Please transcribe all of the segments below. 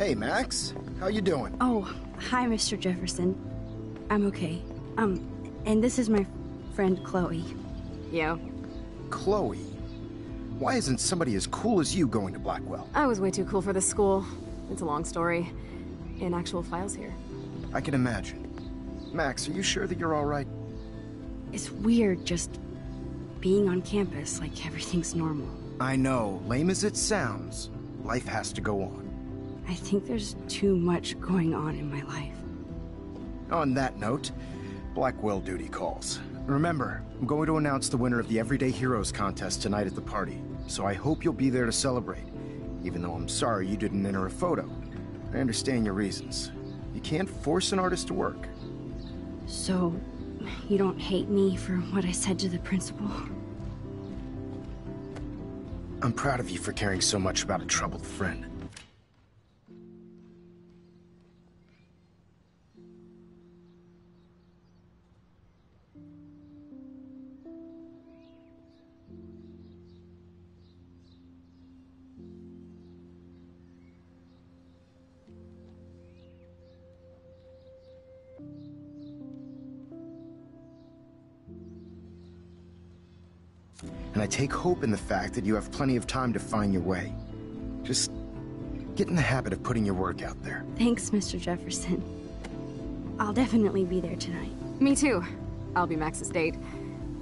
Hey, Max. How you doing? Oh, hi, Mr. Jefferson. I'm okay. Um, and this is my friend Chloe. Yeah. Chloe. Why isn't somebody as cool as you going to Blackwell? I was way too cool for this school. It's a long story. In actual files here. I can imagine. Max, are you sure that you're all right? It's weird just being on campus like everything's normal. I know, lame as it sounds, life has to go on. I think there's too much going on in my life. On that note, Blackwell duty calls. Remember, I'm going to announce the winner of the Everyday Heroes contest tonight at the party, so I hope you'll be there to celebrate, even though I'm sorry you didn't enter a photo. I understand your reasons. You can't force an artist to work. So, you don't hate me for what I said to the principal? I'm proud of you for caring so much about a troubled friend. Take hope in the fact that you have plenty of time to find your way. Just get in the habit of putting your work out there. Thanks, Mr. Jefferson. I'll definitely be there tonight. Me too. I'll be Max's date.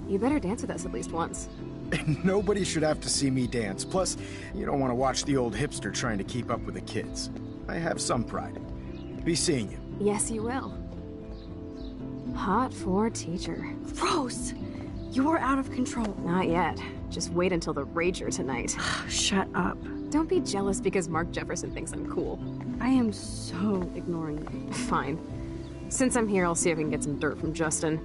You better dance with us at least once. Nobody should have to see me dance. Plus, you don't want to watch the old hipster trying to keep up with the kids. I have some pride. Be seeing you. Yes, you will. Hot for teacher. Gross! You are out of control. Not yet. Just wait until the Rager tonight. Shut up. Don't be jealous because Mark Jefferson thinks I'm cool. I am so ignoring you. Fine. Since I'm here, I'll see if I can get some dirt from Justin.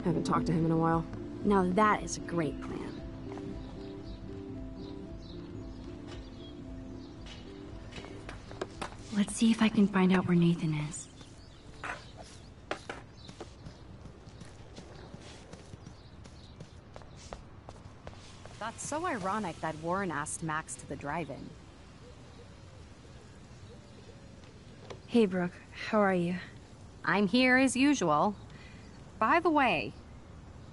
I Haven't talked to him in a while. Now that is a great plan. Let's see if I can find out where Nathan is. That's so ironic that Warren asked Max to the drive-in. Hey, Brooke. How are you? I'm here as usual. By the way,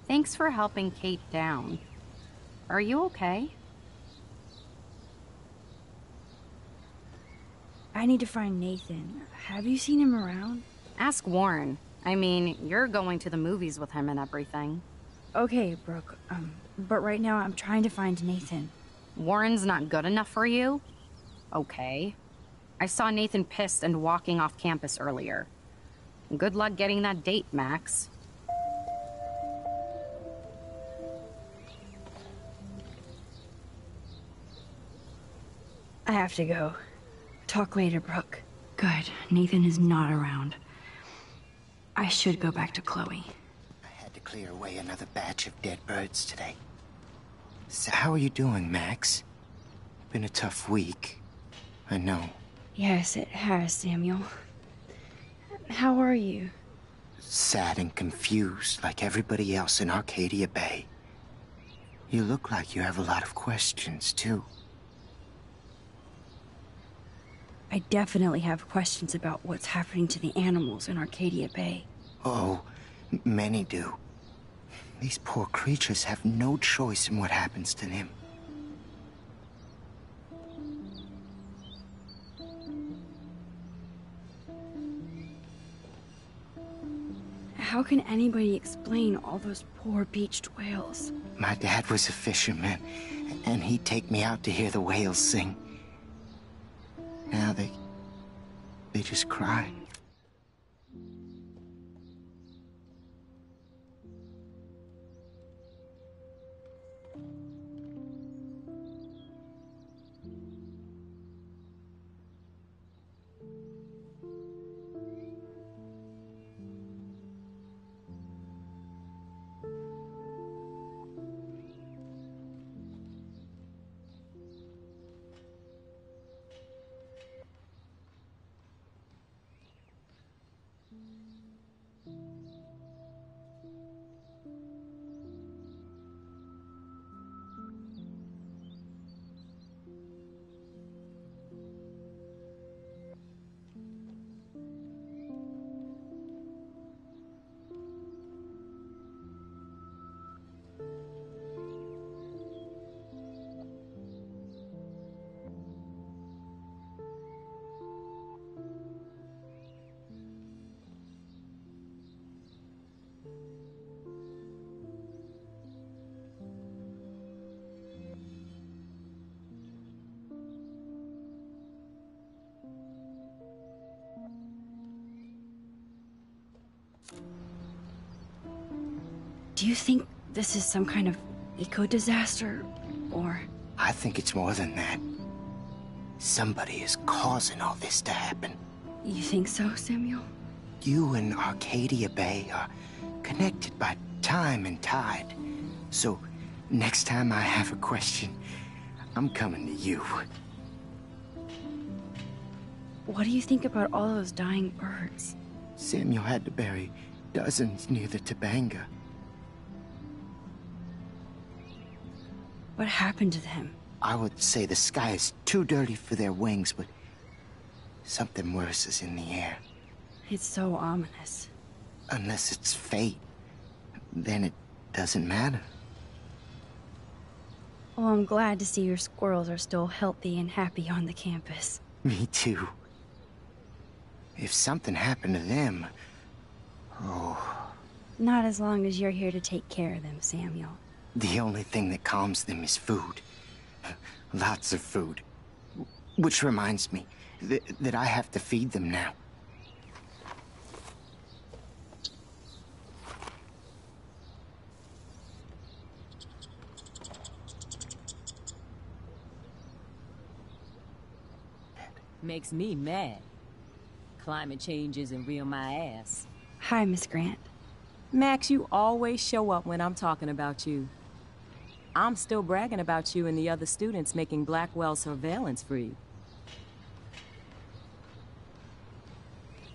thanks for helping Kate down. Are you okay? I need to find Nathan. Have you seen him around? Ask Warren. I mean, you're going to the movies with him and everything. Okay, Brooke. Um, but right now I'm trying to find Nathan. Warren's not good enough for you? Okay. I saw Nathan pissed and walking off campus earlier. Good luck getting that date, Max. I have to go. Talk later, Brooke. Good. Nathan is not around. I should go back to Chloe. Clear away another batch of dead birds today. So how are you doing, Max? Been a tough week. I know. Yes, it has, Samuel. How are you? Sad and confused like everybody else in Arcadia Bay. You look like you have a lot of questions, too. I definitely have questions about what's happening to the animals in Arcadia Bay. Oh, many do. These poor creatures have no choice in what happens to them. How can anybody explain all those poor beached whales? My dad was a fisherman, and he'd take me out to hear the whales sing. Now they... they just cry. Do you think this is some kind of eco-disaster, or... I think it's more than that. Somebody is causing all this to happen. You think so, Samuel? You and Arcadia Bay are connected by time and tide. So, next time I have a question, I'm coming to you. What do you think about all those dying birds? Samuel had to bury dozens near the Tobanga. What happened to them? I would say the sky is too dirty for their wings, but something worse is in the air. It's so ominous. Unless it's fate, then it doesn't matter. Well, I'm glad to see your squirrels are still healthy and happy on the campus. Me too. If something happened to them... Oh... Not as long as you're here to take care of them, Samuel. The only thing that calms them is food. Lots of food. Which reminds me th that I have to feed them now. Makes me mad. Climate change isn't real my ass. Hi, Miss Grant. Max, you always show up when I'm talking about you. I'm still bragging about you and the other students making Blackwell surveillance free.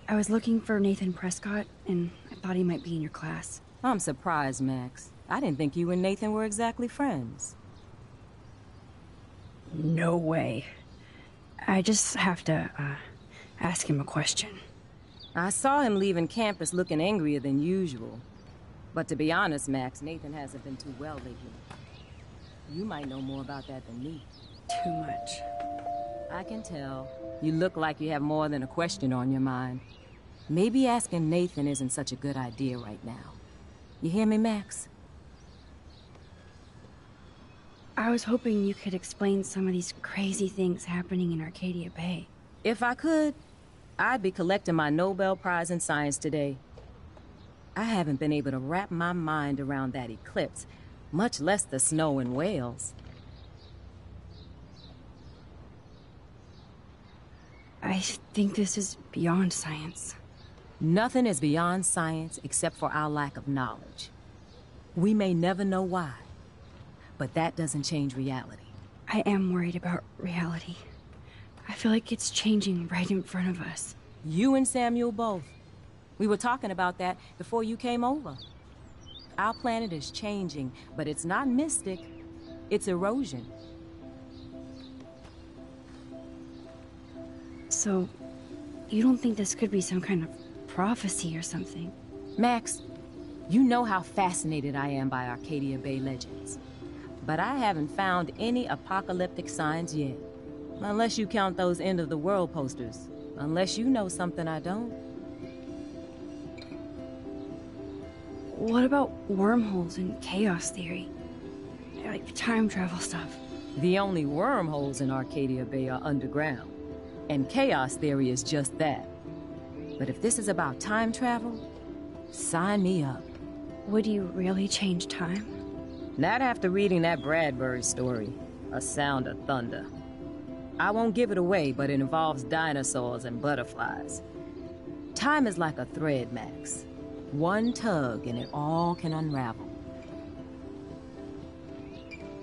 I was looking for Nathan Prescott, and I thought he might be in your class. I'm surprised, Max. I didn't think you and Nathan were exactly friends. No way. I just have to, uh, ask him a question. I saw him leaving campus looking angrier than usual. But to be honest, Max, Nathan hasn't been too well lately. You might know more about that than me. Too much. I can tell. You look like you have more than a question on your mind. Maybe asking Nathan isn't such a good idea right now. You hear me, Max? I was hoping you could explain some of these crazy things happening in Arcadia Bay. If I could, I'd be collecting my Nobel Prize in Science today. I haven't been able to wrap my mind around that eclipse, much less the snow in Wales. I think this is beyond science. Nothing is beyond science except for our lack of knowledge. We may never know why, but that doesn't change reality. I am worried about reality. I feel like it's changing right in front of us. You and Samuel both. We were talking about that before you came over. Our planet is changing, but it's not mystic. It's erosion. So, you don't think this could be some kind of prophecy or something? Max, you know how fascinated I am by Arcadia Bay legends. But I haven't found any apocalyptic signs yet. Unless you count those end of the world posters. Unless you know something I don't. What about wormholes and chaos theory? Like time travel stuff. The only wormholes in Arcadia Bay are underground. And chaos theory is just that. But if this is about time travel, sign me up. Would you really change time? Not after reading that Bradbury story, A Sound of Thunder. I won't give it away, but it involves dinosaurs and butterflies. Time is like a thread, Max. One tug and it all can unravel.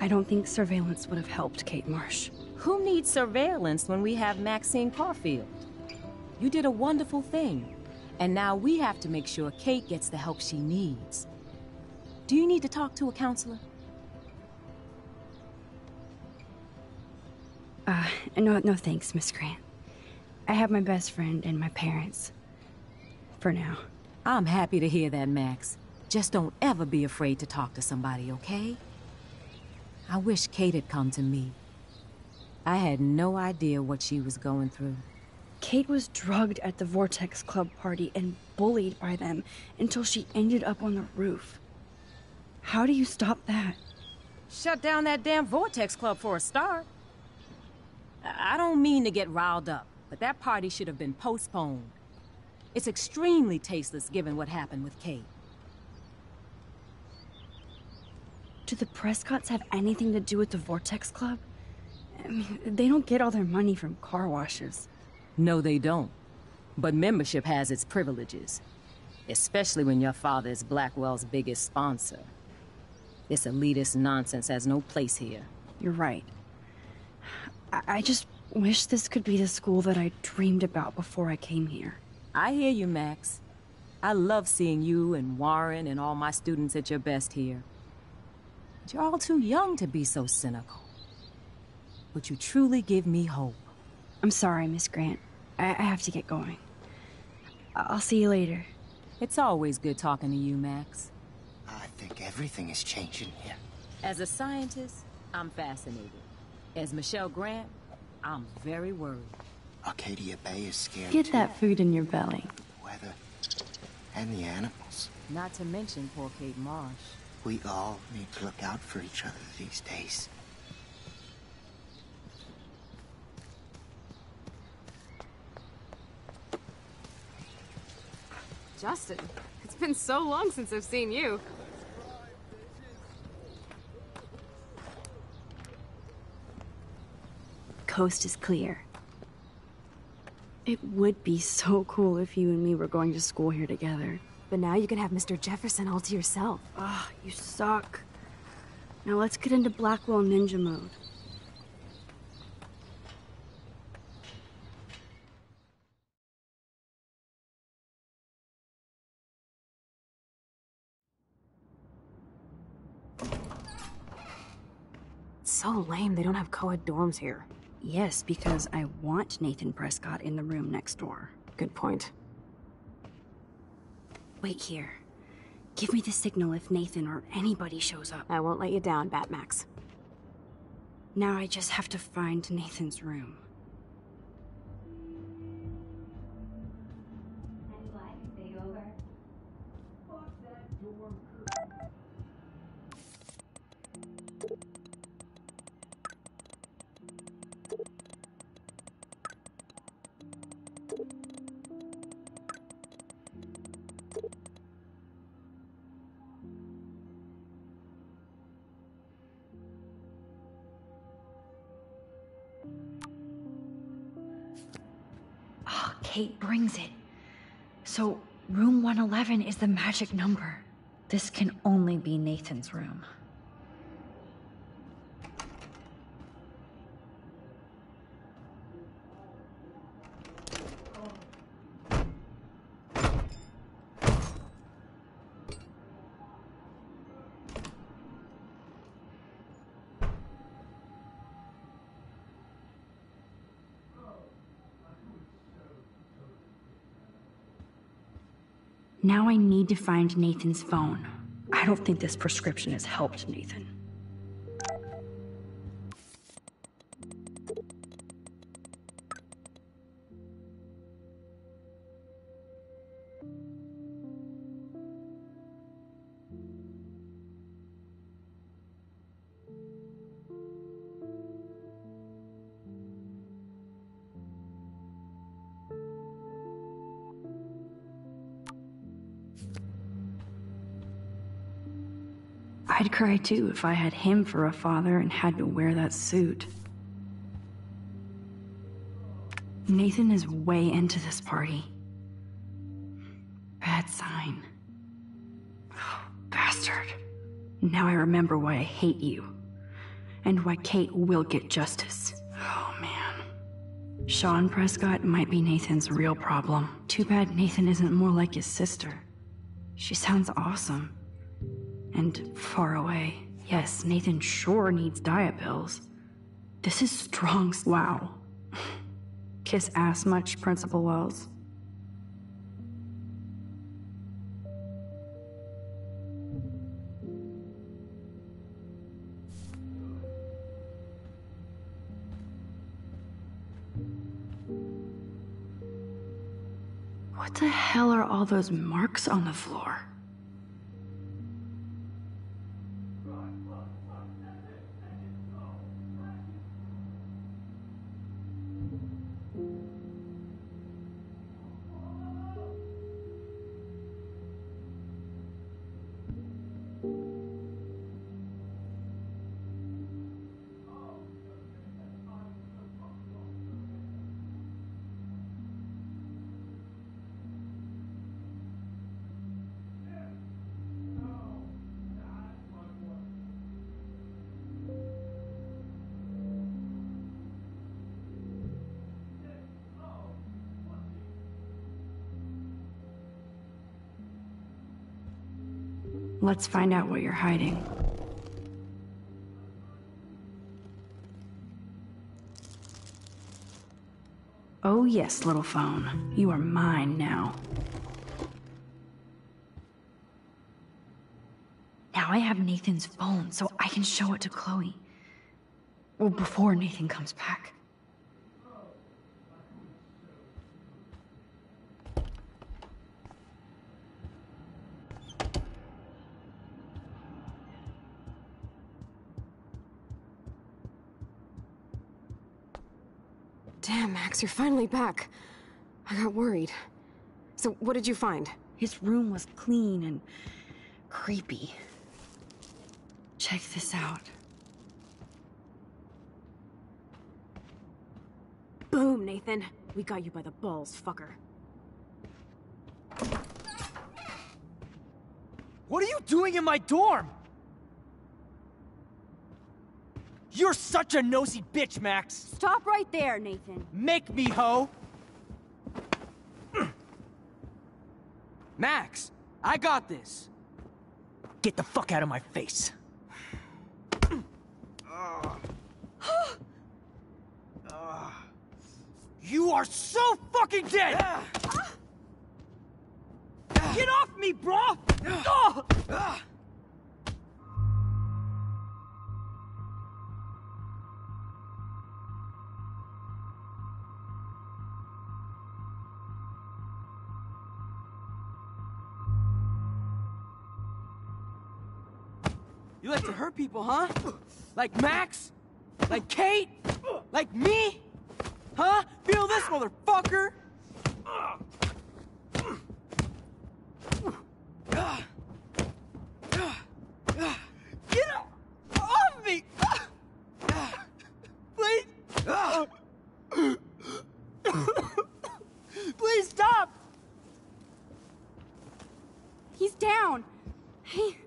I don't think surveillance would have helped Kate Marsh. Who needs surveillance when we have Maxine Caulfield? You did a wonderful thing. And now we have to make sure Kate gets the help she needs. Do you need to talk to a counselor? Uh, no, no thanks, Miss Grant. I have my best friend and my parents. For now. I'm happy to hear that, Max. Just don't ever be afraid to talk to somebody, okay? I wish Kate had come to me. I had no idea what she was going through. Kate was drugged at the Vortex Club party and bullied by them until she ended up on the roof. How do you stop that? Shut down that damn Vortex Club for a start. I don't mean to get riled up, but that party should have been postponed. It's extremely tasteless given what happened with Kate. Do the Prescotts have anything to do with the Vortex Club? I mean, they don't get all their money from car washes. No, they don't. But membership has its privileges. Especially when your father is Blackwell's biggest sponsor. This elitist nonsense has no place here. You're right. I, I just wish this could be the school that I dreamed about before I came here. I hear you, Max. I love seeing you and Warren and all my students at your best here. But you're all too young to be so cynical. But you truly give me hope. I'm sorry, Miss Grant. I, I have to get going. I- I'll see you later. It's always good talking to you, Max. I think everything is changing here. As a scientist, I'm fascinated. As Michelle Grant, I'm very worried. Arcadia Bay is scary Get too. that food in your belly. The Weather and the animals. Not to mention poor Kate Marsh. We all need to look out for each other these days. Justin, it's been so long since I've seen you. Coast is clear. It would be so cool if you and me were going to school here together. But now you can have Mr. Jefferson all to yourself. Ah, you suck. Now let's get into Blackwell Ninja mode. It's so lame they don't have co-ed dorms here. Yes, because I want Nathan Prescott in the room next door. Good point. Wait here. Give me the signal if Nathan or anybody shows up. I won't let you down, Batmax. Now I just have to find Nathan's room. Brings it. So, room 111 is the magic number. This can only be Nathan's room. Now I need to find Nathan's phone. I don't think this prescription has helped Nathan. Cry too if I had him for a father and had to wear that suit. Nathan is way into this party. Bad sign. Oh, bastard. Now I remember why I hate you. And why Kate will get justice. Oh, man. Sean Prescott might be Nathan's real problem. Too bad Nathan isn't more like his sister. She sounds awesome. And far away. Yes, Nathan sure needs diet pills. This is strong. Wow. Kiss ass much, Principal Wells. What the hell are all those marks on the floor? Let's find out what you're hiding. Oh yes, little phone. You are mine now. Now I have Nathan's phone, so I can show it to Chloe. Well, before Nathan comes back. Max, you're finally back. I got worried. So, what did you find? His room was clean and creepy. Check this out. Boom, Nathan. We got you by the balls, fucker. What are you doing in my dorm? You're such a nosy bitch, Max. Stop right there, Nathan. Make me, ho. Max, I got this. Get the fuck out of my face. You are so fucking dead! Ah. Get off me, bro! To hurt people, huh? Like Max? Like Kate? Like me? Huh? Feel this, motherfucker! Get off me! Please! Please stop! He's down. Hey,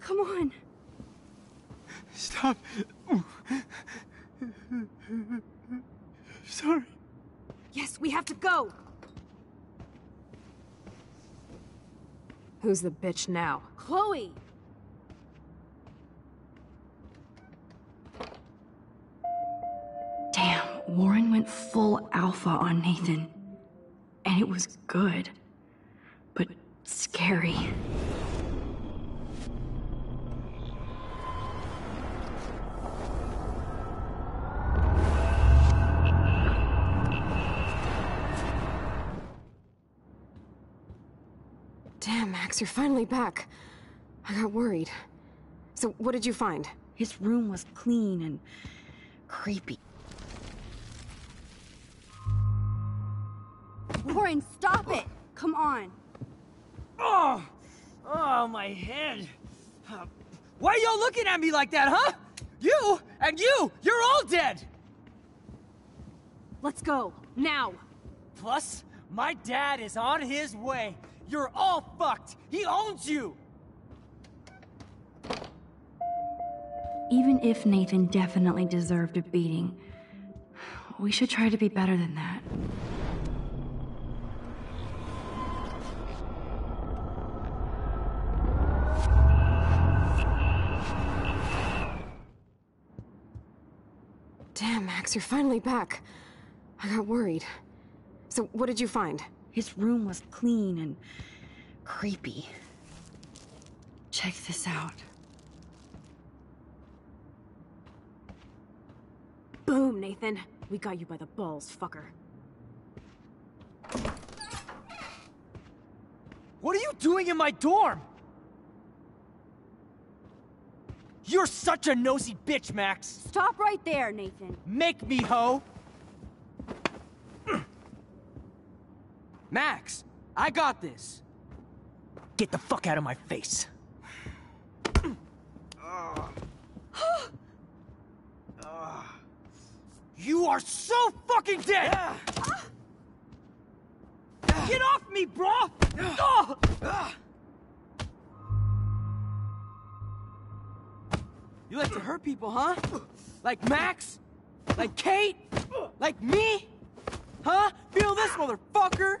come on. Stop. Sorry. Yes, we have to go! Who's the bitch now? Chloe! Damn, Warren went full alpha on Nathan. And it was good. But scary. Max, you're finally back. I got worried. So, what did you find? His room was clean and creepy. Warren, stop it! Come on. Oh! Oh, my head. Why are y'all looking at me like that, huh? You and you, you're all dead! Let's go. Now! Plus, my dad is on his way. You're all fucked. He owns you. Even if Nathan definitely deserved a beating, we should try to be better than that. Damn, Max, you're finally back. I got worried. So, what did you find? His room was clean and creepy. Check this out. Boom, Nathan. We got you by the balls, fucker. What are you doing in my dorm? You're such a nosy bitch, Max. Stop right there, Nathan. Make me, ho. Max, I got this. Get the fuck out of my face. You are so fucking dead! Get off me, bro! You like to hurt people, huh? Like Max? Like Kate? Like me? Huh? Feel this, motherfucker!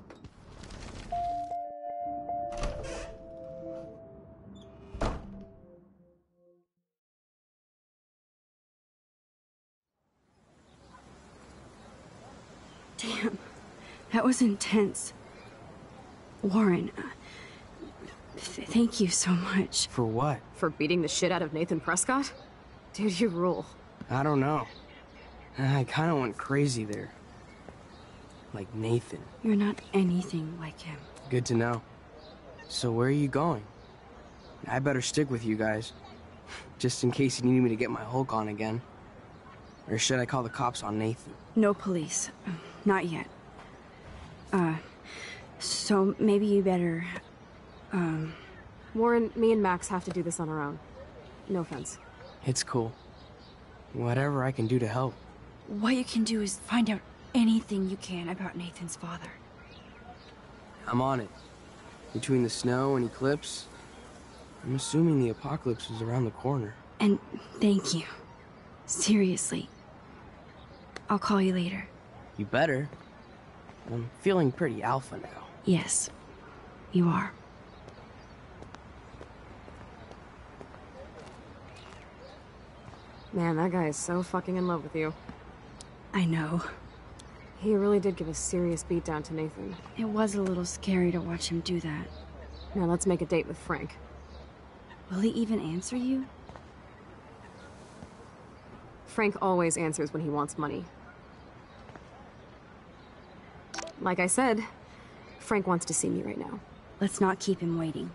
Damn. That was intense. Warren, uh, th thank you so much. For what? For beating the shit out of Nathan Prescott? Dude, you rule. I don't know. I kind of went crazy there. Like Nathan. You're not anything like him. Good to know. So where are you going? I better stick with you guys. Just in case you need me to get my Hulk on again. Or should I call the cops on Nathan? No police. Not yet. Uh, so maybe you better, um... Warren, me and Max have to do this on our own. No offense. It's cool. Whatever I can do to help. What you can do is find out anything you can about Nathan's father. I'm on it. Between the snow and Eclipse, I'm assuming the apocalypse is around the corner. And thank you. Seriously. I'll call you later. You better. I'm feeling pretty alpha now. Yes, you are. Man, that guy is so fucking in love with you. I know. He really did give a serious beatdown to Nathan. It was a little scary to watch him do that. Now let's make a date with Frank. Will he even answer you? Frank always answers when he wants money. Like I said, Frank wants to see me right now. Let's not keep him waiting.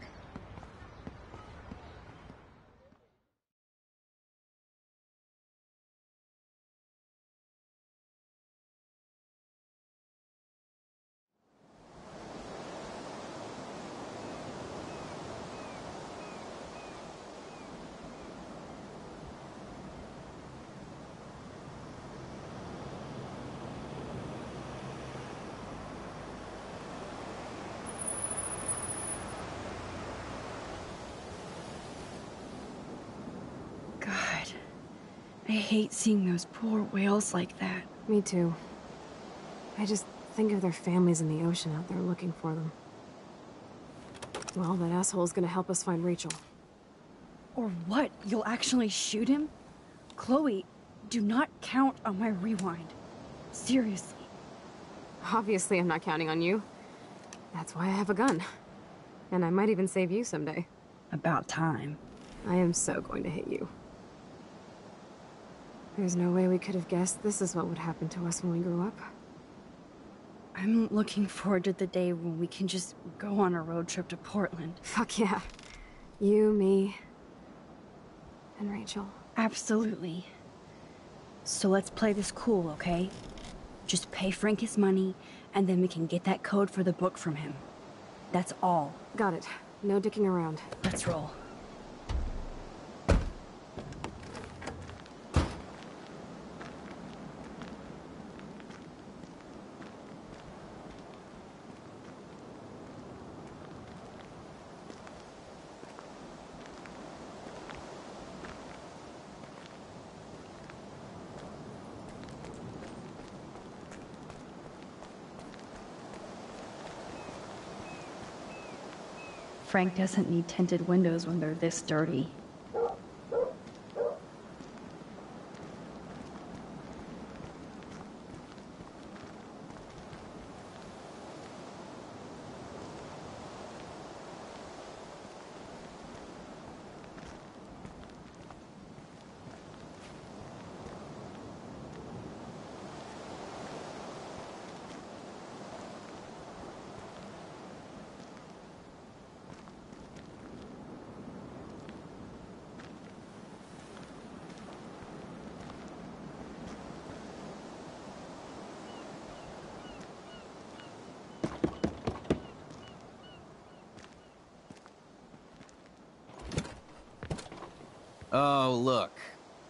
God. I hate seeing those poor whales like that. Me too. I just think of their families in the ocean out there looking for them. Well, that asshole's gonna help us find Rachel. Or what? You'll actually shoot him? Chloe, do not count on my rewind. Seriously. Obviously, I'm not counting on you. That's why I have a gun. And I might even save you someday. About time. I am so going to hit you. There's no way we could have guessed this is what would happen to us when we grew up. I'm looking forward to the day when we can just go on a road trip to Portland. Fuck yeah. You, me, and Rachel. Absolutely. So let's play this cool, okay? Just pay Frank his money, and then we can get that code for the book from him. That's all. Got it. No dicking around. Let's roll. Frank doesn't need tinted windows when they're this dirty.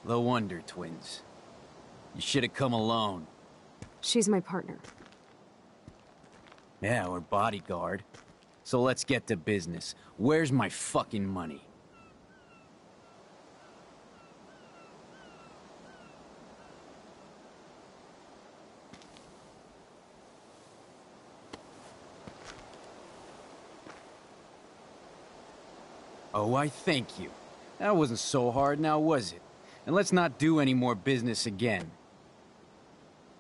The wonder, twins. You should have come alone. She's my partner. Yeah, we're bodyguard. So let's get to business. Where's my fucking money? Oh, I thank you. That wasn't so hard now, was it? And let's not do any more business again.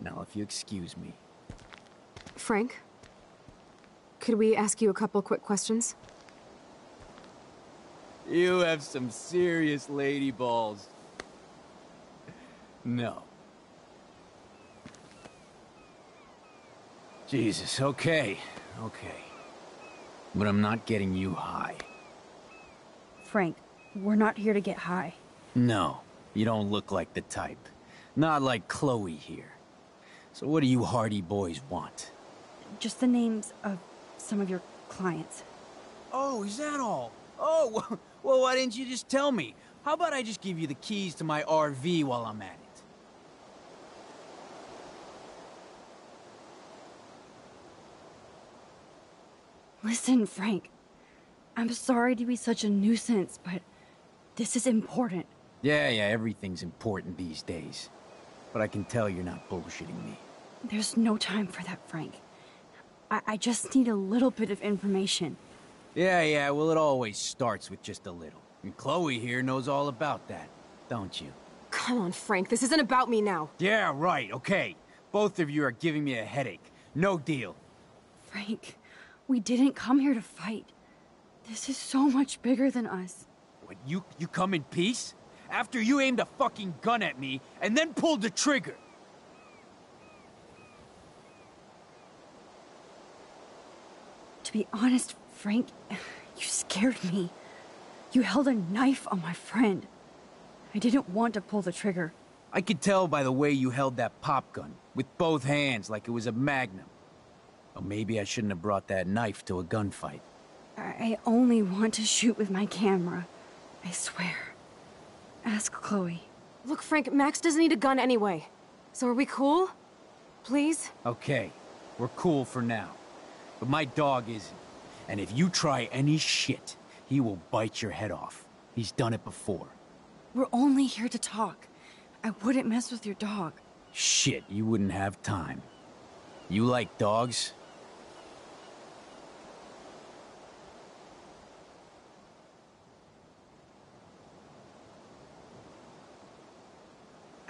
Now, if you excuse me. Frank? Could we ask you a couple quick questions? You have some serious lady balls. No. Jesus, okay, okay. But I'm not getting you high. Frank, we're not here to get high. No, you don't look like the type. Not like Chloe here. So what do you hardy boys want? Just the names of some of your clients. Oh, is that all? Oh, well, why didn't you just tell me? How about I just give you the keys to my RV while I'm at it? Listen, Frank. I'm sorry to be such a nuisance, but this is important. Yeah, yeah, everything's important these days. But I can tell you're not bullshitting me. There's no time for that, Frank. I, I just need a little bit of information. Yeah, yeah, well, it always starts with just a little. And Chloe here knows all about that, don't you? Come on, Frank. This isn't about me now. Yeah, right, okay. Both of you are giving me a headache. No deal. Frank, we didn't come here to fight. This is so much bigger than us. What, you, you come in peace? After you aimed a fucking gun at me and then pulled the trigger. To be honest, Frank, you scared me. You held a knife on my friend. I didn't want to pull the trigger. I could tell by the way you held that pop gun, with both hands like it was a magnum. Or maybe I shouldn't have brought that knife to a gunfight. I only want to shoot with my camera. I swear. Ask Chloe. Look, Frank, Max doesn't need a gun anyway. So are we cool? Please? Okay, we're cool for now. But my dog isn't. And if you try any shit, he will bite your head off. He's done it before. We're only here to talk. I wouldn't mess with your dog. Shit, you wouldn't have time. You like dogs?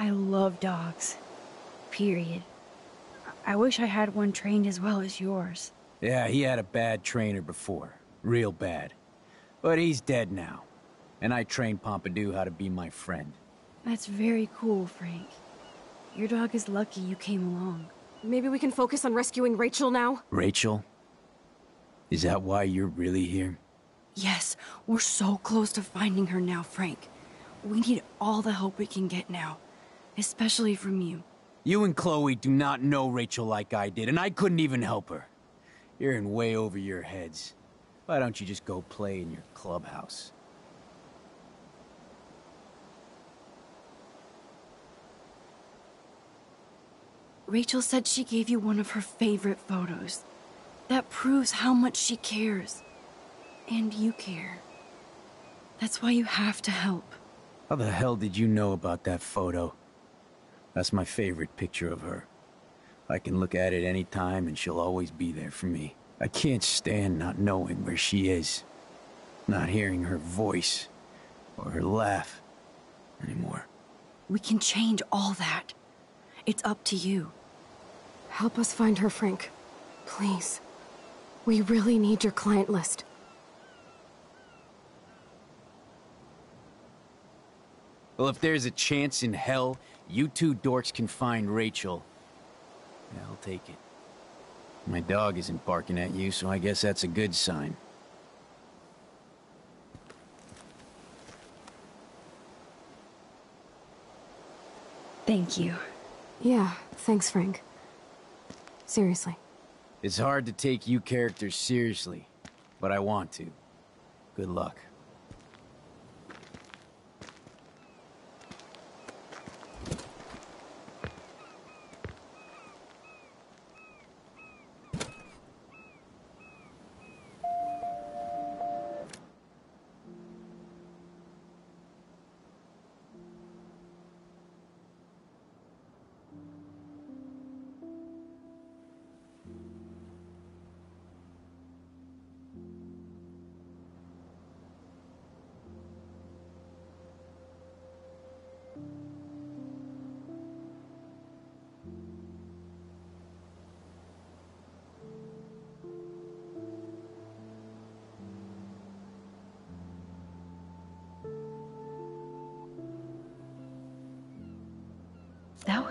I love dogs. Period. I wish I had one trained as well as yours. Yeah, he had a bad trainer before. Real bad. But he's dead now. And I trained Pompidou how to be my friend. That's very cool, Frank. Your dog is lucky you came along. Maybe we can focus on rescuing Rachel now? Rachel? Is that why you're really here? Yes, we're so close to finding her now, Frank. We need all the help we can get now. Especially from you. You and Chloe do not know Rachel like I did, and I couldn't even help her. You're in way over your heads. Why don't you just go play in your clubhouse? Rachel said she gave you one of her favorite photos. That proves how much she cares. And you care. That's why you have to help. How the hell did you know about that photo? That's my favorite picture of her. I can look at it any time and she'll always be there for me. I can't stand not knowing where she is. Not hearing her voice or her laugh anymore. We can change all that. It's up to you. Help us find her, Frank. Please. We really need your client list. Well, if there's a chance in hell you two dorks can find Rachel, yeah, I'll take it. My dog isn't barking at you, so I guess that's a good sign. Thank you. Yeah, thanks, Frank. Seriously. It's hard to take you characters seriously, but I want to. Good luck.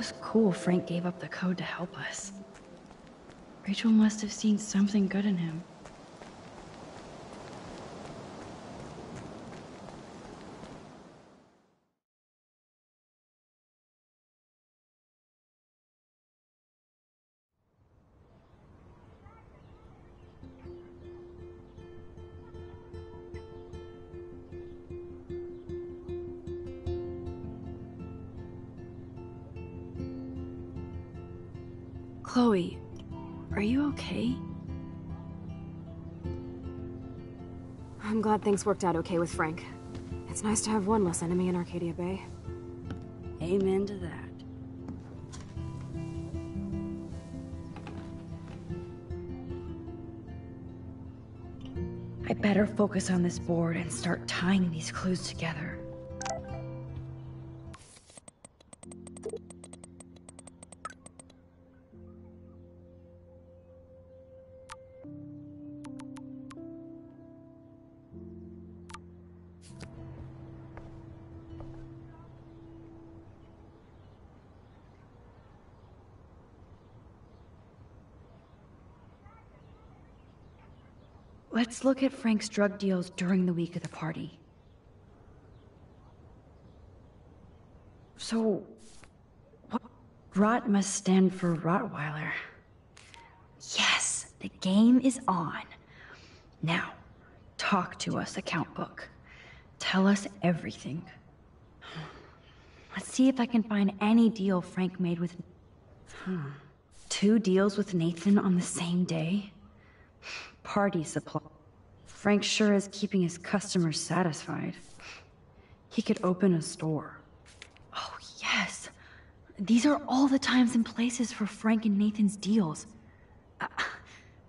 Was cool Frank gave up the code to help us. Rachel must have seen something good in him. Chloe, are you okay? I'm glad things worked out okay with Frank. It's nice to have one less enemy in Arcadia Bay. Amen to that. I better focus on this board and start tying these clues together. Look at Frank's drug deals during the week of the party. So, what? Rot must stand for Rottweiler. Yes, the game is on. Now, talk to us, account book. Tell us everything. Let's see if I can find any deal Frank made with. Hmm. Two deals with Nathan on the same day? Party supply. Frank sure is keeping his customers satisfied. He could open a store. Oh, yes. These are all the times and places for Frank and Nathan's deals. Uh,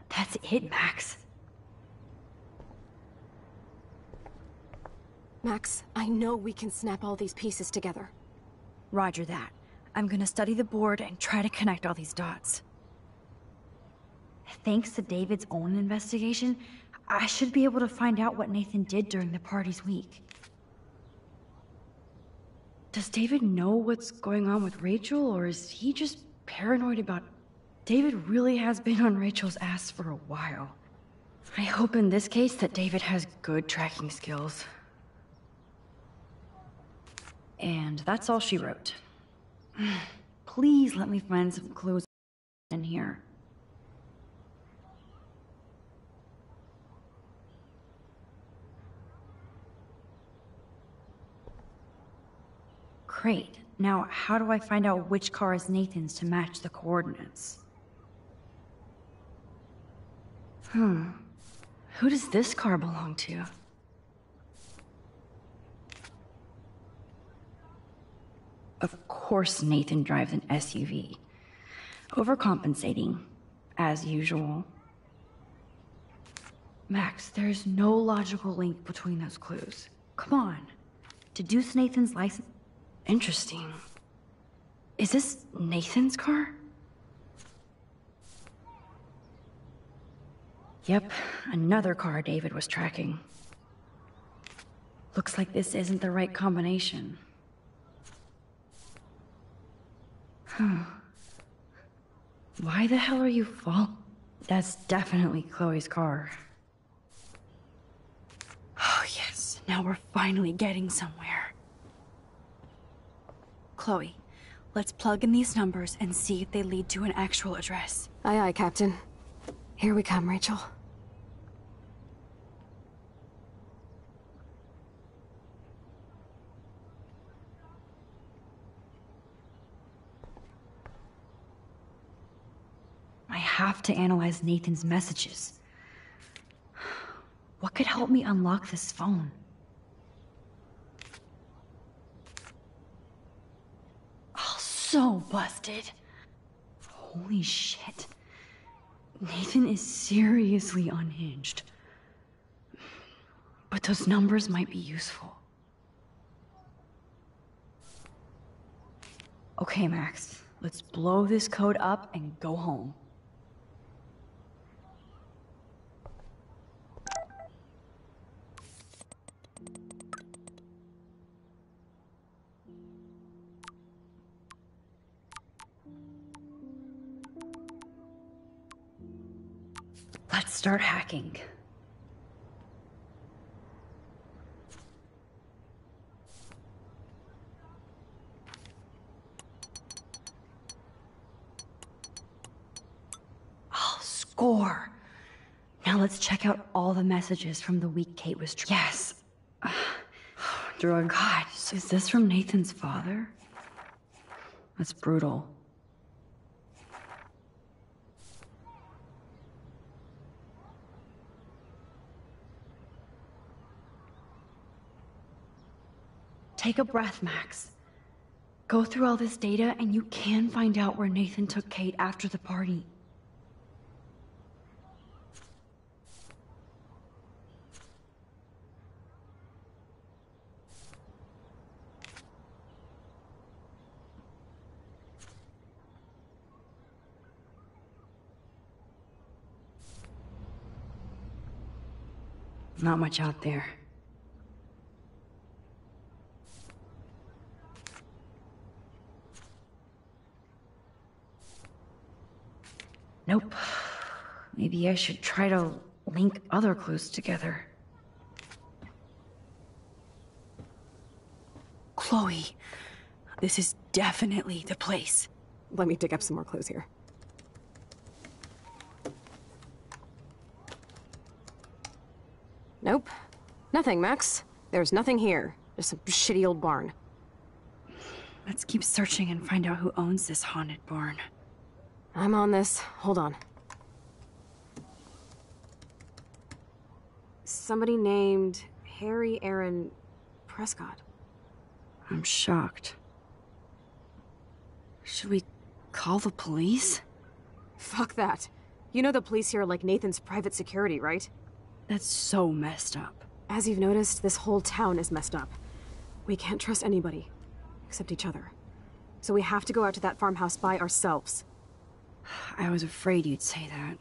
that's it, Max. Max, I know we can snap all these pieces together. Roger that. I'm gonna study the board and try to connect all these dots. Thanks to David's own investigation, I should be able to find out what Nathan did during the party's week. Does David know what's going on with Rachel, or is he just paranoid about... David really has been on Rachel's ass for a while. I hope in this case that David has good tracking skills. And that's all she wrote. Please let me find some clues in here. Great. Now, how do I find out which car is Nathan's to match the coordinates? Hmm. Who does this car belong to? Of course Nathan drives an SUV. Overcompensating, as usual. Max, there's no logical link between those clues. Come on. Deduce Nathan's license... Interesting. Is this Nathan's car? Yep, another car David was tracking. Looks like this isn't the right combination. Huh. Why the hell are you fall? That's definitely Chloe's car. Oh, yes. Now we're finally getting somewhere. Chloe, let's plug in these numbers and see if they lead to an actual address. Aye, aye, Captain. Here we come, Rachel. I have to analyze Nathan's messages. What could help me unlock this phone? Oh, so busted. Holy shit. Nathan is seriously unhinged. But those numbers might be useful. Okay, Max. Let's blow this code up and go home. Let's start hacking. I'll score. Now let's check out all the messages from the week Kate was. yes. Drug. God, is this from Nathan's father? That's brutal. Take a breath, Max. Go through all this data and you can find out where Nathan took Kate after the party. Not much out there. Nope. Maybe I should try to link other clues together. Chloe, this is definitely the place. Let me dig up some more clues here. Nope. Nothing, Max. There's nothing here. Just some shitty old barn. Let's keep searching and find out who owns this haunted barn. I'm on this. Hold on. Somebody named Harry Aaron Prescott. I'm shocked. Should we call the police? Fuck that. You know the police here are like Nathan's private security, right? That's so messed up. As you've noticed, this whole town is messed up. We can't trust anybody, except each other. So we have to go out to that farmhouse by ourselves. I was afraid you'd say that.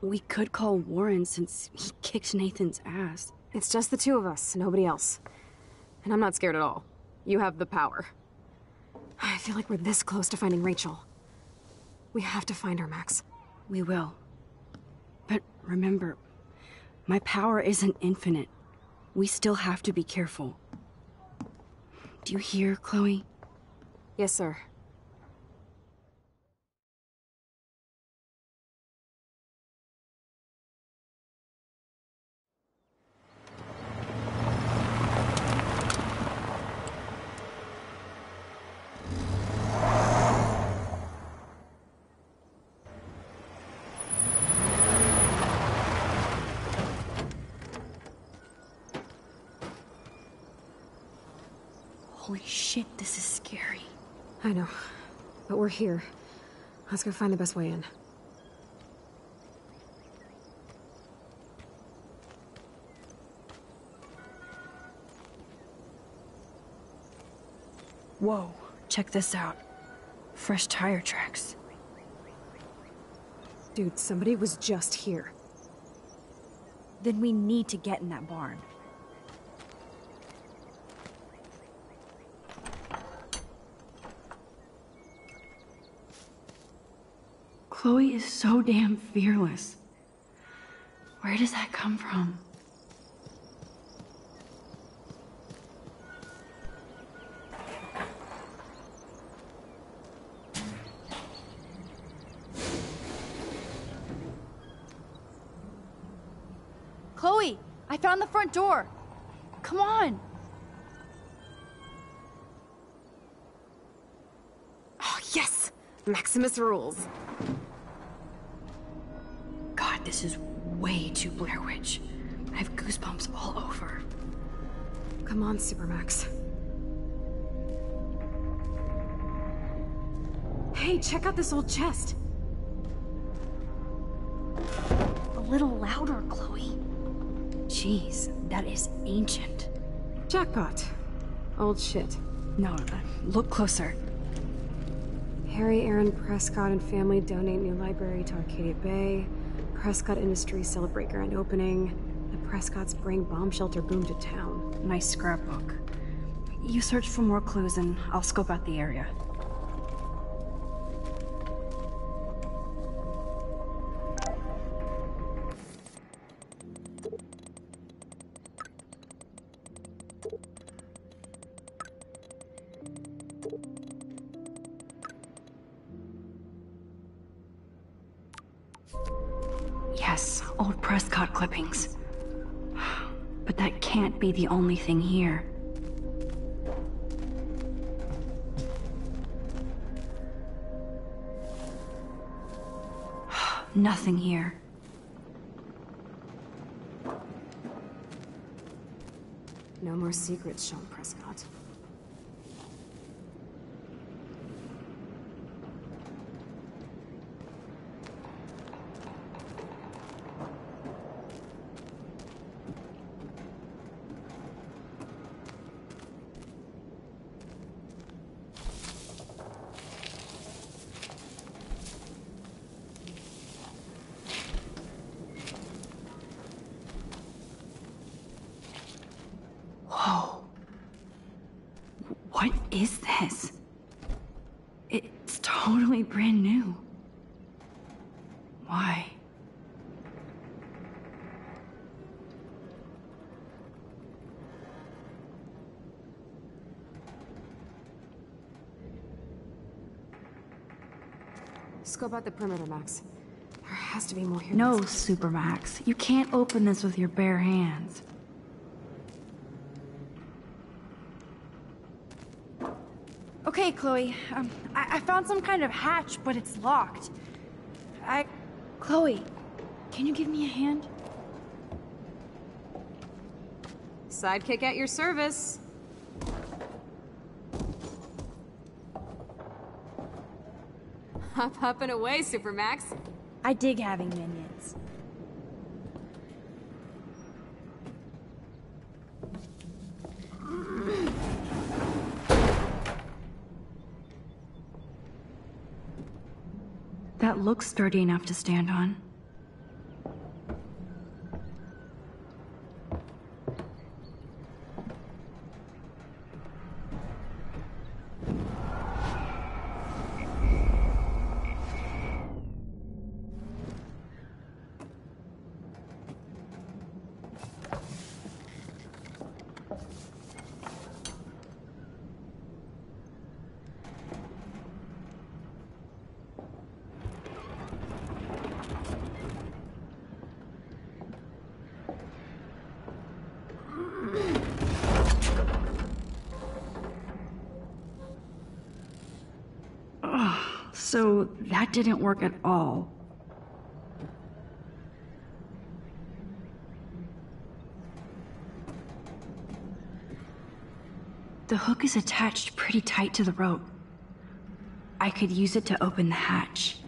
We could call Warren since he kicked Nathan's ass. It's just the two of us, nobody else. And I'm not scared at all. You have the power. I feel like we're this close to finding Rachel. We have to find her, Max. We will. But remember, my power isn't infinite. We still have to be careful. Do you hear, Chloe? Yes, sir. Holy shit, this is scary. I know. But we're here. Let's go find the best way in. Whoa, check this out. Fresh tire tracks. Dude, somebody was just here. Then we need to get in that barn. Chloe is so damn fearless. Where does that come from? Chloe, I found the front door. Come on. Oh, yes! Maximus rules. God, this is way too Blair Witch. I have goosebumps all over. Come on, Supermax. Hey, check out this old chest. A little louder, Chloe. Jeez, that is ancient. Jackpot. Old shit. No, look closer. Harry Aaron Prescott and family donate new library to Arcadia Bay. Prescott Industries celebrate grand opening. The Prescotts bring bomb shelter boom to town. Nice scrapbook. You search for more clues and I'll scope out the area. Nothing here. No more secrets, Sean Prescott. Whoa. What is this? It's totally brand new. Why? Scope out the perimeter, Max. There has to be more here. No, Supermax. You can't open this with your bare hands. Okay, Chloe. Um, I, I found some kind of hatch, but it's locked. I. Chloe, can you give me a hand? Sidekick at your service. Hop, up and away, Supermax. I dig having minions. That looks sturdy enough to stand on. So didn't work at all. The hook is attached pretty tight to the rope. I could use it to open the hatch.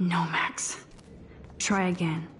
No, Max. Try again.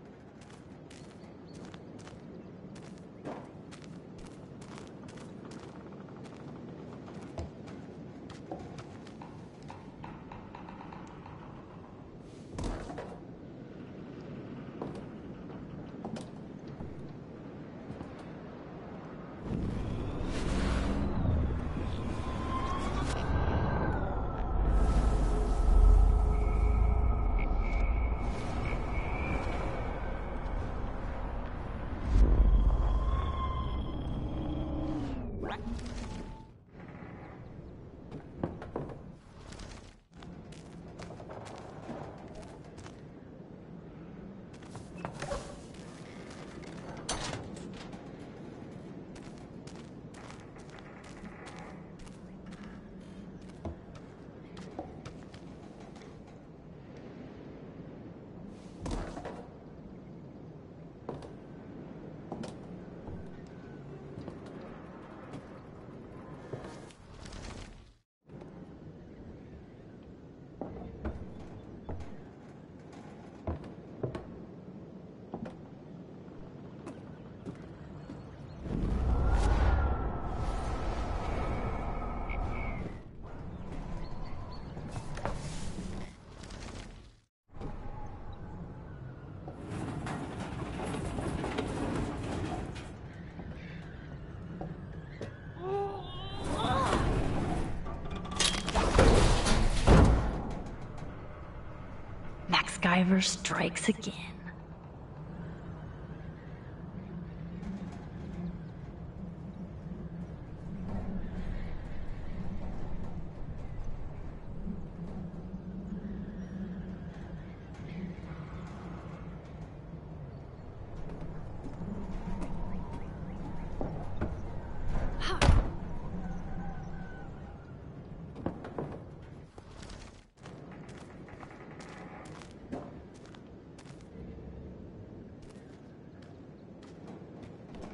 Guyver strikes again.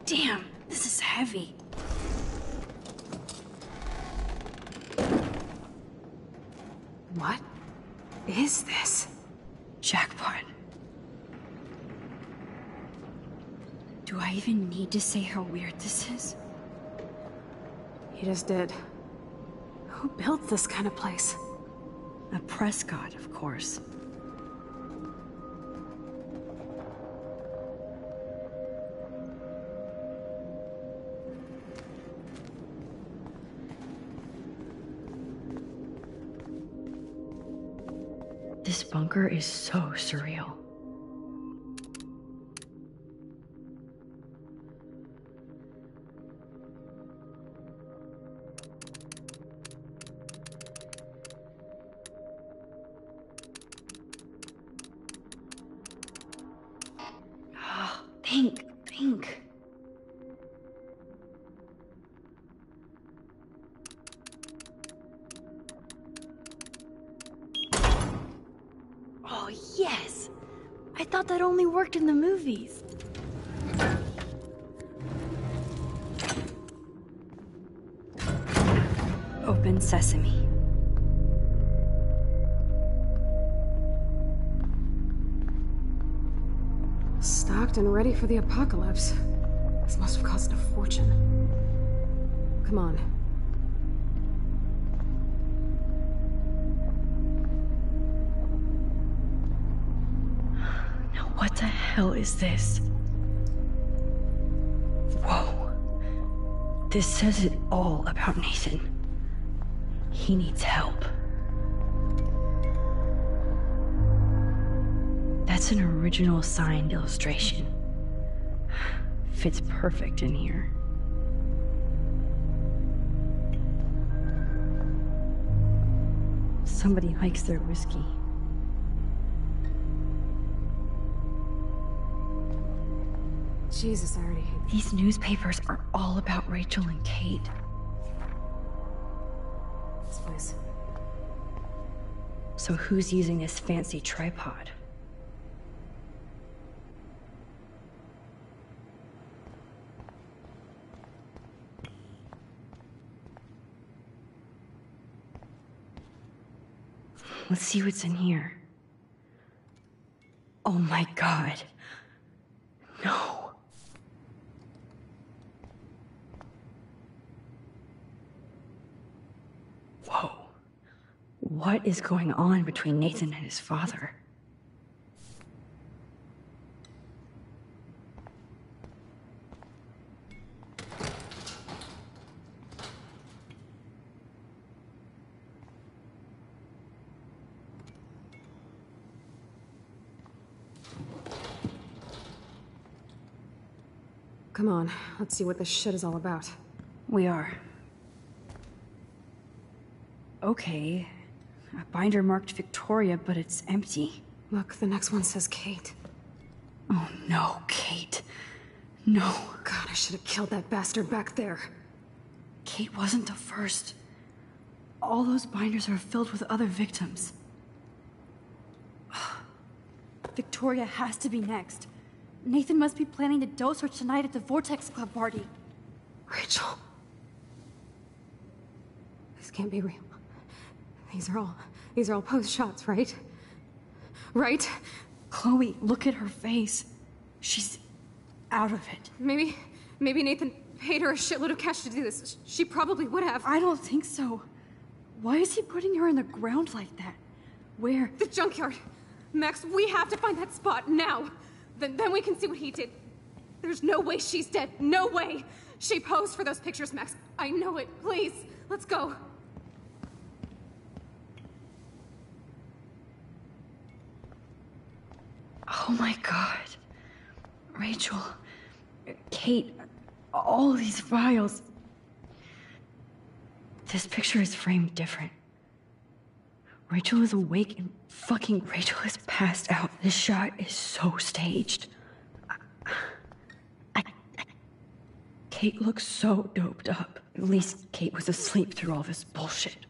Damn, this is heavy. What is this? Jackpot. Do I even need to say how weird this is? He just did. Who built this kind of place? A Prescott, of course. This bunker is so surreal. For the apocalypse. This must have cost a fortune. Come on. Now, what the hell is this? Whoa. This says it all about Nathan. He needs help. That's an original signed illustration. Fits perfect in here. Somebody likes their whiskey. Jesus, I already hate These newspapers are all about Rachel and Kate. this place. So who's using this fancy tripod? Let's see what's in here. Oh my god. No. Whoa. What is going on between Nathan and his father? Come on, let's see what this shit is all about. We are. Okay. A binder marked Victoria, but it's empty. Look, the next one says Kate. Oh no, Kate. No. God, I should have killed that bastard back there. Kate wasn't the first. All those binders are filled with other victims. Victoria has to be next. Nathan must be planning to dose her tonight at the Vortex Club party. Rachel. This can't be real. These are all these are all post shots, right? Right? Chloe, look at her face. She's out of it. Maybe maybe Nathan paid her a shitload of cash to do this. She probably would have. I don't think so. Why is he putting her in the ground like that? Where? The junkyard. Max, we have to find that spot now. Then then we can see what he did. There's no way she's dead. No way. She posed for those pictures, Max. I know it. Please, let's go. Oh my god. Rachel, Kate, all these files. This picture is framed different. Rachel is awake and fucking Rachel is passed out. This shot is so staged. I, I- Kate looks so doped up. At least Kate was asleep through all this bullshit.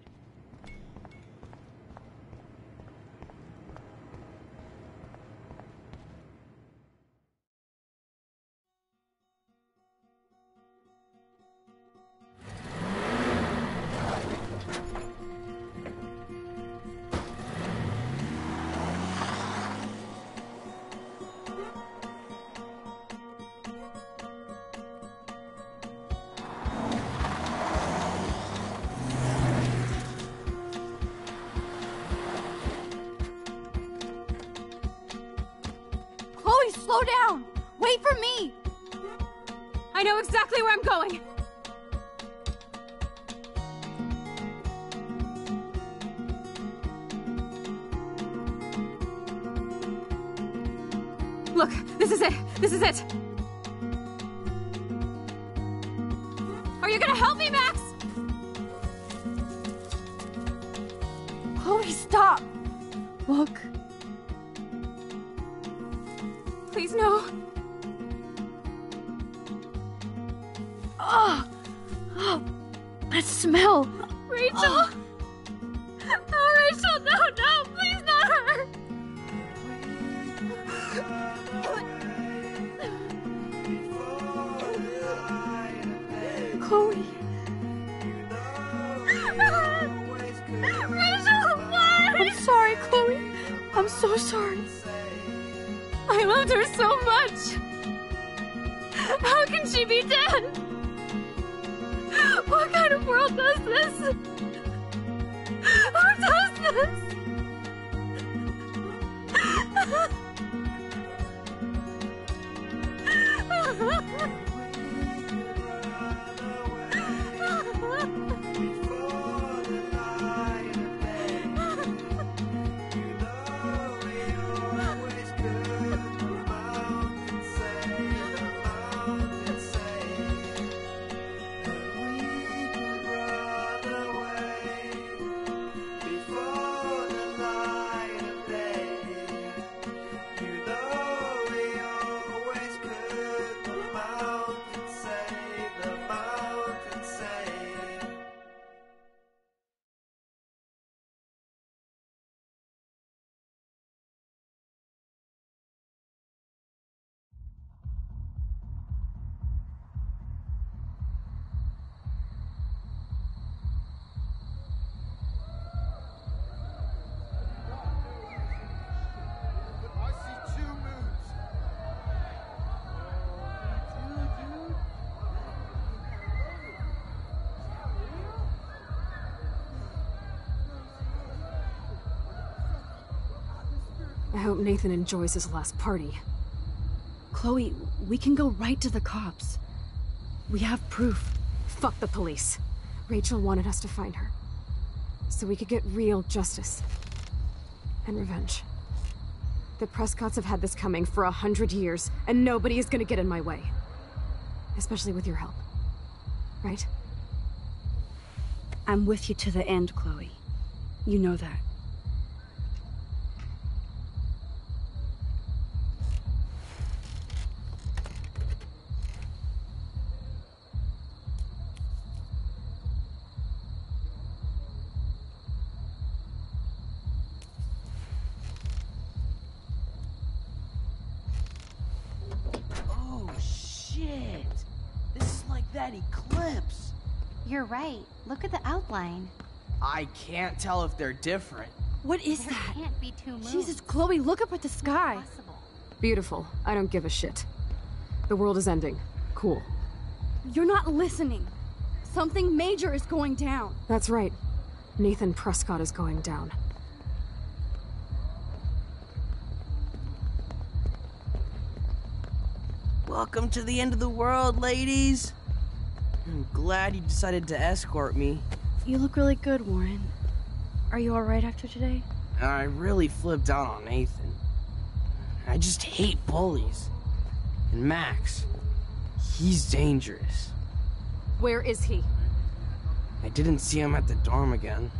Nathan enjoys his last party. Chloe, we can go right to the cops. We have proof. Fuck the police. Rachel wanted us to find her. So we could get real justice. And revenge. The Prescotts have had this coming for a hundred years, and nobody is gonna get in my way. Especially with your help. Right? I'm with you to the end, Chloe. You know that. Can't tell if they're different. What is there that? can't be two moons. Jesus, Chloe, look up at the sky. Impossible. Beautiful. I don't give a shit. The world is ending. Cool. You're not listening. Something major is going down. That's right. Nathan Prescott is going down. Welcome to the end of the world, ladies. I'm glad you decided to escort me. You look really good, Warren. Are you alright after today? I really flipped out on Nathan. I just hate bullies. And Max, he's dangerous. Where is he? I didn't see him at the dorm again.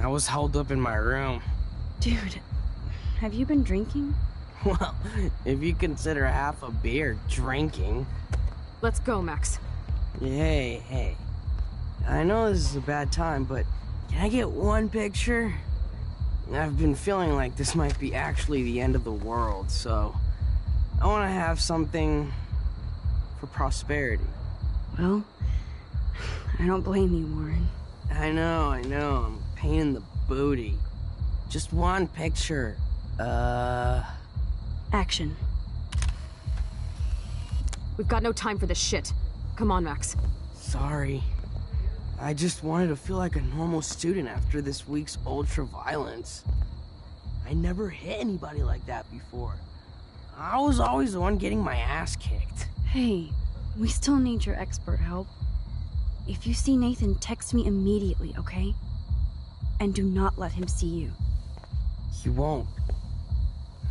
I was held up in my room. Dude, have you been drinking? Well, if you consider half a beer drinking. Let's go, Max. Hey, hey. I know this is a bad time, but can I get one picture? I've been feeling like this might be actually the end of the world, so I want to have something for prosperity. Well, I don't blame you, Warren. I know, I know. I'm a pain in the booty. Just one picture. Uh. Action. We've got no time for this shit. Come on, Max. Sorry. I just wanted to feel like a normal student after this week's ultra violence. I never hit anybody like that before. I was always the one getting my ass kicked. Hey, we still need your expert help. If you see Nathan, text me immediately, okay? And do not let him see you. He won't.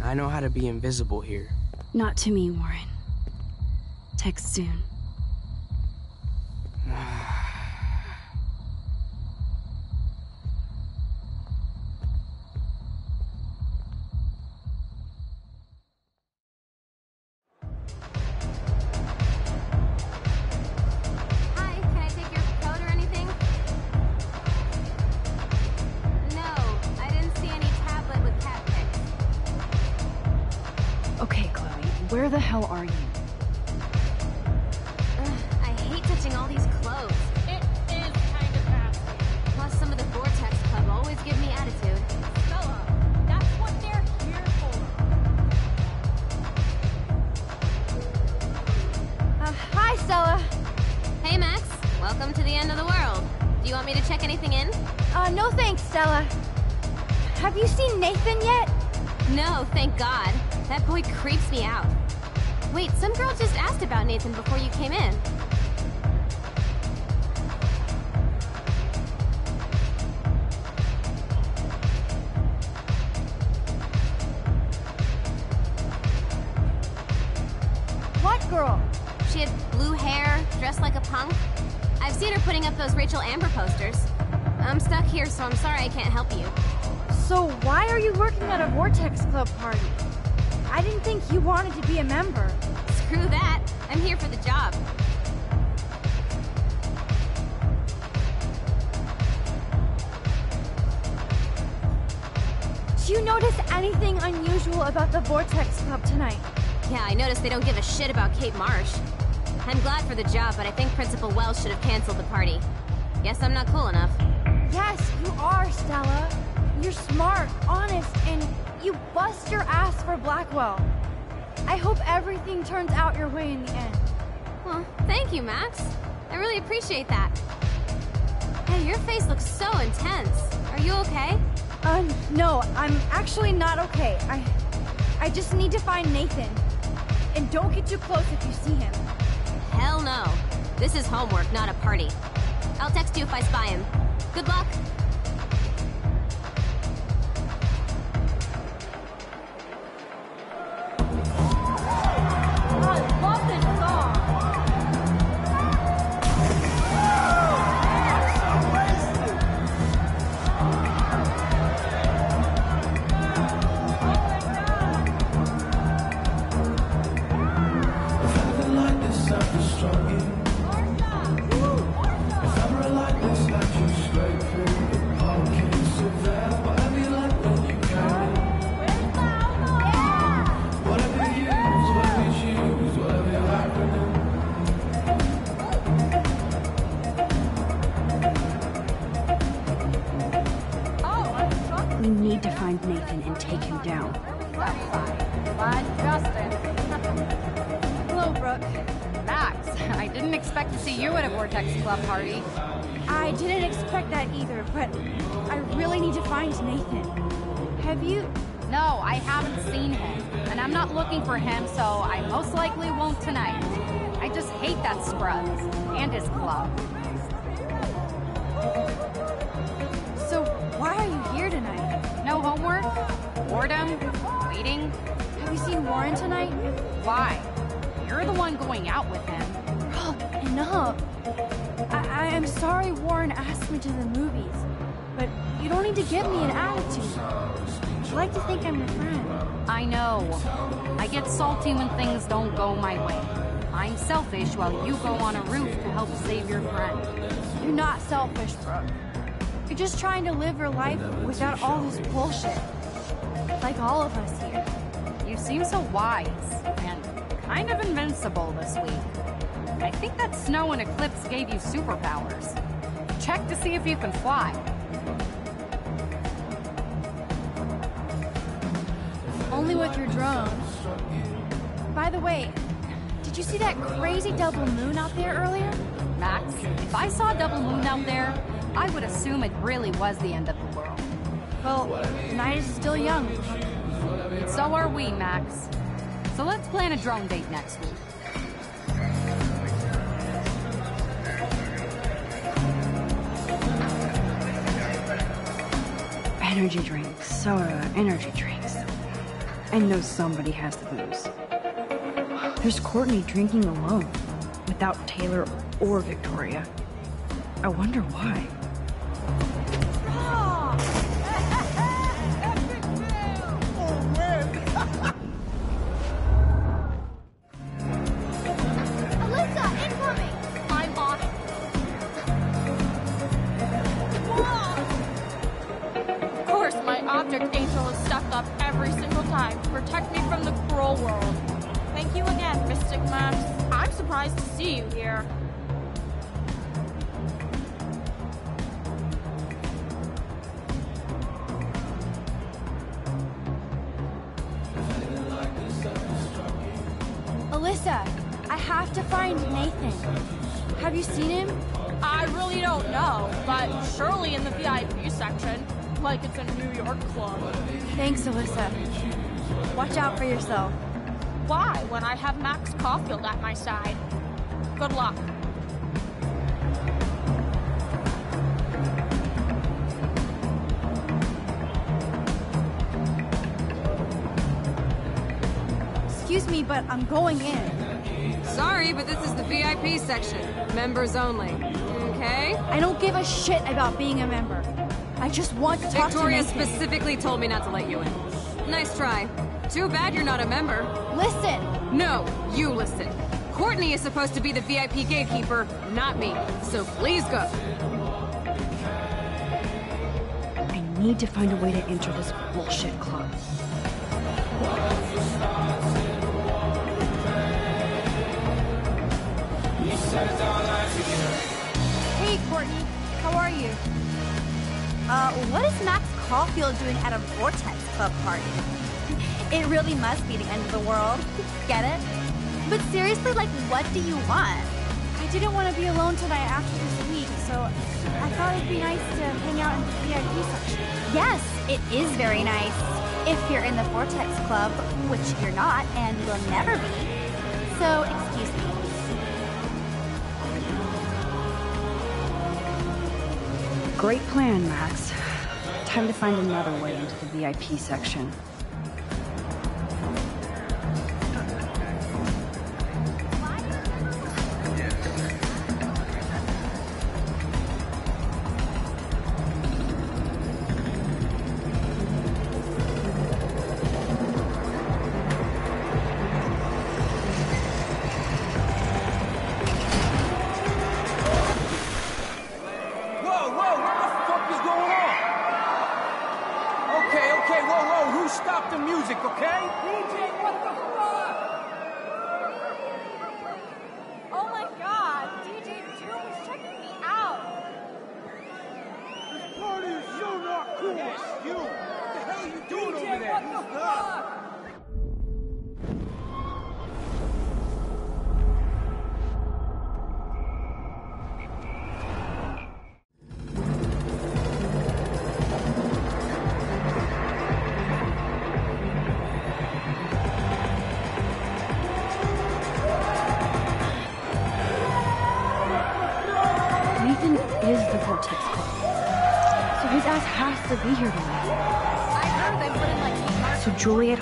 I know how to be invisible here. Not to me, Warren. Text soon. Where the hell are you? Ugh, I hate touching all these clothes. It is kind of nasty. Plus, some of the Vortex Club always give me attitude. Stella, that's what they're here for. Uh, hi, Stella. Hey, Max. Welcome to the end of the world. Do you want me to check anything in? Uh, no thanks, Stella. Have you seen Nathan yet? No, thank God. That boy creeps me out. Wait, some girl just asked about Nathan before you came in. What girl? She had blue hair, dressed like a punk. I've seen her putting up those Rachel Amber posters. I'm stuck here, so I'm sorry I can't help you. So why are you working at a Vortex Club party? I didn't think you wanted to be a member. Screw that. I'm here for the job. Do you notice anything unusual about the Vortex Club tonight? Yeah, I noticed they don't give a shit about Kate Marsh. I'm glad for the job, but I think Principal Wells should have canceled the party. Guess I'm not cool enough. Yes, you are, Stella. You're smart, honest, and you bust your ass for Blackwell. I hope everything turns out your way in the end. Well, thank you, Max. I really appreciate that. Hey, your face looks so intense. Are you okay? Uh, no, I'm actually not okay. I, I just need to find Nathan. And don't get too close if you see him. Hell no. This is homework, not a party. I'll text you if I spy him. Good luck. Bullshit. Like all of us here. You seem so wise and kind of invincible this week. I think that snow and eclipse gave you superpowers. Check to see if you can fly. Only with your drone. By the way, did you see that crazy double moon out there earlier? Max, if I saw a double moon out there, I would assume it really was the end of the. Well, is still young. So are we, Max. So let's plan a drone date next week. Energy drinks, soda, uh, energy drinks. I know somebody has the booze. There's Courtney drinking alone, without Taylor or Victoria. I wonder why. Shit about being a member. I just want to talk Victoria to Victoria specifically told me not to let you in. Nice try. Too bad you're not a member. Listen! No, you listen. Courtney is supposed to be the VIP gatekeeper, not me. So please go. I need to find a way to enter this bullshit club. Hey, Courtney. How are you? Uh, what is Max Caulfield doing at a Vortex Club party? It really must be the end of the world. Get it? But seriously, like, what do you want? I didn't want to be alone tonight after this week, so I thought it'd be nice to hang out in the VIP section. Yes, it is very nice. If you're in the Vortex Club, which you're not and will never be. So, excuse me. Great plan, Max. Time to find another way into the VIP section.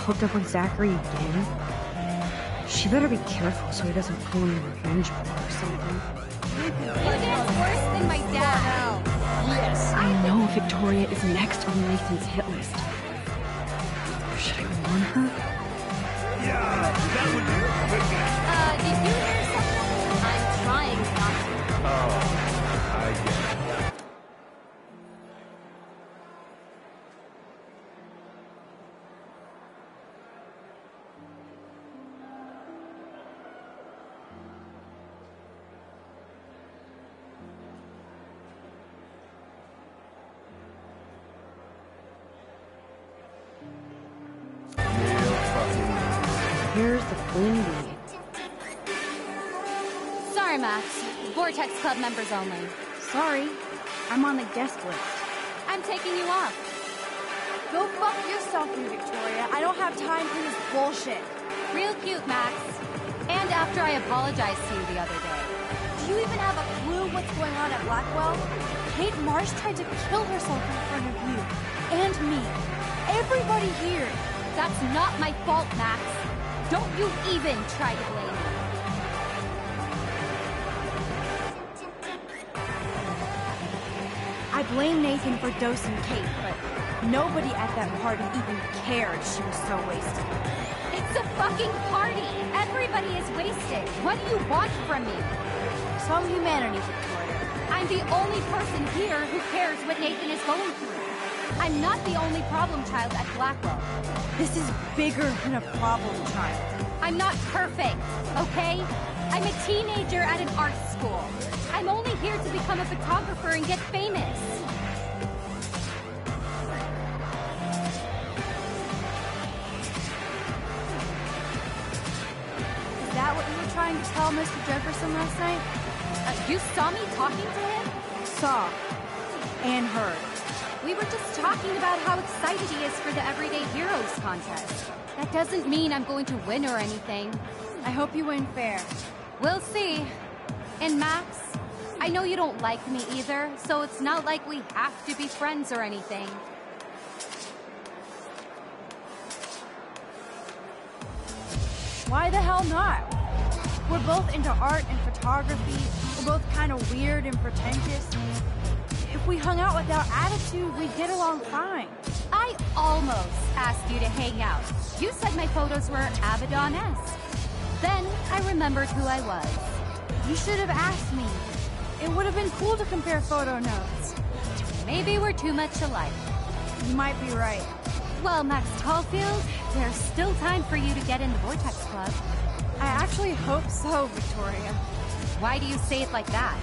Hooked up with Zachary again? She better be careful so he doesn't pull any revenge porn or something. Dance worse than my dad. Yes. I know Victoria is next on Nathan's hit list. Should I warn her? Club members only. Sorry, I'm on the guest list. I'm taking you off. Go fuck yourself, you Victoria. I don't have time for this bullshit. Real cute, Max. And after I apologized to you the other day. Do you even have a clue what's going on at Blackwell? Kate Marsh tried to kill herself in front of you. And me. Everybody here. That's not my fault, Max. Don't you even try to blame blame Nathan for dosing Kate, but nobody at that party even cared she was so wasted. It's a fucking party! Everybody is wasted! What do you want from me? Some humanity, Victoria. I'm the only person here who cares what Nathan is going through. I'm not the only problem child at Blackwell. This is bigger than a problem child. I'm not perfect, okay? I'm a teenager at an art school. I'm only here to become a photographer and get famous. Is that what you were trying to tell Mr. Jefferson last night? Uh, you saw me talking to him? Saw. And heard. We were just talking about how excited he is for the Everyday Heroes contest. That doesn't mean I'm going to win or anything. I hope you win fair. We'll see. And Max, I know you don't like me either, so it's not like we have to be friends or anything. Why the hell not? We're both into art and photography. We're both kind of weird and pretentious. If we hung out without attitude, we'd get along fine. I almost asked you to hang out. You said my photos were Abaddon-esque. Then I remembered who I was. You should have asked me. It would have been cool to compare photo notes. Maybe we're too much alike. You might be right. Well, Max Caulfield, there's still time for you to get in the Vortex Club. I actually hope so, Victoria. Why do you say it like that?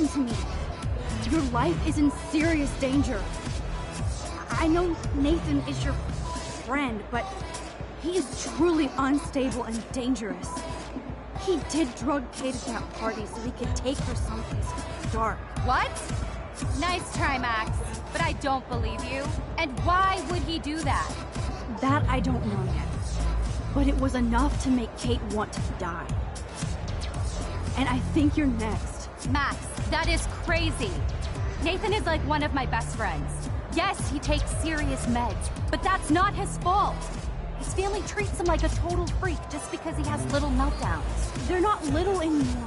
Listen to me. Your life is in serious danger. I know Nathan is your friend, but he is truly unstable and dangerous. He did drug Kate at that party so he could take her someplace dark. What? Nice try, Max. But I don't believe you. And why would he do that? That I don't know yet. But it was enough to make Kate want to die. And I think you're next. Max, that is crazy. Nathan is like one of my best friends. Yes, he takes serious meds, but that's not his fault. His family treats him like a total freak just because he has little meltdowns. They're not little anymore.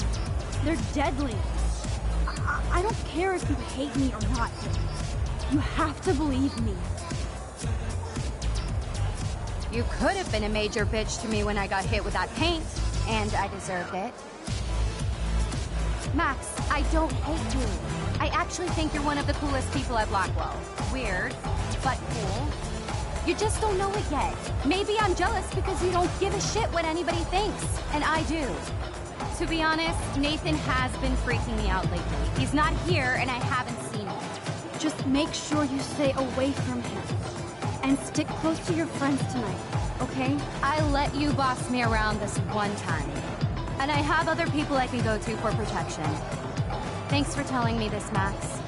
They're deadly. I, I don't care if you hate me or not. You have to believe me. You could have been a major bitch to me when I got hit with that paint, and I deserved it. Max, I don't hate you. I actually think you're one of the coolest people at Blackwell. Weird, but cool. You just don't know it yet. Maybe I'm jealous because you don't give a shit what anybody thinks, and I do. To be honest, Nathan has been freaking me out lately. He's not here, and I haven't seen him. Just make sure you stay away from him. And stick close to your friends tonight, okay? I let you boss me around this one time. And I have other people I can go to for protection. Thanks for telling me this, Max.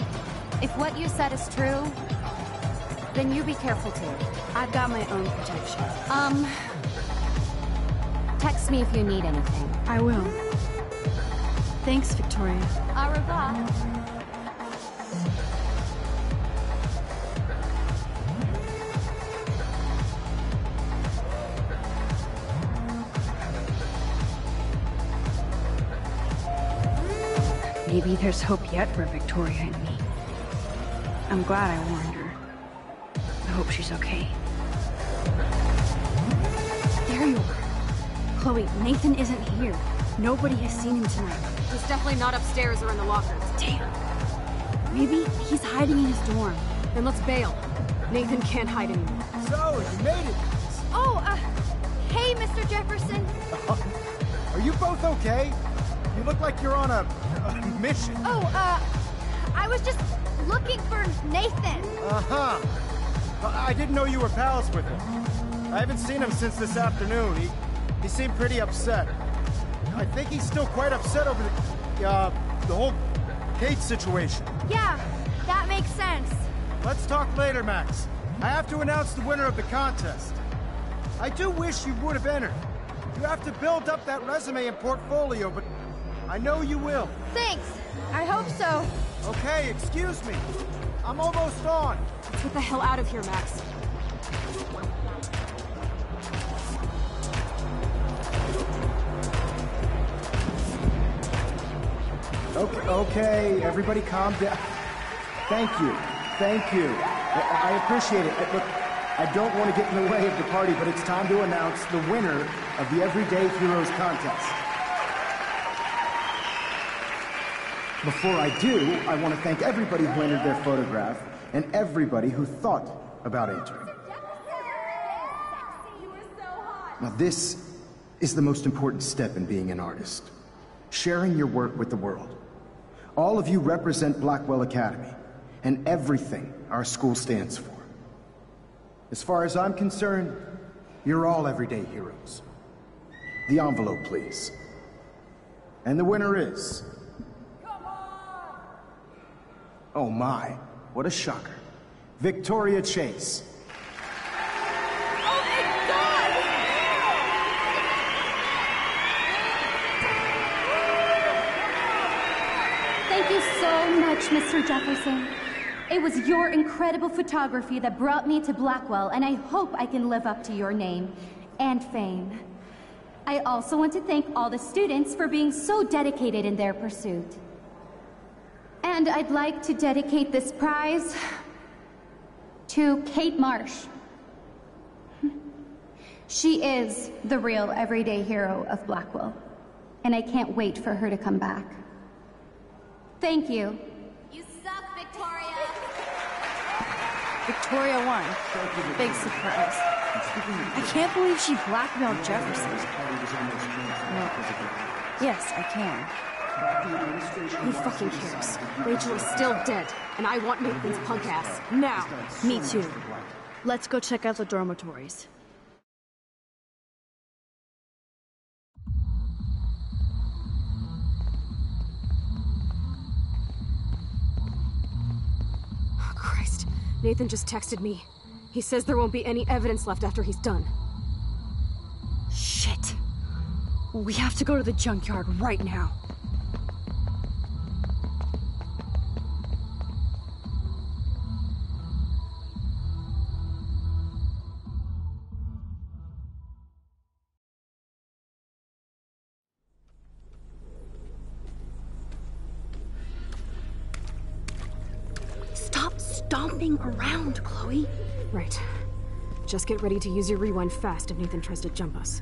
If what you said is true, then you be careful too. I've got my own protection. Um, text me if you need anything. I will. Thanks, Victoria. Au revoir. There's hope yet for Victoria and me. I'm glad I warned her. I hope she's okay. There you are. Chloe, Nathan isn't here. Nobody has seen him tonight. He's definitely not upstairs or in the lockers. Damn. Maybe he's hiding in his dorm. Then let's bail. Nathan can't hide anymore. So, you made it. Oh, uh, hey, Mr. Jefferson. Are you both okay? You look like you're on a Mission? Oh, uh, I was just looking for Nathan. Uh-huh. I didn't know you were pals with him. I haven't seen him since this afternoon. He, he seemed pretty upset. I think he's still quite upset over the, uh, the whole Kate situation. Yeah, that makes sense. Let's talk later, Max. I have to announce the winner of the contest. I do wish you would have entered. You have to build up that resume and portfolio, but I know you will. Thanks. I hope so. Okay, excuse me. I'm almost on. Let's get the hell out of here, Max. Okay, okay, everybody calm down. Thank you. Thank you. I, I appreciate it. I, look, I don't want to get in the way of the party, but it's time to announce the winner of the Everyday Heroes contest. Before I do, I want to thank everybody who entered their photograph and everybody who thought about entering. Now this is the most important step in being an artist. Sharing your work with the world. All of you represent Blackwell Academy and everything our school stands for. As far as I'm concerned, you're all everyday heroes. The envelope, please. And the winner is... Oh my, what a shocker. Victoria Chase. Oh my god! Thank you so much, Mr. Jefferson. It was your incredible photography that brought me to Blackwell, and I hope I can live up to your name and fame. I also want to thank all the students for being so dedicated in their pursuit. And I'd like to dedicate this prize to Kate Marsh. She is the real everyday hero of Blackwell, and I can't wait for her to come back. Thank you. You suck, Victoria. Victoria won. Big surprise. I can't believe she blackmailed Jefferson. No. Yes, I can. Who fucking cares? Rachel is still dead, and I want Nathan's punk ass. Now! Me too. Let's go check out the dormitories. Oh, Christ. Nathan just texted me. He says there won't be any evidence left after he's done. Shit. We have to go to the junkyard right now. Right. Just get ready to use your rewind fast if Nathan tries to jump us.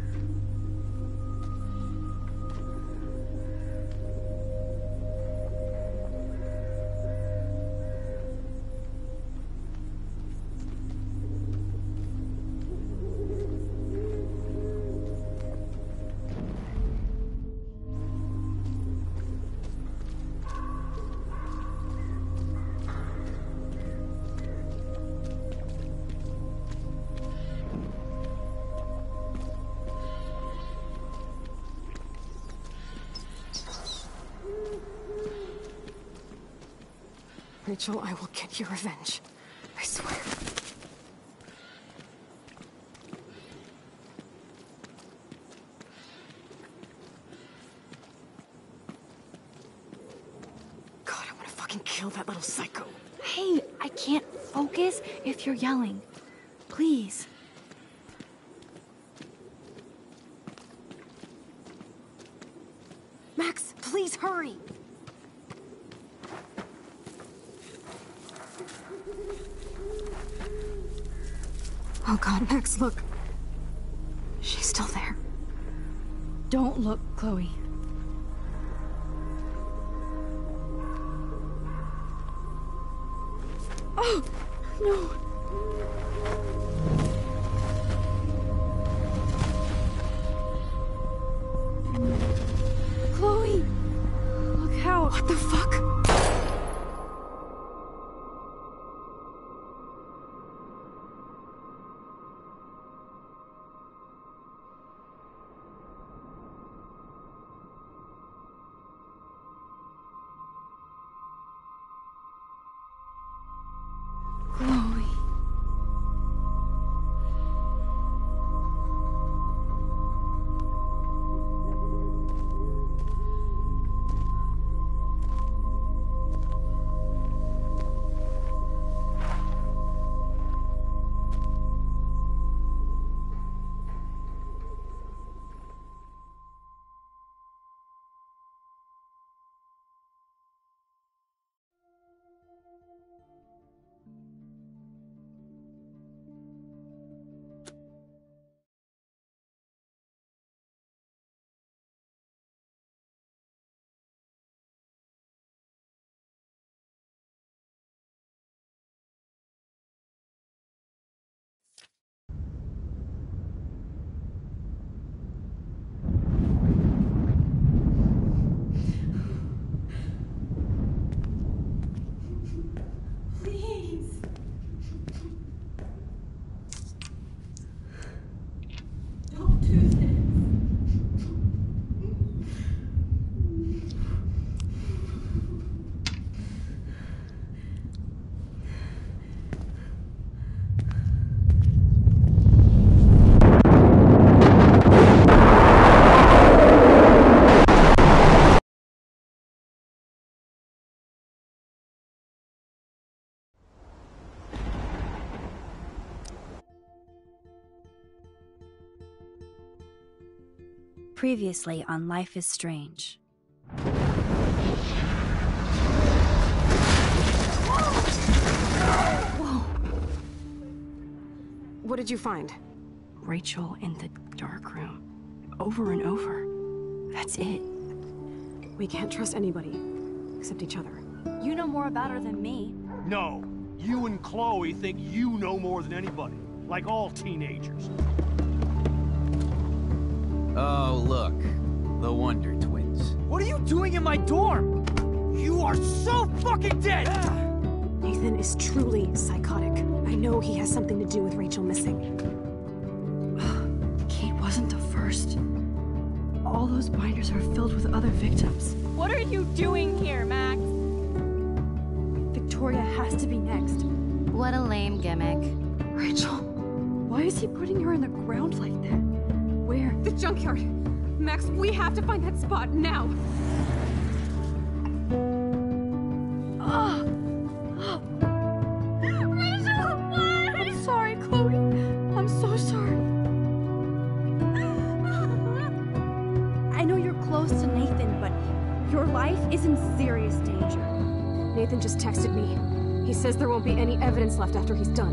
Rachel, I will get your revenge. I swear. God, I want to fucking kill that little psycho. Hey, I can't focus if you're yelling. Please. Previously on Life is Strange. Whoa! What did you find? Rachel in the dark room. Over and over. That's it. We can't trust anybody except each other. You know more about her than me. No. You and Chloe think you know more than anybody. Like all teenagers. Oh, look. The Wonder Twins. What are you doing in my dorm? You are so fucking dead! Nathan is truly psychotic. I know he has something to do with Rachel missing. Kate wasn't the first. All those binders are filled with other victims. What are you doing here, Max? Victoria has to be next. What a lame gimmick. Rachel, why is he putting her in the ground like that? The junkyard! Max, we have to find that spot now! Rachel. I'm sorry, Chloe. I'm so sorry. I know you're close to Nathan, but your life is in serious danger. Nathan just texted me. He says there won't be any evidence left after he's done.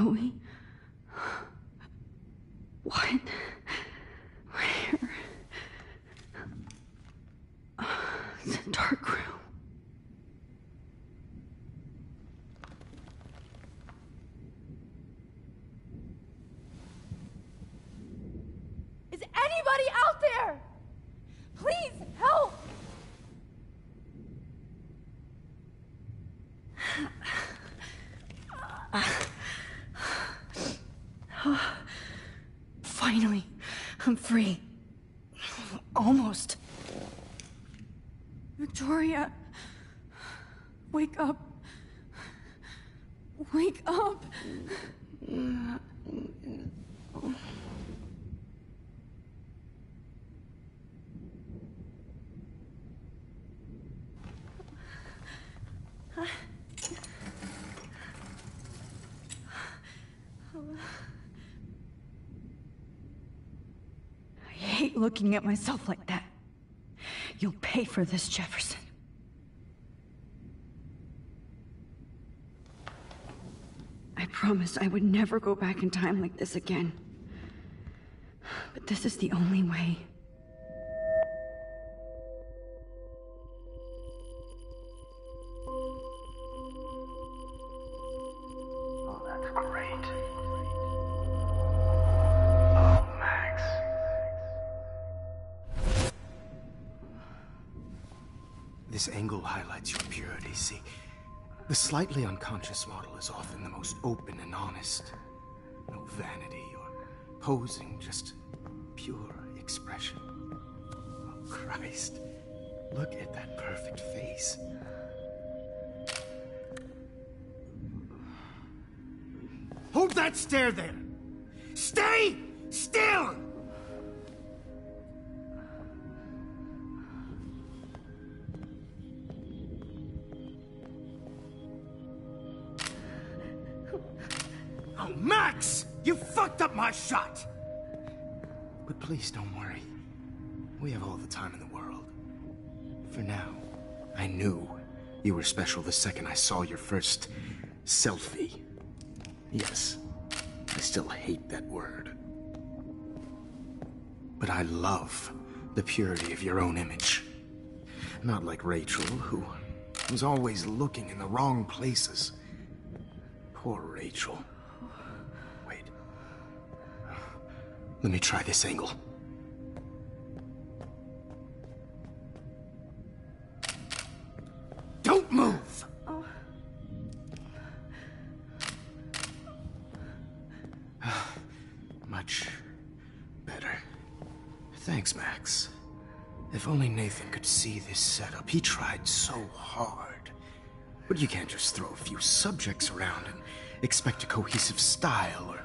Chloe? What? Where? It's a dark room. Is anybody out there? Please help! Finally, I'm free. Almost. Victoria, wake up. Wake up. I hate looking at myself like that. You'll pay for this, Jefferson. I promised I would never go back in time like this again. But this is the only way. This angle highlights your purity, see? The slightly unconscious model is often the most open and honest. No vanity or posing, just pure expression. Oh, Christ. Look at that perfect face. Hold that stare there! Stay still! Shot! But please don't worry. We have all the time in the world. For now, I knew you were special the second I saw your first selfie. Yes, I still hate that word. But I love the purity of your own image. Not like Rachel, who was always looking in the wrong places. Poor Rachel. Let me try this angle. Don't move! Much better. Thanks, Max. If only Nathan could see this setup. He tried so hard. But you can't just throw a few subjects around and expect a cohesive style or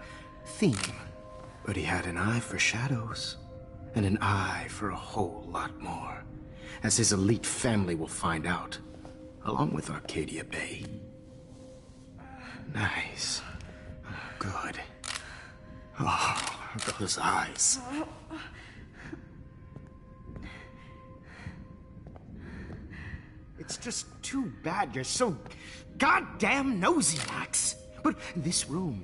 theme. But he had an eye for shadows, and an eye for a whole lot more, as his elite family will find out, along with Arcadia Bay. Nice. Good. Oh, those eyes. It's just too bad you're so goddamn nosy, Max. But this room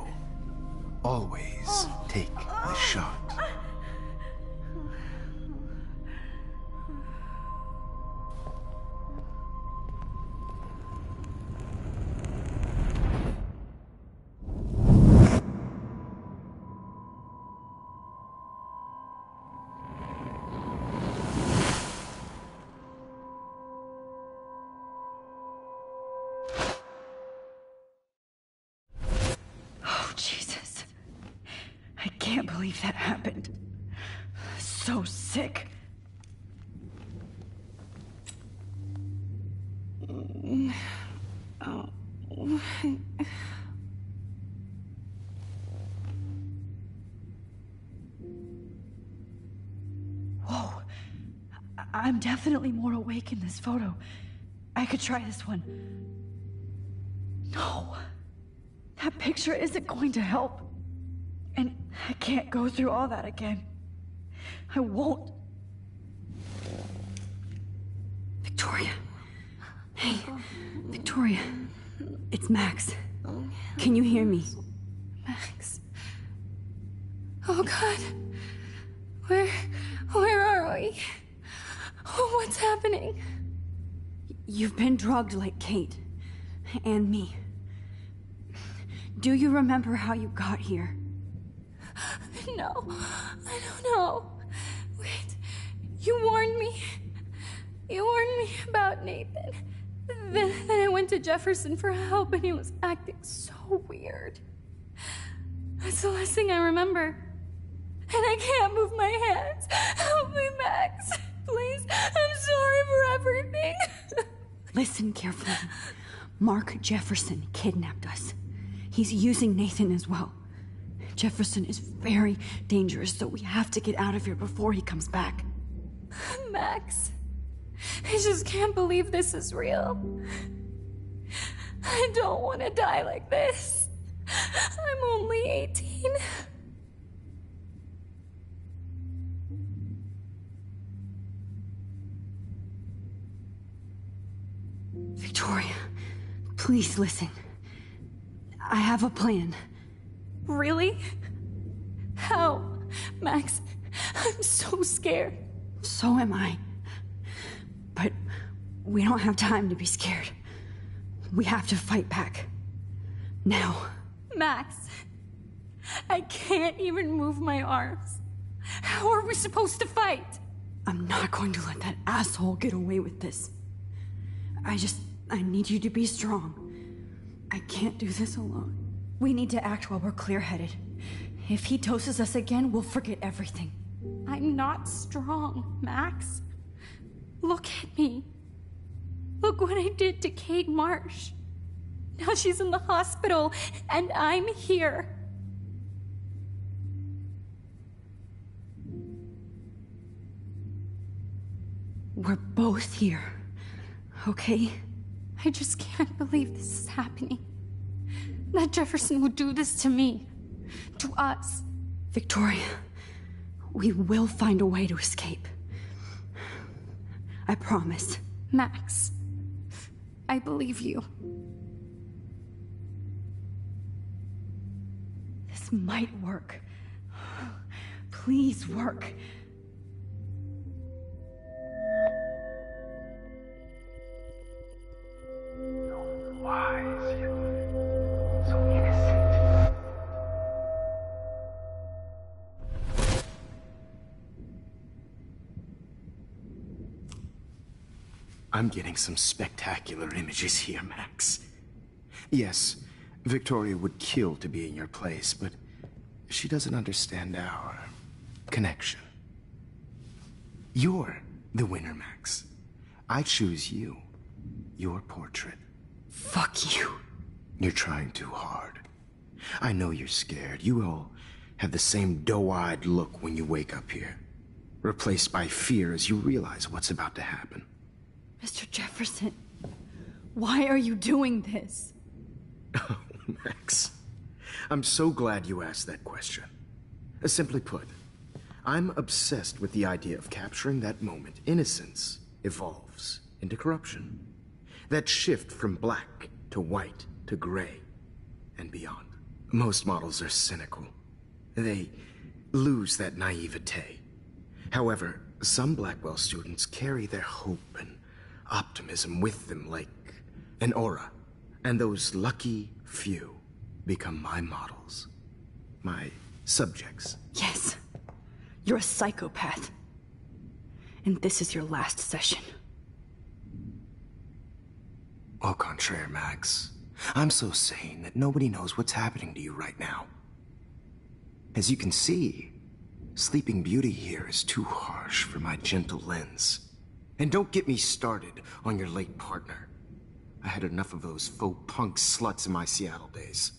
Always take the shot. That happened. So sick. Oh. Whoa. I'm definitely more awake in this photo. I could try this one. No. That picture isn't going to help. And I can't go through all that again. I won't. Victoria. Hey, Victoria. It's Max. Can you hear me? Max. Oh god. Where where are we? Oh, what's happening? You've been drugged like Kate. And me. Do you remember how you got here? No. I don't know. Wait. You warned me. You warned me about Nathan. Then, then I went to Jefferson for help and he was acting so weird. That's the last thing I remember. And I can't move my hands. Help me, Max. Please. I'm sorry for everything. Listen carefully. Mark Jefferson kidnapped us. He's using Nathan as well. Jefferson is very dangerous, so we have to get out of here before he comes back. Max. I just can't believe this is real. I don't want to die like this. I'm only 18. Victoria, please listen. I have a plan. Really? How? Max, I'm so scared. So am I. But we don't have time to be scared. We have to fight back. Now. Max, I can't even move my arms. How are we supposed to fight? I'm not going to let that asshole get away with this. I just. I need you to be strong. I can't do this alone. We need to act while we're clear headed. If he doses us again, we'll forget everything. I'm not strong, Max. Look at me. Look what I did to Kate Marsh. Now she's in the hospital, and I'm here. We're both here. Okay? I just can't believe this is happening. That Jefferson would do this to me. To us. Victoria, we will find a way to escape. I promise. Max, I believe you. This might work. Please work. Wise, I'm getting some spectacular images here, Max. Yes, Victoria would kill to be in your place, but she doesn't understand our connection. You're the winner, Max. I choose you. Your portrait. Fuck you. You're trying too hard. I know you're scared. You all have the same doe-eyed look when you wake up here. Replaced by fear as you realize what's about to happen. Mr. Jefferson, why are you doing this? Oh, Max. I'm so glad you asked that question. Uh, Simply put, I'm obsessed with the idea of capturing that moment innocence evolves into corruption. That shift from black to white to gray and beyond. Most models are cynical. They lose that naivete. However, some Blackwell students carry their hope and optimism with them like an aura. And those lucky few become my models. My subjects. Yes. You're a psychopath. And this is your last session. Au contraire, Max. I'm so sane that nobody knows what's happening to you right now. As you can see, Sleeping Beauty here is too harsh for my gentle lens. And don't get me started on your late partner. I had enough of those faux punk sluts in my Seattle days.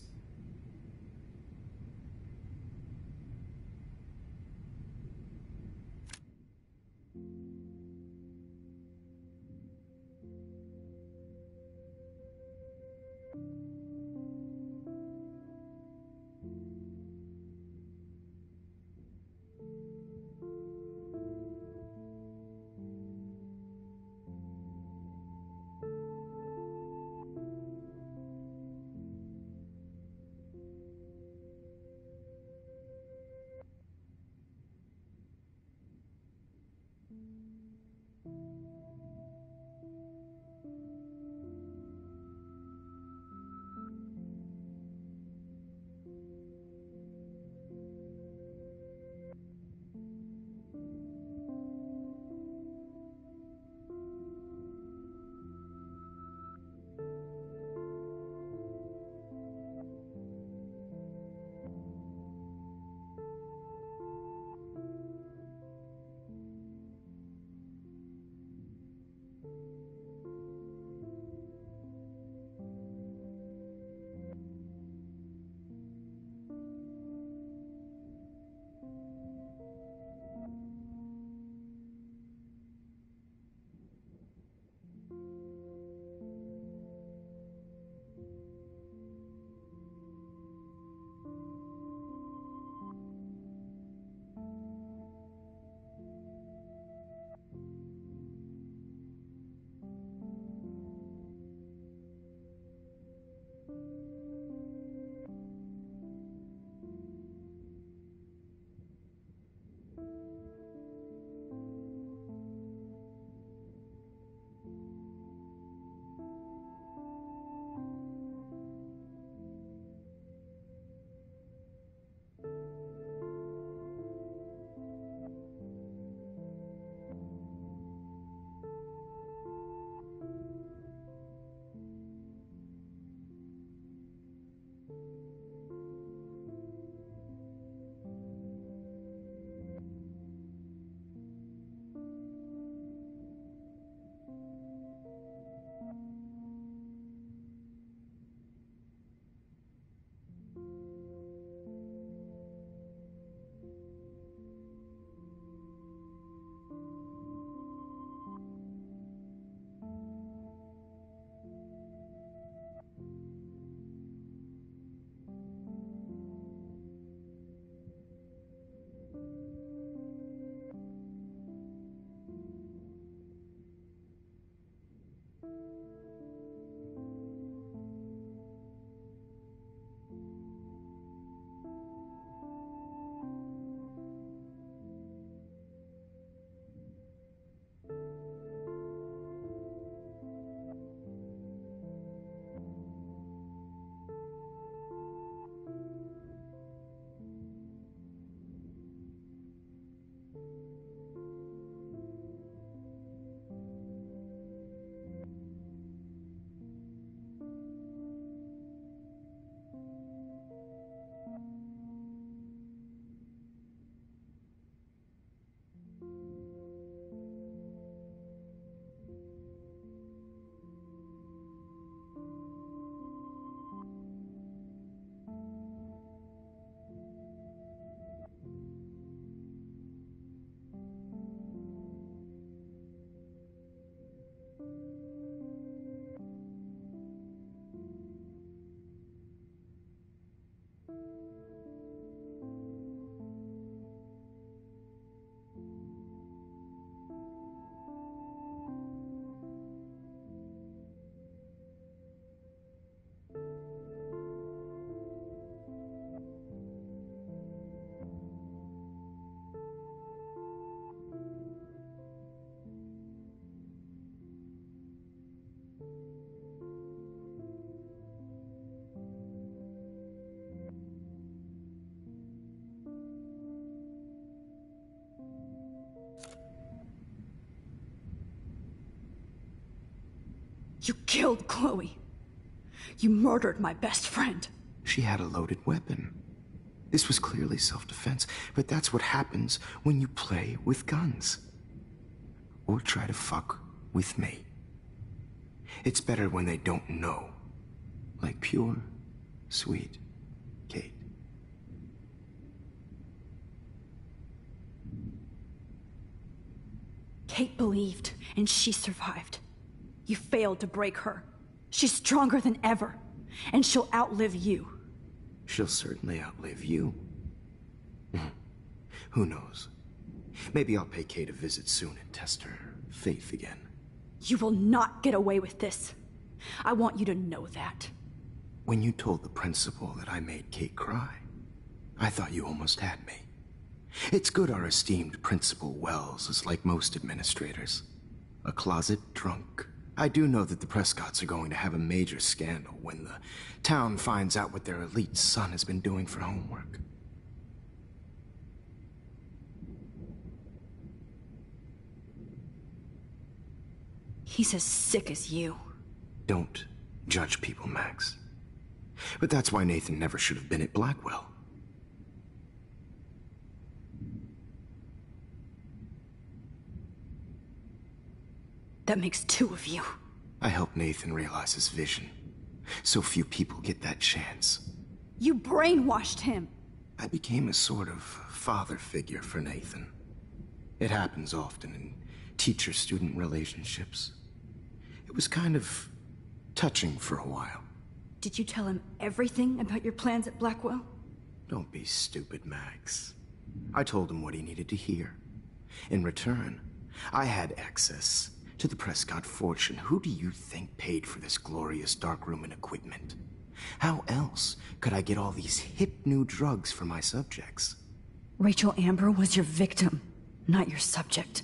You killed Chloe. You murdered my best friend. She had a loaded weapon. This was clearly self-defense, but that's what happens when you play with guns. Or try to fuck with me. It's better when they don't know. Like pure, sweet Kate. Kate believed, and she survived. You failed to break her. She's stronger than ever, and she'll outlive you. She'll certainly outlive you. Who knows? Maybe I'll pay Kate a visit soon and test her faith again. You will not get away with this. I want you to know that. When you told the principal that I made Kate cry, I thought you almost had me. It's good our esteemed Principal Wells is like most administrators. A closet drunk. I do know that the Prescotts are going to have a major scandal when the town finds out what their elite son has been doing for homework. He's as sick as you. Don't judge people, Max. But that's why Nathan never should have been at Blackwell. That makes two of you. I helped Nathan realize his vision. So few people get that chance. You brainwashed him. I became a sort of father figure for Nathan. It happens often in teacher-student relationships. It was kind of touching for a while. Did you tell him everything about your plans at Blackwell? Don't be stupid, Max. I told him what he needed to hear. In return, I had access to the Prescott fortune. Who do you think paid for this glorious darkroom and equipment? How else could I get all these hip new drugs for my subjects? Rachel Amber was your victim, not your subject.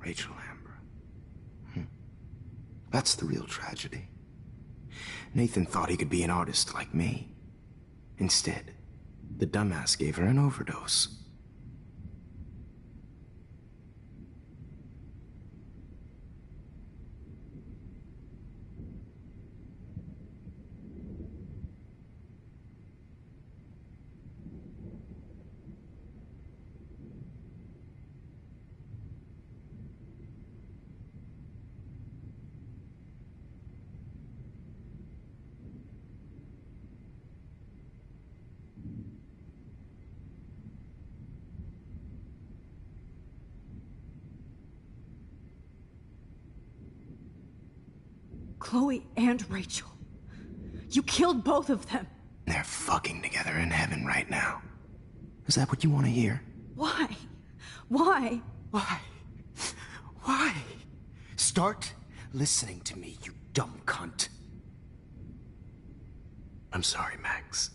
Rachel Amber. Hmm. That's the real tragedy. Nathan thought he could be an artist like me. Instead, the dumbass gave her an overdose. Chloe and Rachel. You killed both of them. They're fucking together in heaven right now. Is that what you want to hear? Why? Why? Why? Why? Start listening to me, you dumb cunt. I'm sorry, Max.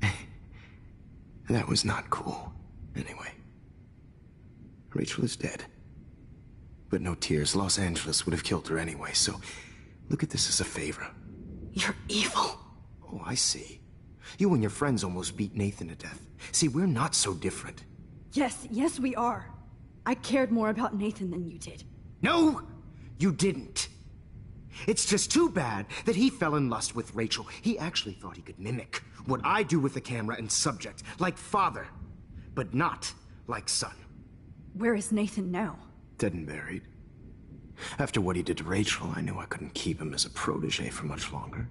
that was not cool. Anyway, Rachel is dead. But no tears. Los Angeles would have killed her anyway, so look at this as a favor. You're evil. Oh, I see. You and your friends almost beat Nathan to death. See, we're not so different. Yes, yes, we are. I cared more about Nathan than you did. No, you didn't. It's just too bad that he fell in lust with Rachel. He actually thought he could mimic what I do with the camera and subject, like father, but not like son. Where is Nathan now? Dead and buried. After what he did to Rachel, I knew I couldn't keep him as a protege for much longer.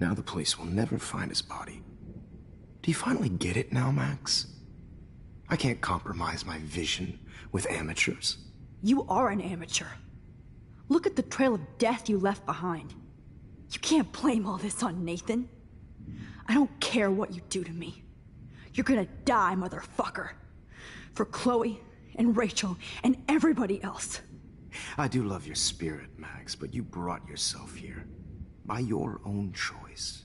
Now the police will never find his body. Do you finally get it now, Max? I can't compromise my vision with amateurs. You are an amateur. Look at the trail of death you left behind. You can't blame all this on Nathan. I don't care what you do to me. You're gonna die, motherfucker. For Chloe and Rachel and everybody else. I do love your spirit, Max, but you brought yourself here. By your own choice.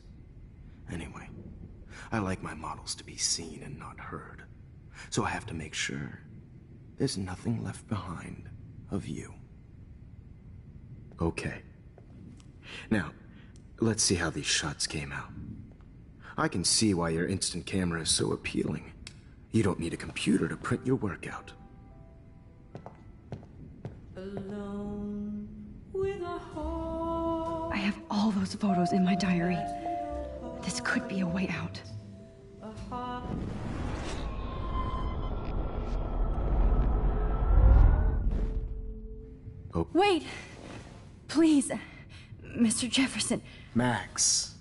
Anyway, I like my models to be seen and not heard. So I have to make sure there's nothing left behind of you. Okay. Now, let's see how these shots came out. I can see why your instant camera is so appealing. You don't need a computer to print your work out. I have all those photos in my diary. This could be a way out. Oh. Wait! Please, Mr. Jefferson. Max,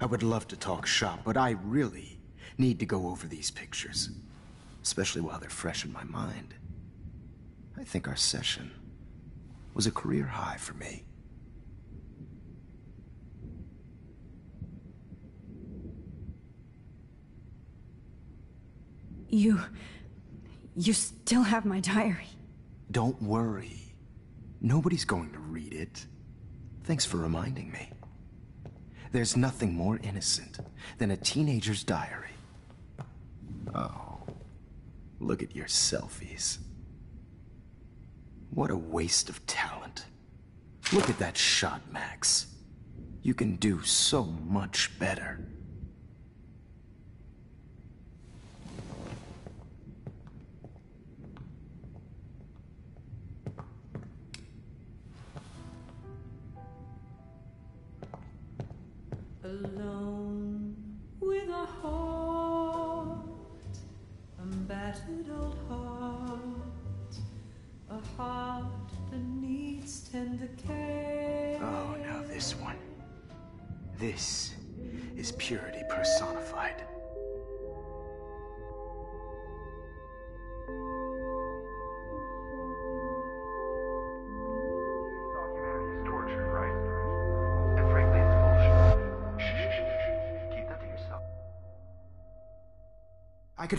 I would love to talk shop, but I really need to go over these pictures. Especially while they're fresh in my mind. I think our session was a career high for me. You. You still have my diary. Don't worry. Nobody's going to read it. Thanks for reminding me. There's nothing more innocent than a teenager's diary. Oh, look at your selfies. What a waste of talent. Look at that shot, Max. You can do so much better.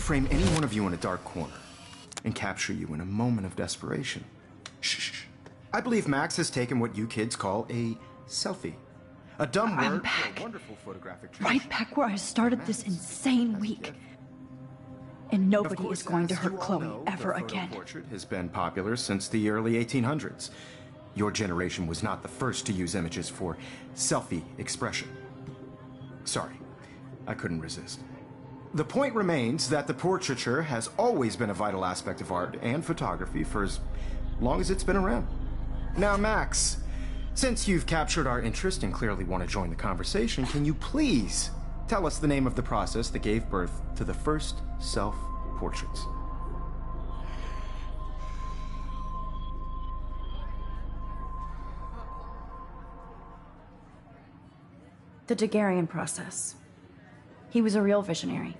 Frame any one of you in a dark corner and capture you in a moment of desperation. Shh, shh. I believe Max has taken what you kids call a selfie. A dumb I'm word back. wonderful photographic Right back where I started this insane week. And nobody is going to hurt Chloe ever the again. portrait has been popular since the early 1800s. Your generation was not the first to use images for selfie expression. Sorry, I couldn't resist. The point remains that the portraiture has always been a vital aspect of art and photography for as long as it's been around. Now, Max, since you've captured our interest and clearly want to join the conversation, can you please tell us the name of the process that gave birth to the first self portraits? The Daguerrean process. He was a real visionary,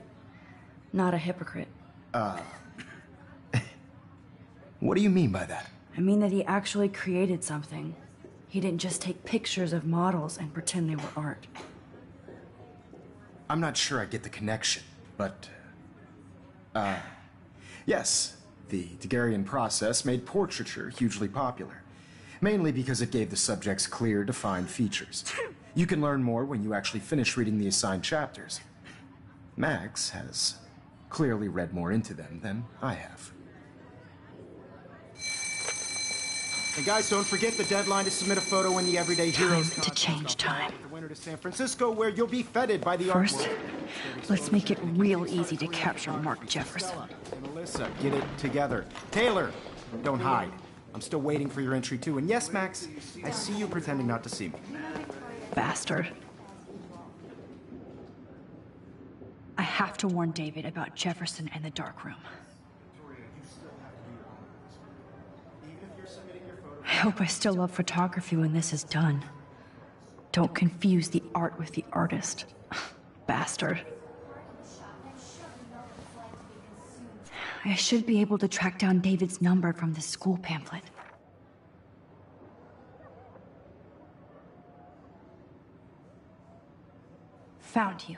not a hypocrite. Uh. what do you mean by that? I mean that he actually created something. He didn't just take pictures of models and pretend they were art. I'm not sure I get the connection, but. Uh. Yes, the Daguerrean process made portraiture hugely popular. Mainly because it gave the subjects clear, defined features. You can learn more when you actually finish reading the assigned chapters. Max has clearly read more into them than I have. And guys, don't forget the deadline to submit a photo in the Everyday Heroes to change time. The winter to San Francisco, where you'll be feted by the First, art let's make it real easy to capture Mark Jefferson. And Alyssa, get it together. Taylor, don't hide. I'm still waiting for your entry too. And yes, Max, I see you pretending not to see me. Bastard. I have to warn David about Jefferson and the dark room. I hope I still love photography when this is done. Don't confuse the art with the artist. Bastard. I should be able to track down David's number from the school pamphlet. Found you.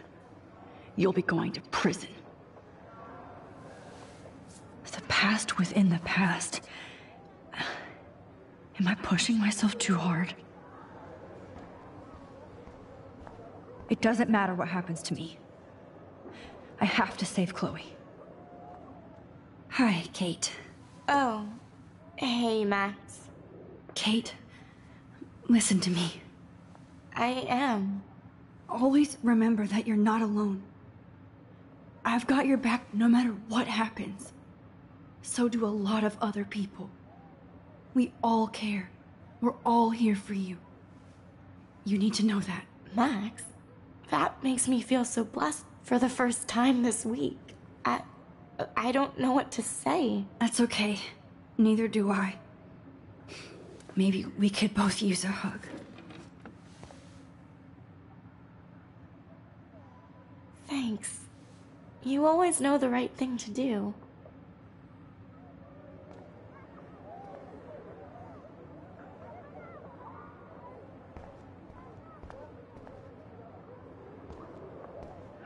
you'll be going to prison. The past within the past. Am I pushing myself too hard? It doesn't matter what happens to me. I have to save Chloe. Hi, Kate. Oh. Hey, Max. Kate, listen to me. I am. Always remember that you're not alone. I've got your back no matter what happens. So do a lot of other people. We all care. We're all here for you. You need to know that. Max, that makes me feel so blessed for the first time this week. I I don't know what to say. That's okay. Neither do I. Maybe we could both use a hug. Thanks. You always know the right thing to do.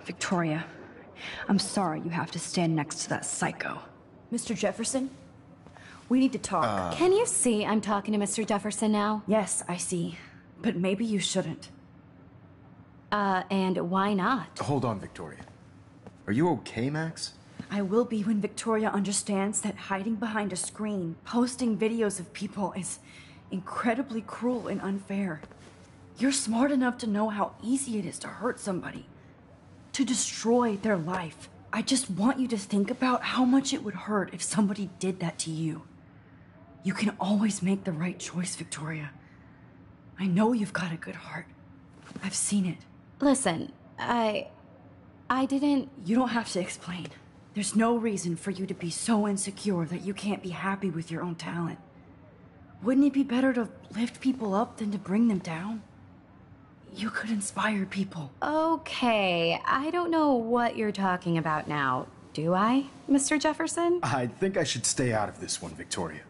Victoria, I'm sorry you have to stand next to that psycho. Mr. Jefferson? We need to talk. Can you see I'm talking to Mr. Jefferson now? Yes, I see. But maybe you shouldn't. Uh, and why not? Hold on, Victoria. Are you okay, Max? I will be when Victoria understands that hiding behind a screen, posting videos of people is incredibly cruel and unfair. You're smart enough to know how easy it is to hurt somebody, to destroy their life. I just want you to think about how much it would hurt if somebody did that to you. You can always make the right choice, Victoria. I know you've got a good heart. I've seen it. Listen, I. I didn't. You don't have to explain. There's no reason for you to be so insecure that you can't be happy with your own talent. Wouldn't it be better to lift people up than to bring them down? You could inspire people. Okay, I don't know what you're talking about now. Do I, Mr. Jefferson? I think I should stay out of this one, Victoria.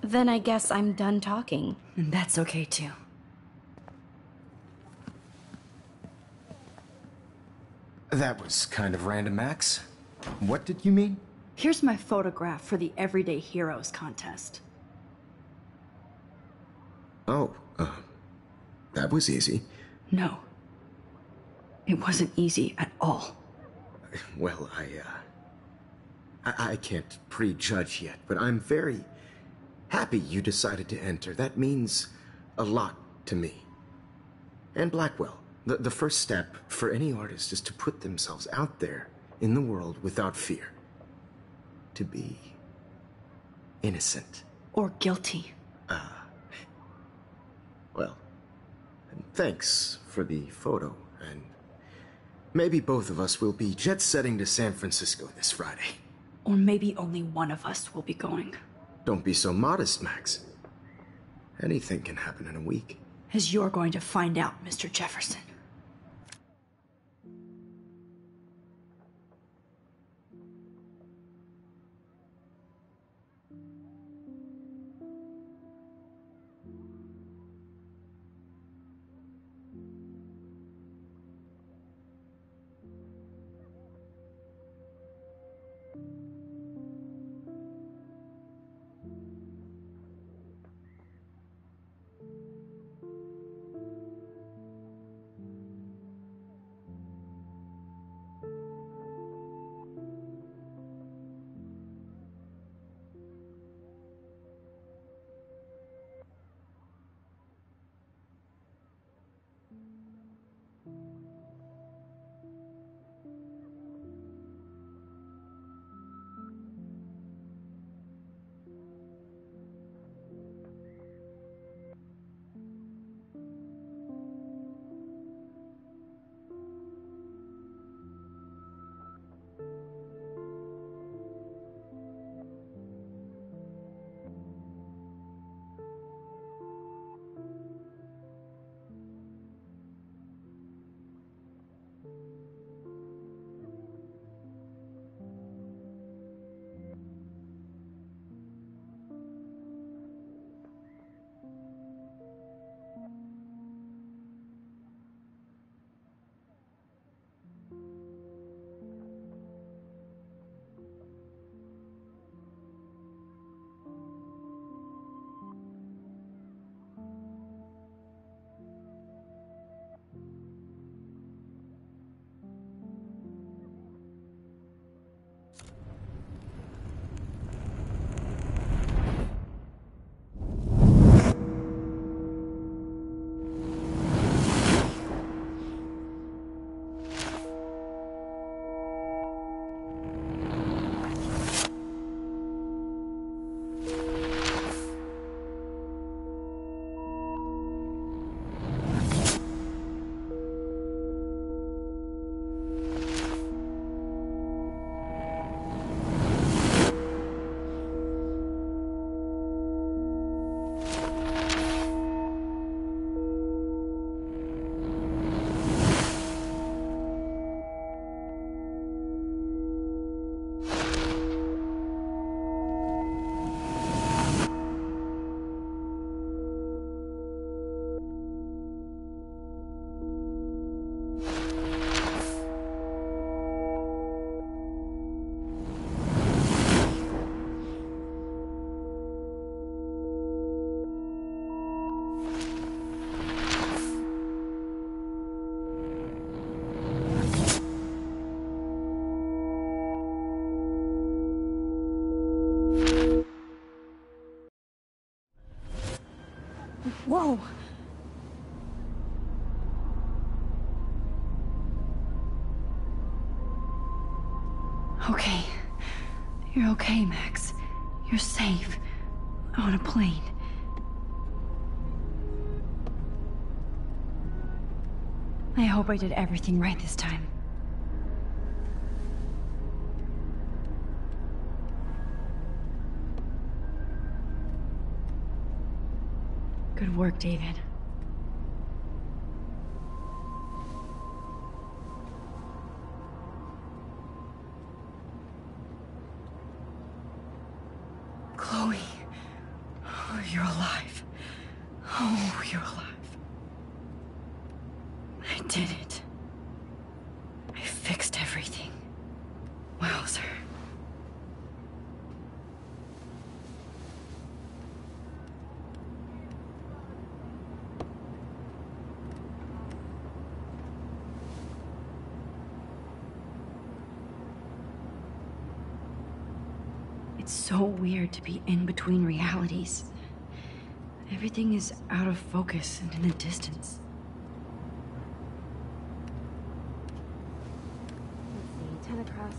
Then I guess I'm done talking. And that's okay too. That was kind of random, Max. What did you mean? Here's my photograph for the Everyday Heroes contest. Oh, uh, that was easy. No. It wasn't easy at all. Well, I, uh. I, I can't prejudge yet, but I'm very happy you decided to enter. That means a lot to me. And Blackwell. The, the first step for any artist is to put themselves out there in the world without fear. To be innocent. Or guilty. Ah. Well, thanks for the photo, and maybe both of us will be jet setting to San Francisco this Friday. Or maybe only one of us will be going. Don't be so modest, Max. Anything can happen in a week. As you're going to find out, Mr. Jefferson. Whoa! Okay. You're okay, Max. You're safe. On a plane. I hope I did everything right this time. David. Chloe. Oh, you're alive. Oh, you're alive. I did it. I fixed everything. Wowzer. It's so weird to be in between realities. Everything is out of focus and in the distance.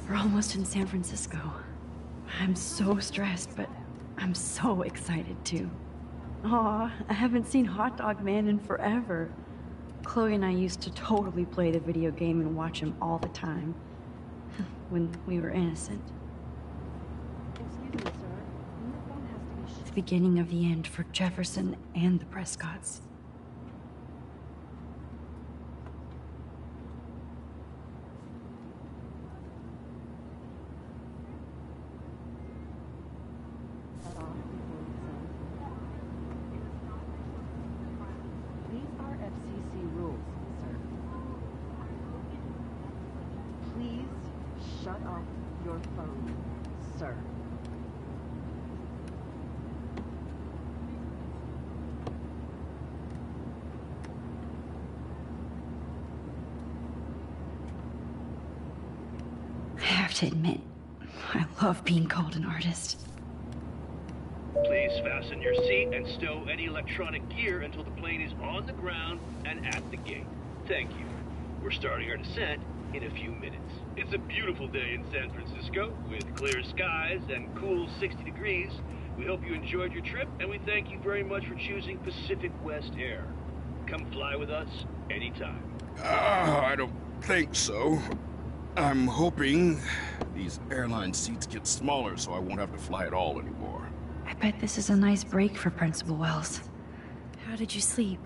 We're almost in San Francisco. I'm so stressed, but I'm so excited too. Aw, I haven't seen Hot Dog Man in forever. Chloe and I used to totally play the video game and watch him all the time. when we were innocent. The beginning of the end for Jefferson and the Prescotts. These are FCC rules, sir. Please shut off your phone, sir. I have to admit, I love being called an artist. Please fasten your seat and stow any electronic gear until the plane is on the ground and at the gate. Thank you. We're starting our descent in a few minutes. It's a beautiful day in San Francisco with clear skies and cool 60 degrees. We hope you enjoyed your trip and we thank you very much for choosing Pacific West Air. Come fly with us anytime. Ah, I don't think so. I'm hoping these airline seats get smaller so I won't have to fly at all anymore. I bet this is a nice break for Principal Wells. How did you sleep?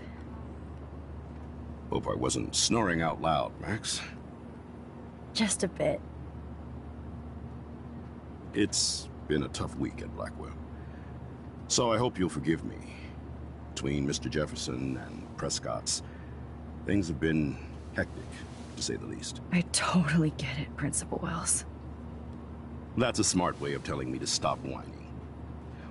Hope I wasn't snoring out loud, Max. Just a bit. It's been a tough week at Blackwell. So I hope you'll forgive me. Between Mr. Jefferson and Prescott's, things have been hectic, to say the least. I totally get it, Principal Wells. That's a smart way of telling me to stop whining.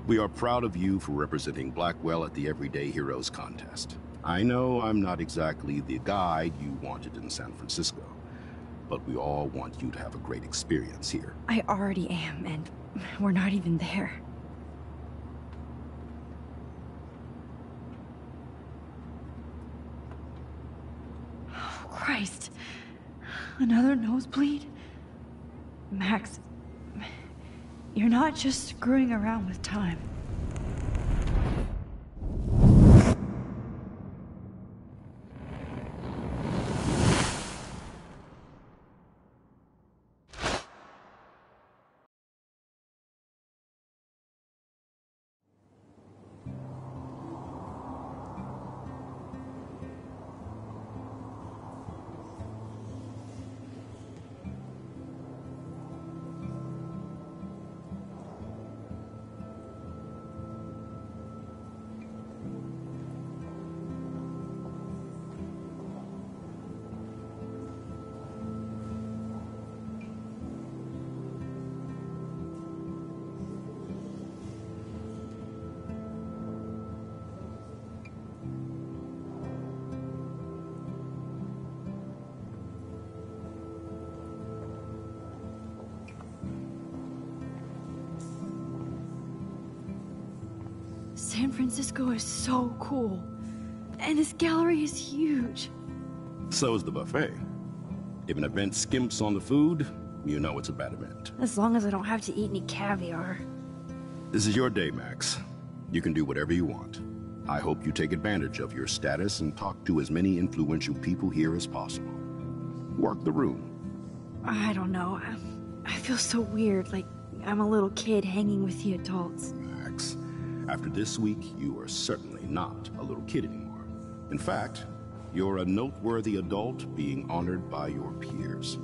We are proud of you for representing Blackwell at the Everyday Heroes contest. I know I'm not exactly the guide you wanted in San Francisco, but we all want you to have a great experience here. I already am, and we're not even there. Oh, Christ. Another nosebleed? Max, you're not just screwing around with time. Francisco is so cool. And this gallery is huge. So is the buffet. If an event skimps on the food, you know it's a bad event. As long as I don't have to eat any caviar. This is your day, Max. You can do whatever you want. I hope you take advantage of your status and talk to as many influential people here as possible. Work the room. I don't know. I, I feel so weird, like I'm a little kid hanging with the adults. After this week, you are certainly not a little kid anymore. In fact, you're a noteworthy adult being honored by your peers.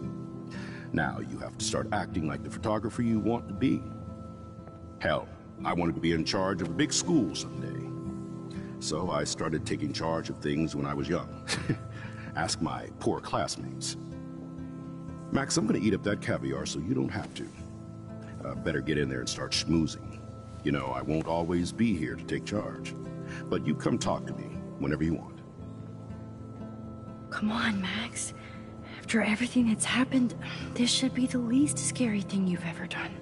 Now you have to start acting like the photographer you want to be. Hell, I wanted to be in charge of a big school someday. So I started taking charge of things when I was young. Ask my poor classmates. Max, I'm gonna eat up that caviar so you don't have to. Uh, better get in there and start schmoozing. You know, I won't always be here to take charge. But you come talk to me whenever you want. Come on, Max. After everything that's happened, this should be the least scary thing you've ever done.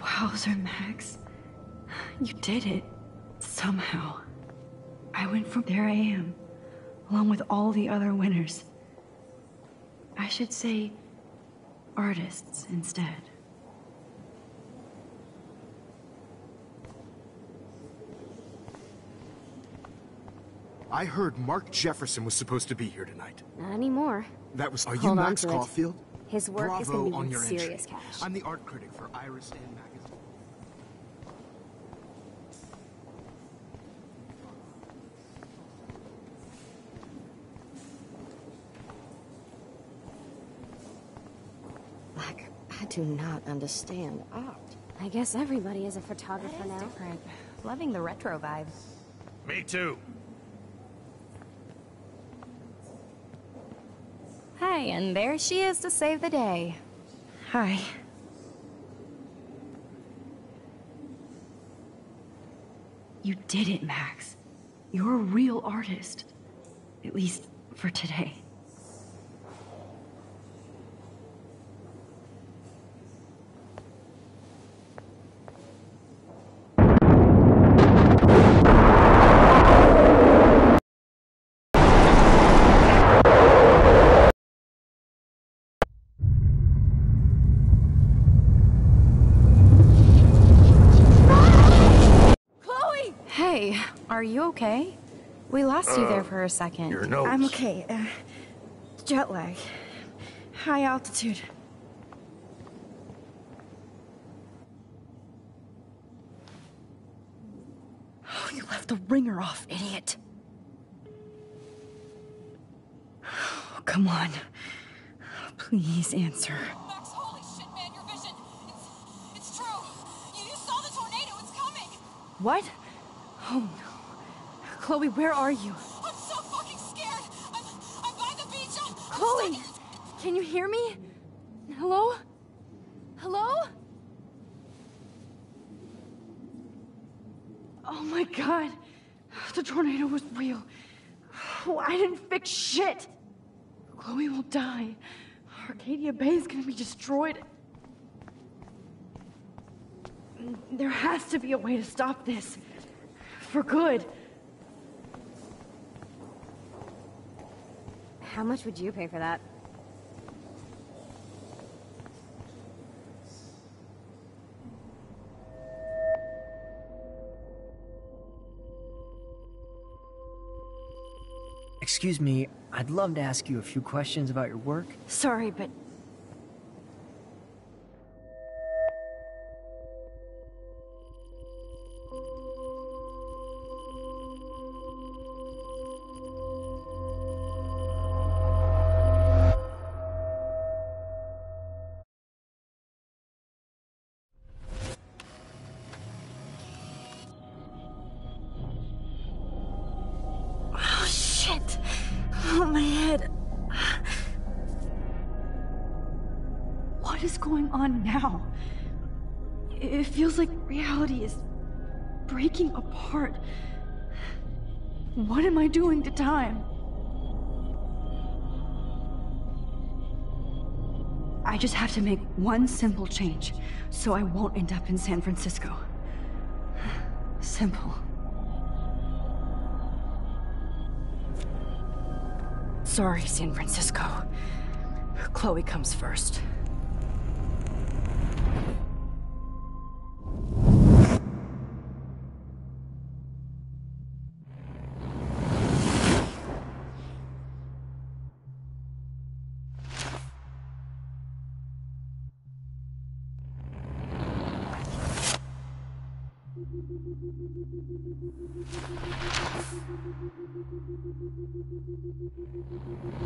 Wowzer, Max. You did it. Somehow. I went from there I am, along with all the other winners. I should say artists instead. I heard Mark Jefferson was supposed to be here tonight. Not anymore. That was. Are you Hold on Max. Caulfield? His work Bravo is going to be on your serious entry. cash. I'm the art critic for Iris and Magazine. Like, I do not understand art. I guess everybody is a photographer now. different. Loving the retro vibe. Me too. Hey, and there she is to save the day. Hi. You did it, Max. You're a real artist. At least for today. Chloe! Hey, are you okay? We lost you there for a second. your notes. I'm okay. Uh, jet lag. High altitude. Oh, you left the ringer off, idiot. Oh, come on. Please answer. Max, holy shit, man, your vision. It's, it's true. You, you saw the tornado. It's coming. What? Oh no. Chloe, where are you? I'm so fucking scared. I'm, I'm by the beach. I'm, I'm Chloe! Can you hear me? Hello? Hello? Oh my god. The tornado was real. Oh, I didn't fix shit. Chloe will die. Arcadia Bay is gonna be destroyed. There has to be a way to stop this. For good. How much would you pay for that? Excuse me, I'd love to ask you a few questions about your work. Sorry, but I just have to make one simple change, so I won't end up in San Francisco. Simple. Sorry, San Francisco. Chloe comes first. Oh, fuck. God, no. I'm back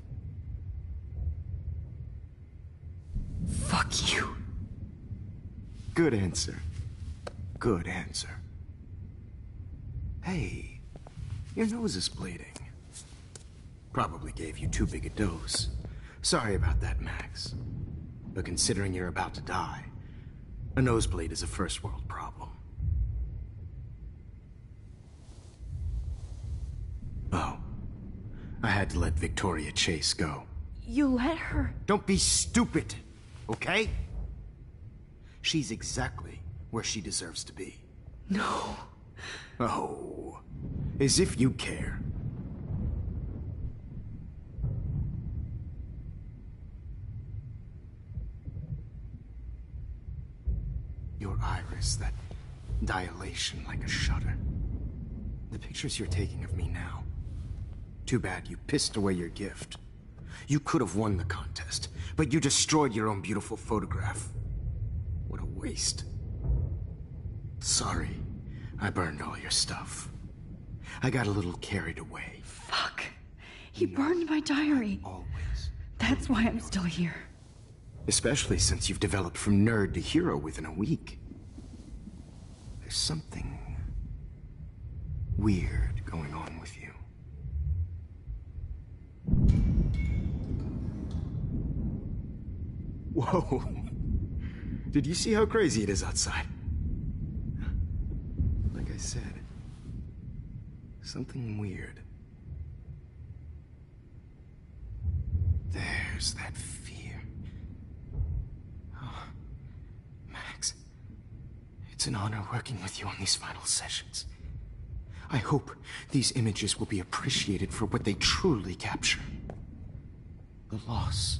Fuck you. Good answer. Good answer. Hey, your nose is bleeding. Probably gave you too big a dose. Sorry about that, Max. But considering you're about to die, a nosebleed is a first world problem. Oh. I had to let Victoria Chase go. You let her. Don't be stupid, okay? She's exactly where she deserves to be. No. Oh. As if you care. Your iris, that dilation like a shutter. The pictures you're taking of me now. Too bad you pissed away your gift. You could have won the contest, but you destroyed your own beautiful photograph. What a waste. Sorry, I burned all your stuff. I got a little carried away. Fuck. He burned my diary. Always. That's why I'm still here. Especially since you've developed from nerd to hero within a week. There's something weird going on with you. Whoa. Did you see how crazy it is outside? Like I said, something weird. There's that fear. Oh, Max, it's an honor working with you on these final sessions. I hope these images will be appreciated for what they truly capture. The loss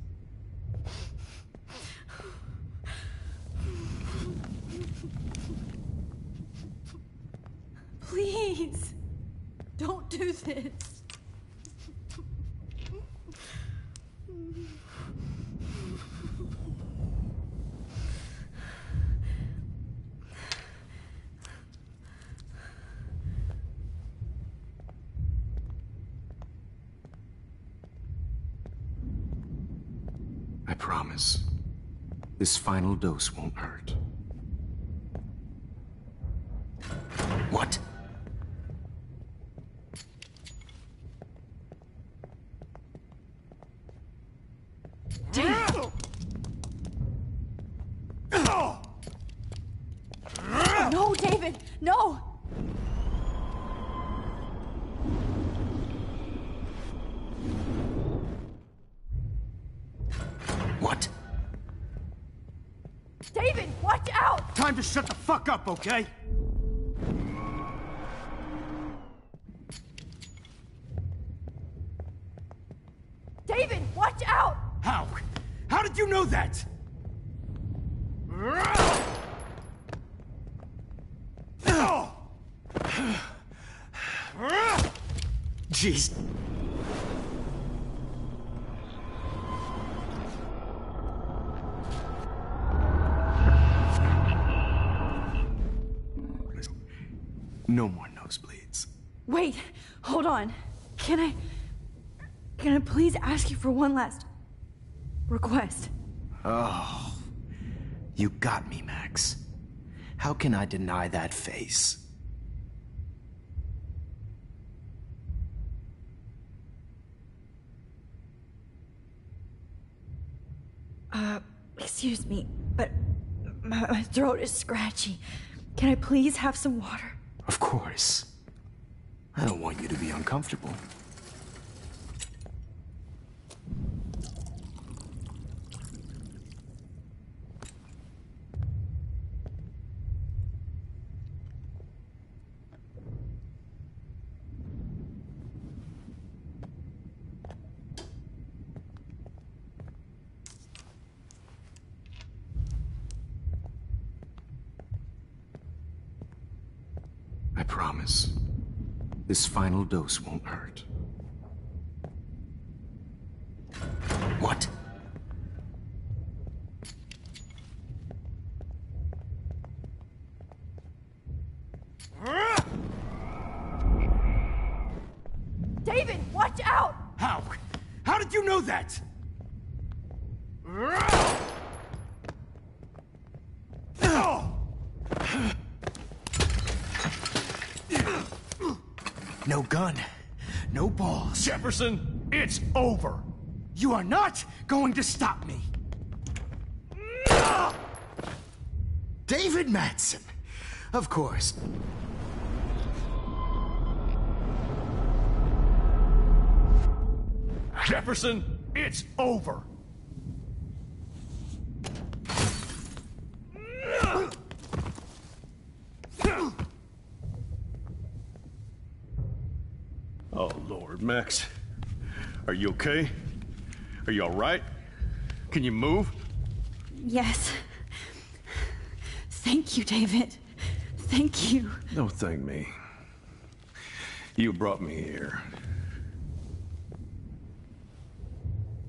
Please, don't do this. I promise. This final dose won't hurt. What? Up, okay? David, watch out! How? How did you know that? Jeez. No more nosebleeds. Wait, hold on. Can I. Can I please ask you for one last request? Oh. You got me, Max. How can I deny that face? Uh, excuse me, but my, my throat is scratchy. Can I please have some water? Of course. I don't want you to be uncomfortable. I promise. This final dose won't hurt. What? David, watch out! How? How did you know that? No gun. No balls. Jefferson, it's over. You are not going to stop me. David Madsen. Of course. Jefferson, it's over. Oh, Lord, Max. Are you okay? Are you all right? Can you move? Yes. Thank you, David. Thank you. Don't thank me. You brought me here.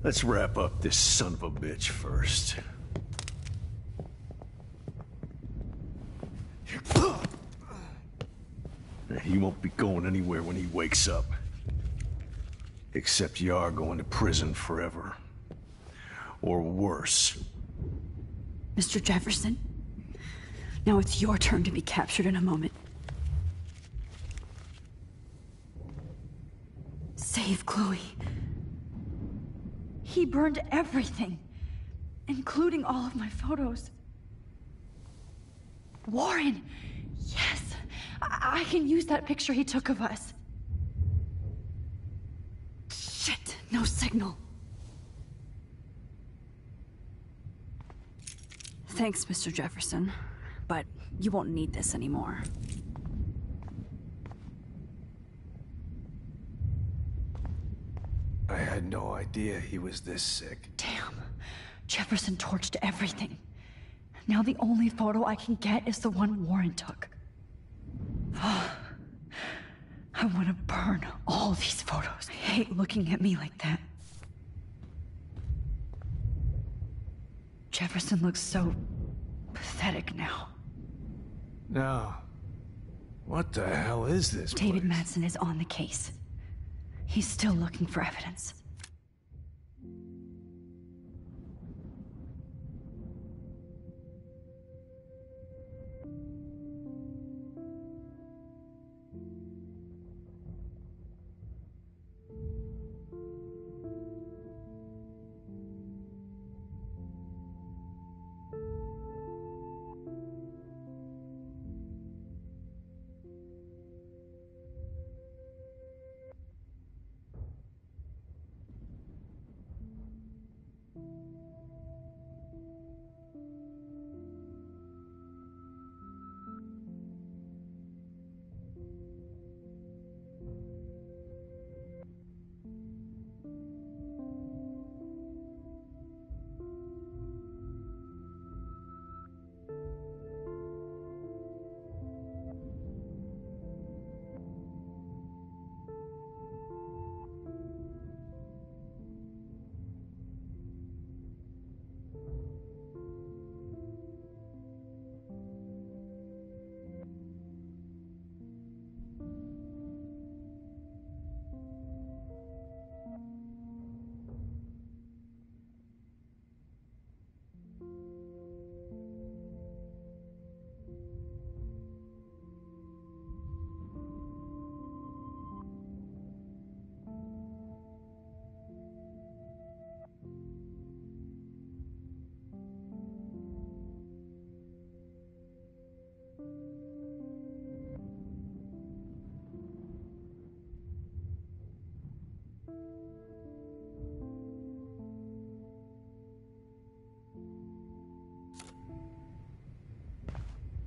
Let's wrap up this son of a bitch first. He won't be going anywhere when he wakes up. Except you are going to prison forever. Or worse. Mr. Jefferson, now it's your turn to be captured in a moment. Save Chloe. He burned everything, including all of my photos. Warren! Yes! I, I can use that picture he took of us. Shit! No signal. Thanks, Mr. Jefferson, but you won't need this anymore. I had no idea he was this sick. Damn. Jefferson torched everything. Now the only photo I can get is the one Warren took. I want to burn all these photos. I hate looking at me like that. Jefferson looks so pathetic now. No. What the hell is this David Madsen is on the case. He's still looking for evidence.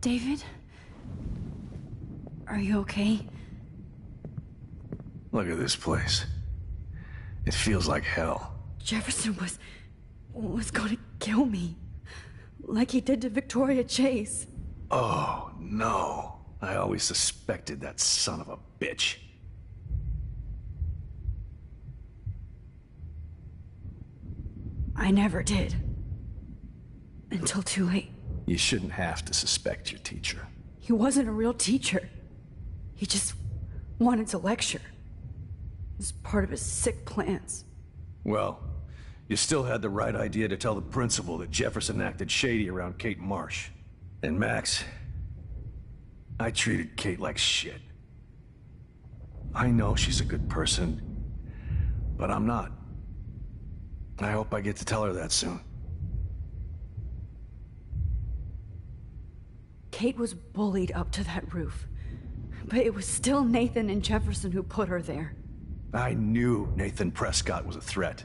David? Are you okay? Look at this place. It feels like hell. Jefferson was. was gonna kill me. Like he did to Victoria Chase. Oh, no. I always suspected that son of a bitch. I never did. Until too late. You shouldn't have to suspect your teacher. He wasn't a real teacher. He just wanted to lecture. It was part of his sick plans. Well, you still had the right idea to tell the principal that Jefferson acted shady around Kate Marsh. And Max, I treated Kate like shit. I know she's a good person, but I'm not. I hope I get to tell her that soon. Kate was bullied up to that roof. But it was still Nathan and Jefferson who put her there. I knew Nathan Prescott was a threat.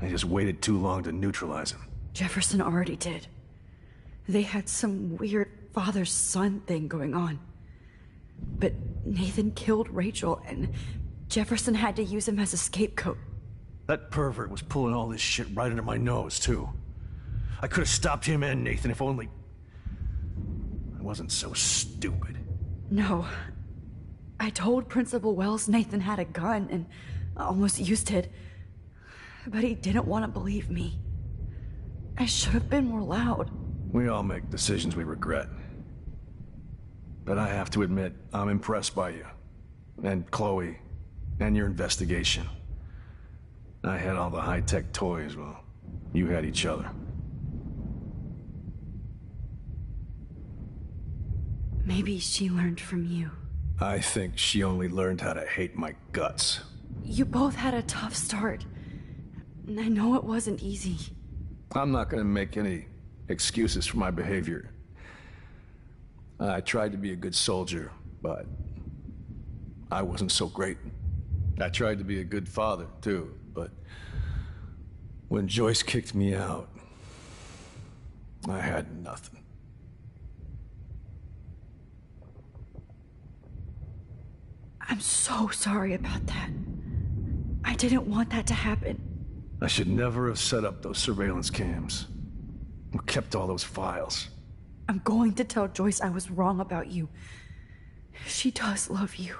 I just waited too long to neutralize him. Jefferson already did. They had some weird father son thing going on. But Nathan killed Rachel, and Jefferson had to use him as a scapegoat. That pervert was pulling all this shit right under my nose, too. I could have stopped him and Nathan if only. Wasn't so stupid. No. I told Principal Wells Nathan had a gun and almost used it. But he didn't want to believe me. I should have been more loud. We all make decisions we regret. But I have to admit, I'm impressed by you. And Chloe. And your investigation. I had all the high-tech toys, well, you had each other. Maybe she learned from you. I think she only learned how to hate my guts. You both had a tough start. And I know it wasn't easy. I'm not gonna make any excuses for my behavior. I tried to be a good soldier, but I wasn't so great. I tried to be a good father, too, but when Joyce kicked me out, I had nothing. I'm so sorry about that. I didn't want that to happen. I should never have set up those surveillance cams. Or kept all those files. I'm going to tell Joyce I was wrong about you. She does love you.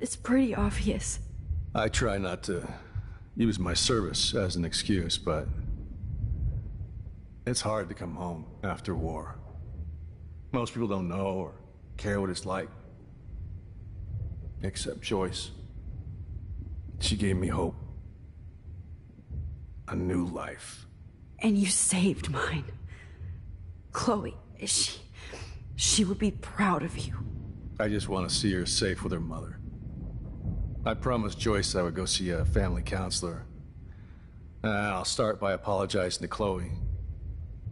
It's pretty obvious. I try not to use my service as an excuse, but it's hard to come home after war. Most people don't know or care what it's like. Except Joyce. She gave me hope. A new life. And you saved mine. Chloe, she. She would be proud of you. I just want to see her safe with her mother. I promised Joyce I would go see a family counselor. And I'll start by apologizing to Chloe.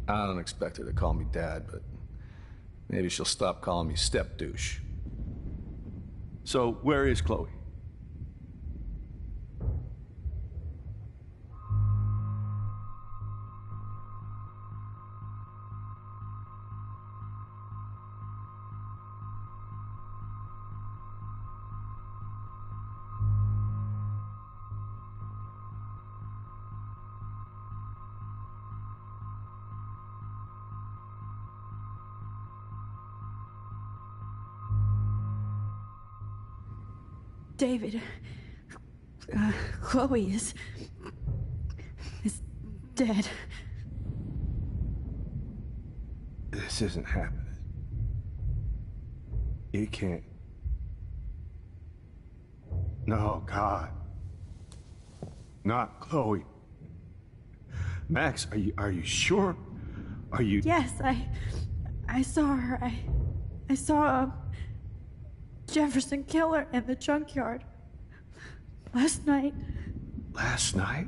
I don't expect her to call me dad, but maybe she'll stop calling me step douche. So, where is Chloe? David. Uh, Chloe is. is dead. This isn't happening. It can't. No, God. Not Chloe. Max, are you are you sure? Are you Yes, I. I saw her. I. I saw a. Jefferson Killer in the junkyard. Last night. Last night?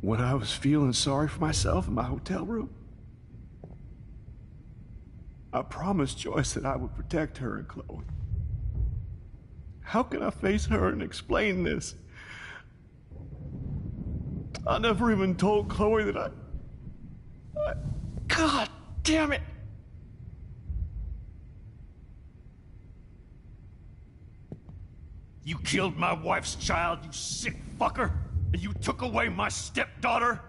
When I was feeling sorry for myself in my hotel room? I promised Joyce that I would protect her and Chloe. How can I face her and explain this? I never even told Chloe that I. I God damn it! You killed my wife's child, you sick fucker! And you took away my stepdaughter?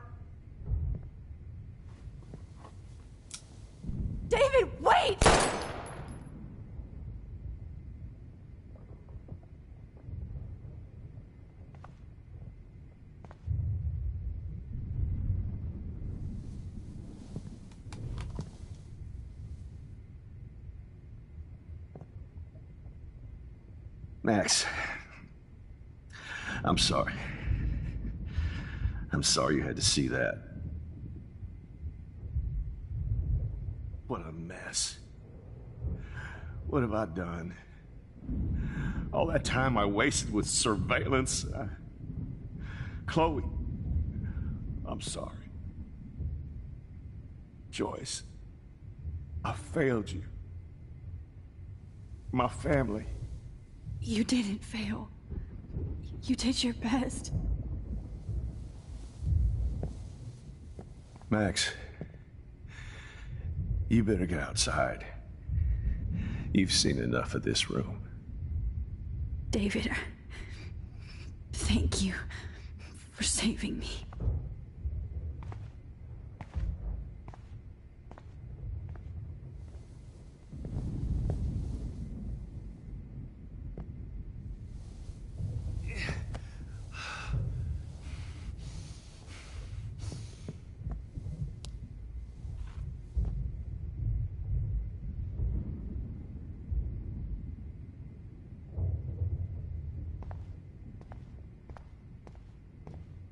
David, wait! Max. I'm sorry. I'm sorry you had to see that. What a mess. What have I done? All that time I wasted with surveillance. I... Chloe, I'm sorry. Joyce, I failed you. My family. You didn't fail. You did your best. Max, you better get outside. You've seen enough of this room. David, thank you for saving me.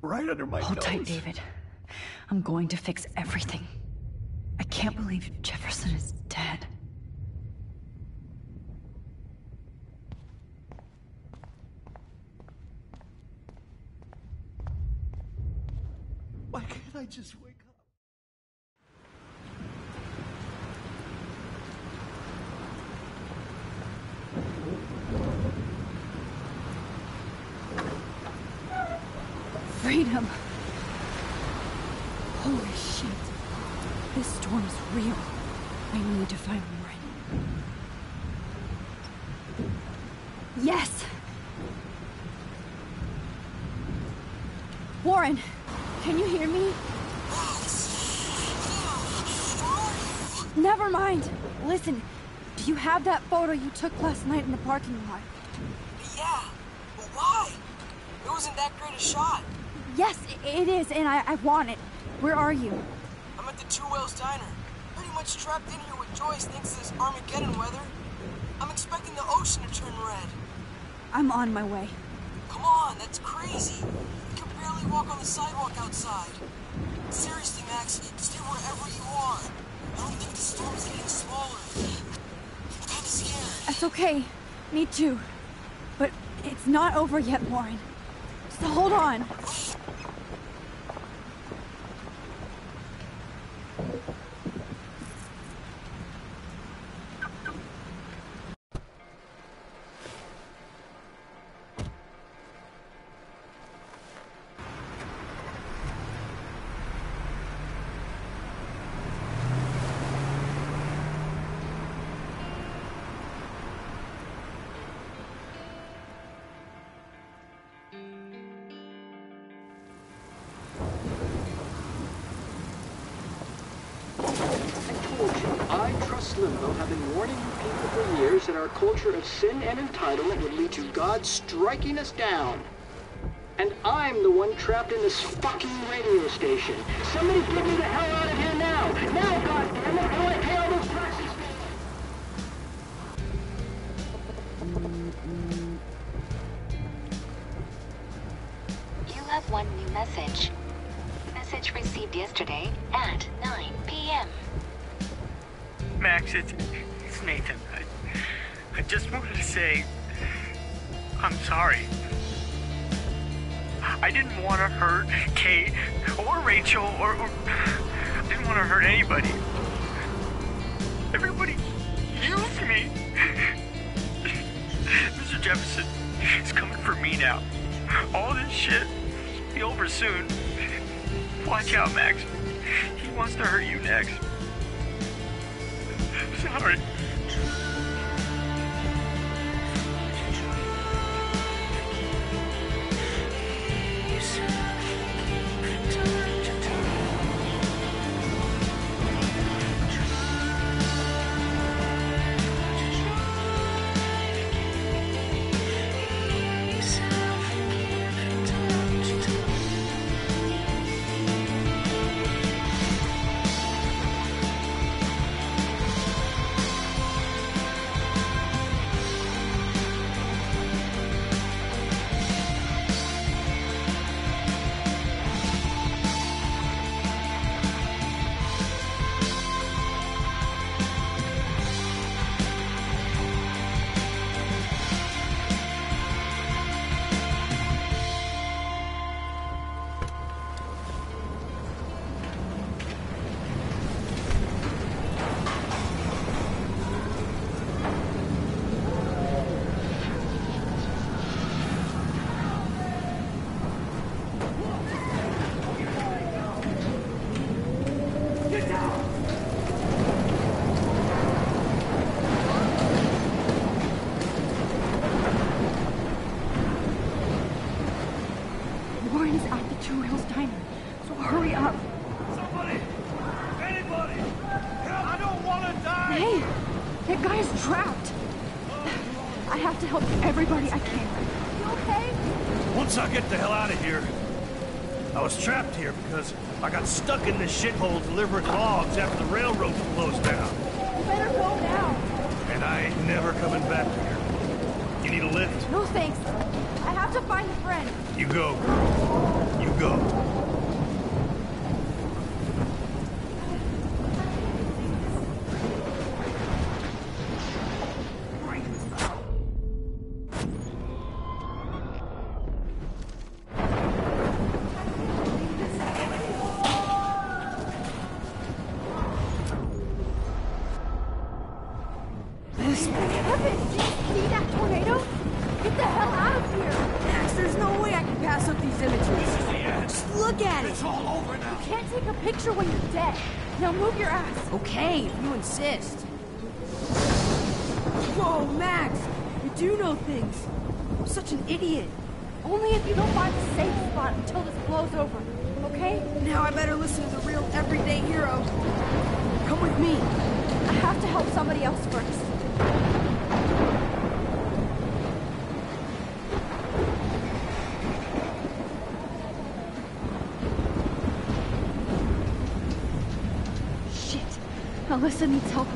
Right under my Hold nose. tight, David. I'm going to fix everything. I can't believe Jefferson is dead. Why can't I just wake up? Freedom! Holy shit. This storm is real. I need to find Warren. Yes! Warren, can you hear me? Never mind. Listen, do you have that photo you took last night in the parking lot? Yeah, but why? It wasn't that great a shot. Yes, it is, and I, I want it. Where are you? I'm at the Two Whales Diner. Pretty much trapped in here with Joyce thanks to this Armageddon weather. I'm expecting the ocean to turn red. I'm on my way. Come on, that's crazy. You can barely walk on the sidewalk outside. Seriously, Max, stay wherever you are. I don't think the storm's getting smaller. Scared. That's okay. Me too. But it's not over yet, Warren. So hold on. Culture of sin and entitlement would lead to God striking us down. And I'm the one trapped in this fucking radio station. Somebody get me the hell out of here now! Now, goddammit, how do I pay all those taxes? You have one new message. Message received yesterday at 9 p.m. Max, it's, it's say I'm sorry. I didn't want to hurt Kate or Rachel or, or I didn't want to hurt anybody. Everybody used me. Mr. Jefferson is coming for me now. All this shit be over soon. Watch out, Max. He wants to hurt you next. Sorry. okay if you insist. Melissa needs help.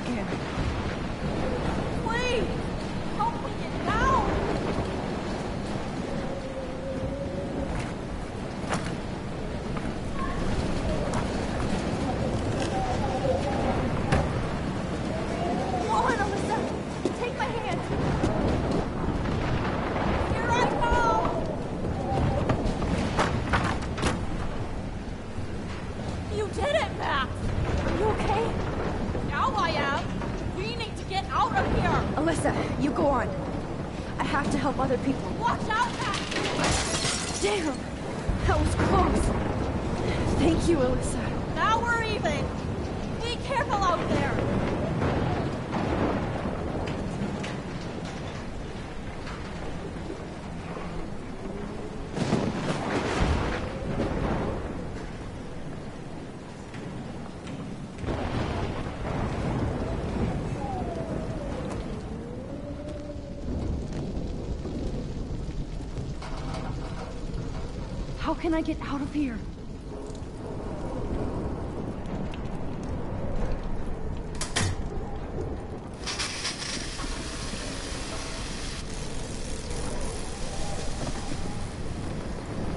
can I get out of here?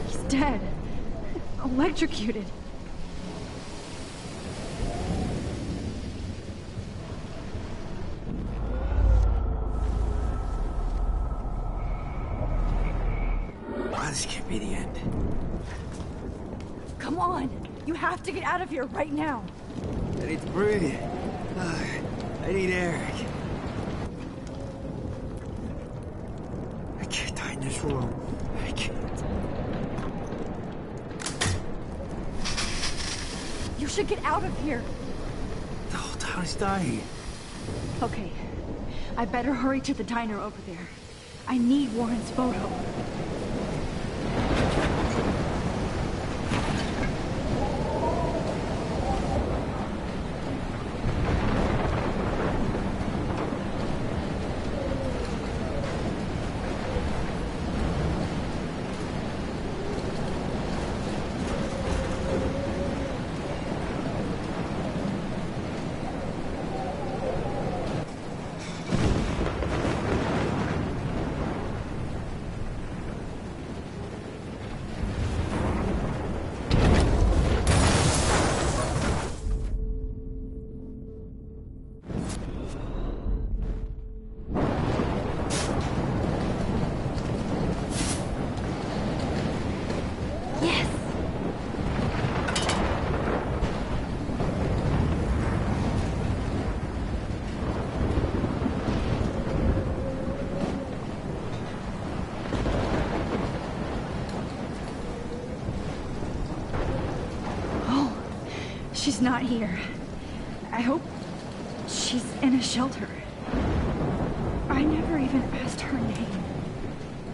He's dead. Electrocuted. I need to breathe. I need air. I can't die in this room. I can't. You should get out of here. The whole town is dying. Okay. I better hurry to the diner over there. I need Warren's photo. She's not here. I hope she's in a shelter. I never even asked her name.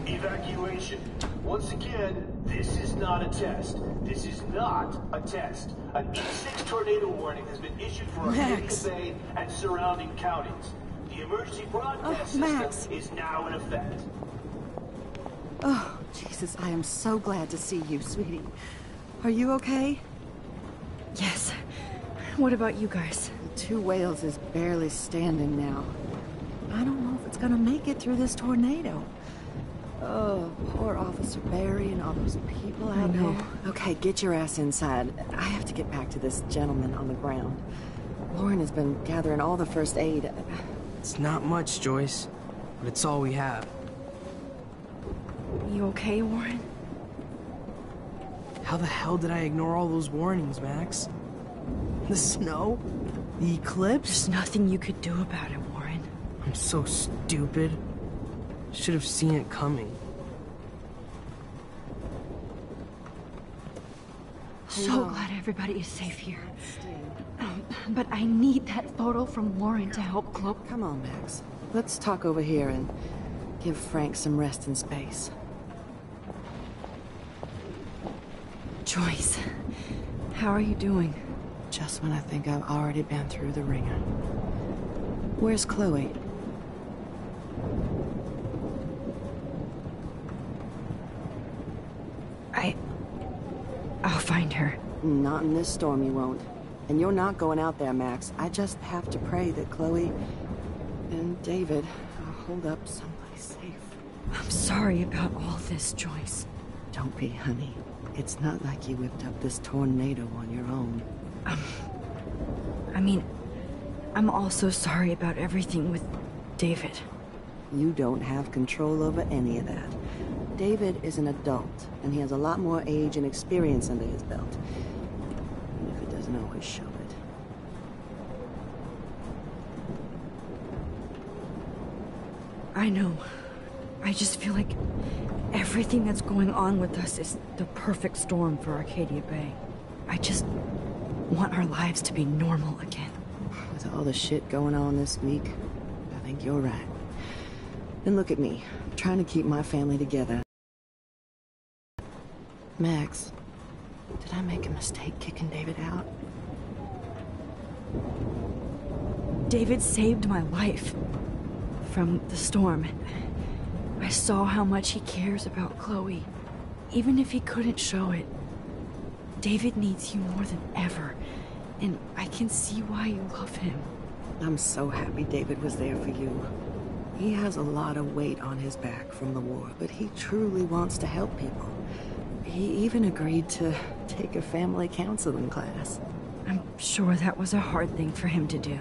Evacuation. Once again, this is not a test. This is not a test. An E6 tornado warning has been issued for Max. Bay and surrounding counties. The emergency broadcast Oh, Max. system is now in effect. Oh, Jesus, I am so glad to see you, sweetie. Are you okay? Yes. What about you guys? The two whales is barely standing now. I don't know if it's gonna make it through this tornado. Oh, poor Officer Berry and all those people I out know. there. Okay, get your ass inside. I have to get back to this gentleman on the ground. Lauren has been gathering all the first aid. It's not much, Joyce, but it's all we have. You okay, Warren? How the hell did I ignore all those warnings, Max? The snow? The eclipse? There's nothing you could do about it, Warren. I'm so stupid. Should have seen it coming. So glad everybody is safe here. Um, but I need that photo from Warren to help Chloe. Come on, Max. Let's talk over here and give Frank some rest and space. Joyce, how are you doing? Just when I think I've already been through the ringer. Where's Chloe? I. I'll find her. Not in this storm, you won't. And you're not going out there, Max. I just have to pray that Chloe and David are holed up someplace safe. I'm sorry about all this, Joyce. Don't be, honey. It's not like you whipped up this tornado on your own. I mean, I'm also sorry about everything with David. You don't have control over any of that. David is an adult, and he has a lot more age and experience under his belt. Even if he doesn't always show it. I know. I just feel like everything that's going on with us is the perfect storm for Arcadia Bay. I just want our lives to be normal again. With all the shit going on this week, I think you're right. And look at me, trying to keep my family together. Max, did I make a mistake kicking David out? David saved my life from the storm. I saw how much he cares about Chloe. Even if he couldn't show it, David needs you more than ever. And I can see why you love him. I'm so happy David was there for you. He has a lot of weight on his back from the war, but he truly wants to help people. He even agreed to take a family counseling class. I'm sure that was a hard thing for him to do.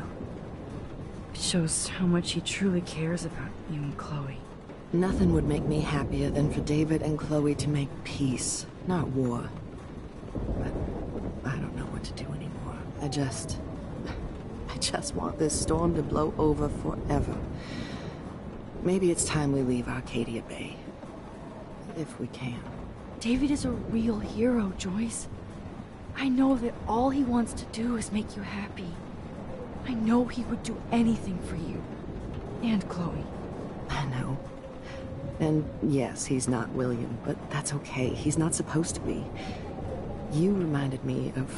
It shows how much he truly cares about you and Chloe. Nothing would make me happier than for David and Chloe to make peace, not war. But I don't know what to do anymore. I just. I just want this storm to blow over forever. Maybe it's time we leave Arcadia Bay. If we can. David is a real hero, Joyce. I know that all he wants to do is make you happy. I know he would do anything for you. And Chloe. I know. And yes, he's not William, but that's okay. He's not supposed to be. You reminded me of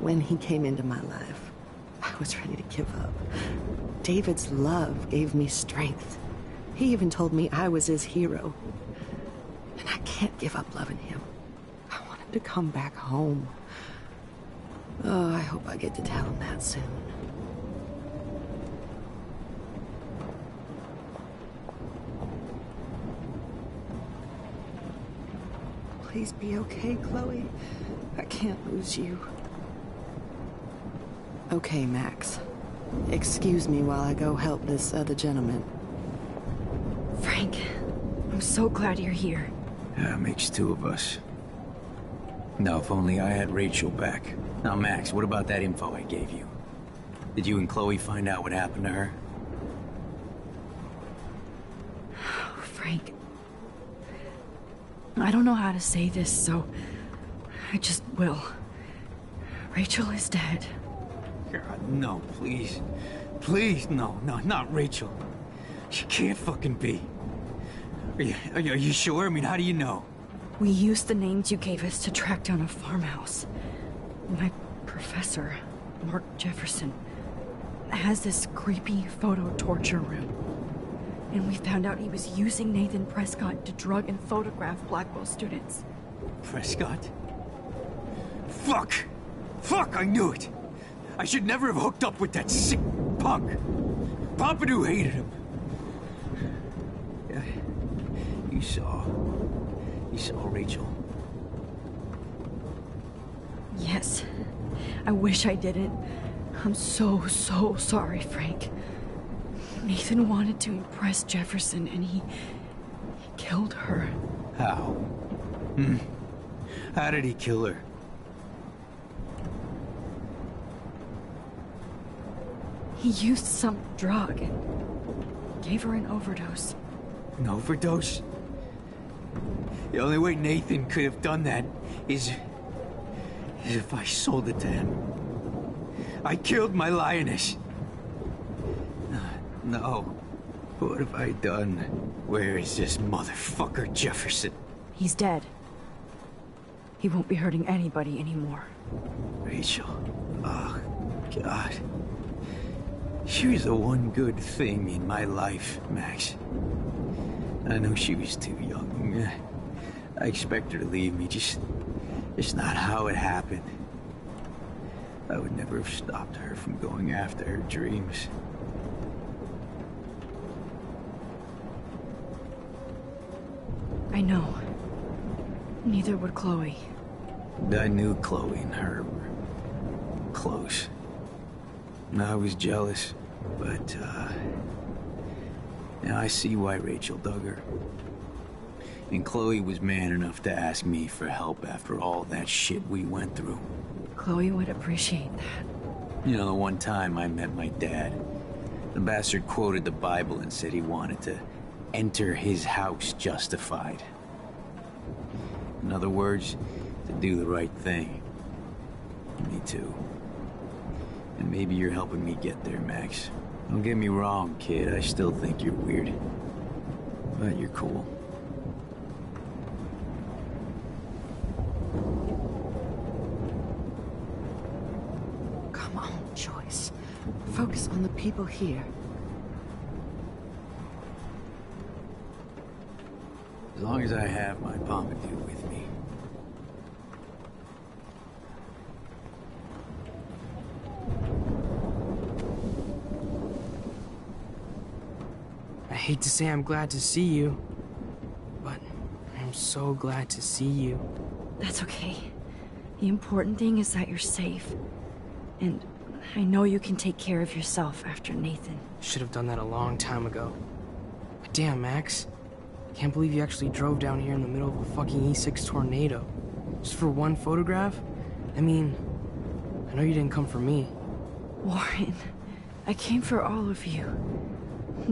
when he came into my life. I was ready to give up. David's love gave me strength. He even told me I was his hero. And I can't give up loving him. I want him to come back home. Oh, I hope I get to tell him that soon. Please be okay, Chloe. I can't lose you. Okay, Max. Excuse me while I go help this other gentleman. Frank, I'm so glad you're here. Yeah, makes two of us. Now, if only I had Rachel back. Now, Max, what about that info I gave you? Did you and Chloe find out what happened to her? Frank. I don't know how to say this, so I just will. Rachel is dead. God, no, please. Please, no, no, not Rachel. She can't fucking be. Are you, are you, are you sure? I mean, how do you know? We used the names you gave us to track down a farmhouse. My professor, Mark Jefferson, has this creepy photo torture room. And we found out he was using Nathan Prescott to drug and photograph Blackwell students. Prescott? Fuck! Fuck, I knew it! I should never have hooked up with that sick punk! Pompidou hated him! Yeah, you saw. You saw Rachel. Yes. I wish I didn't. I'm so, so sorry, Frank. Nathan wanted to impress Jefferson, and he... he killed her. How? Hmm. How did he kill her? He used some drug and gave her an overdose. An overdose? The only way Nathan could have done that is... is if I sold it to him. I killed my lioness. Uh, no. What have I done? Where is this motherfucker Jefferson? He's dead. He won't be hurting anybody anymore. Rachel. Oh, God. She was the one good thing in my life, Max. I know she was too young. I expect her to leave me, just... It's not how it happened. I would never have stopped her from going after her dreams. I know. Neither would Chloe. I knew Chloe and her were close. I was jealous, but, uh... Now I see why Rachel dug her. And Chloe was man enough to ask me for help after all that shit we went through. Chloe would appreciate that. You know, the one time I met my dad, the bastard quoted the Bible and said he wanted to enter his house justified. In other words, to do the right thing. Me too. And maybe you're helping me get there, Max. Don't get me wrong, kid. I still think you're weird. But you're cool. Come on, Joyce. Focus on the people here. As long as I have my Pompidou with me. Hate to say I'm glad to see you, but I'm so glad to see you. That's okay. The important thing is that you're safe. And I know you can take care of yourself after Nathan. Should have done that a long time ago. Damn, Max. Can't believe you actually drove down here in the middle of a fucking E6 tornado. Just for one photograph? I mean, I know you didn't come for me. Warren, I came for all of you.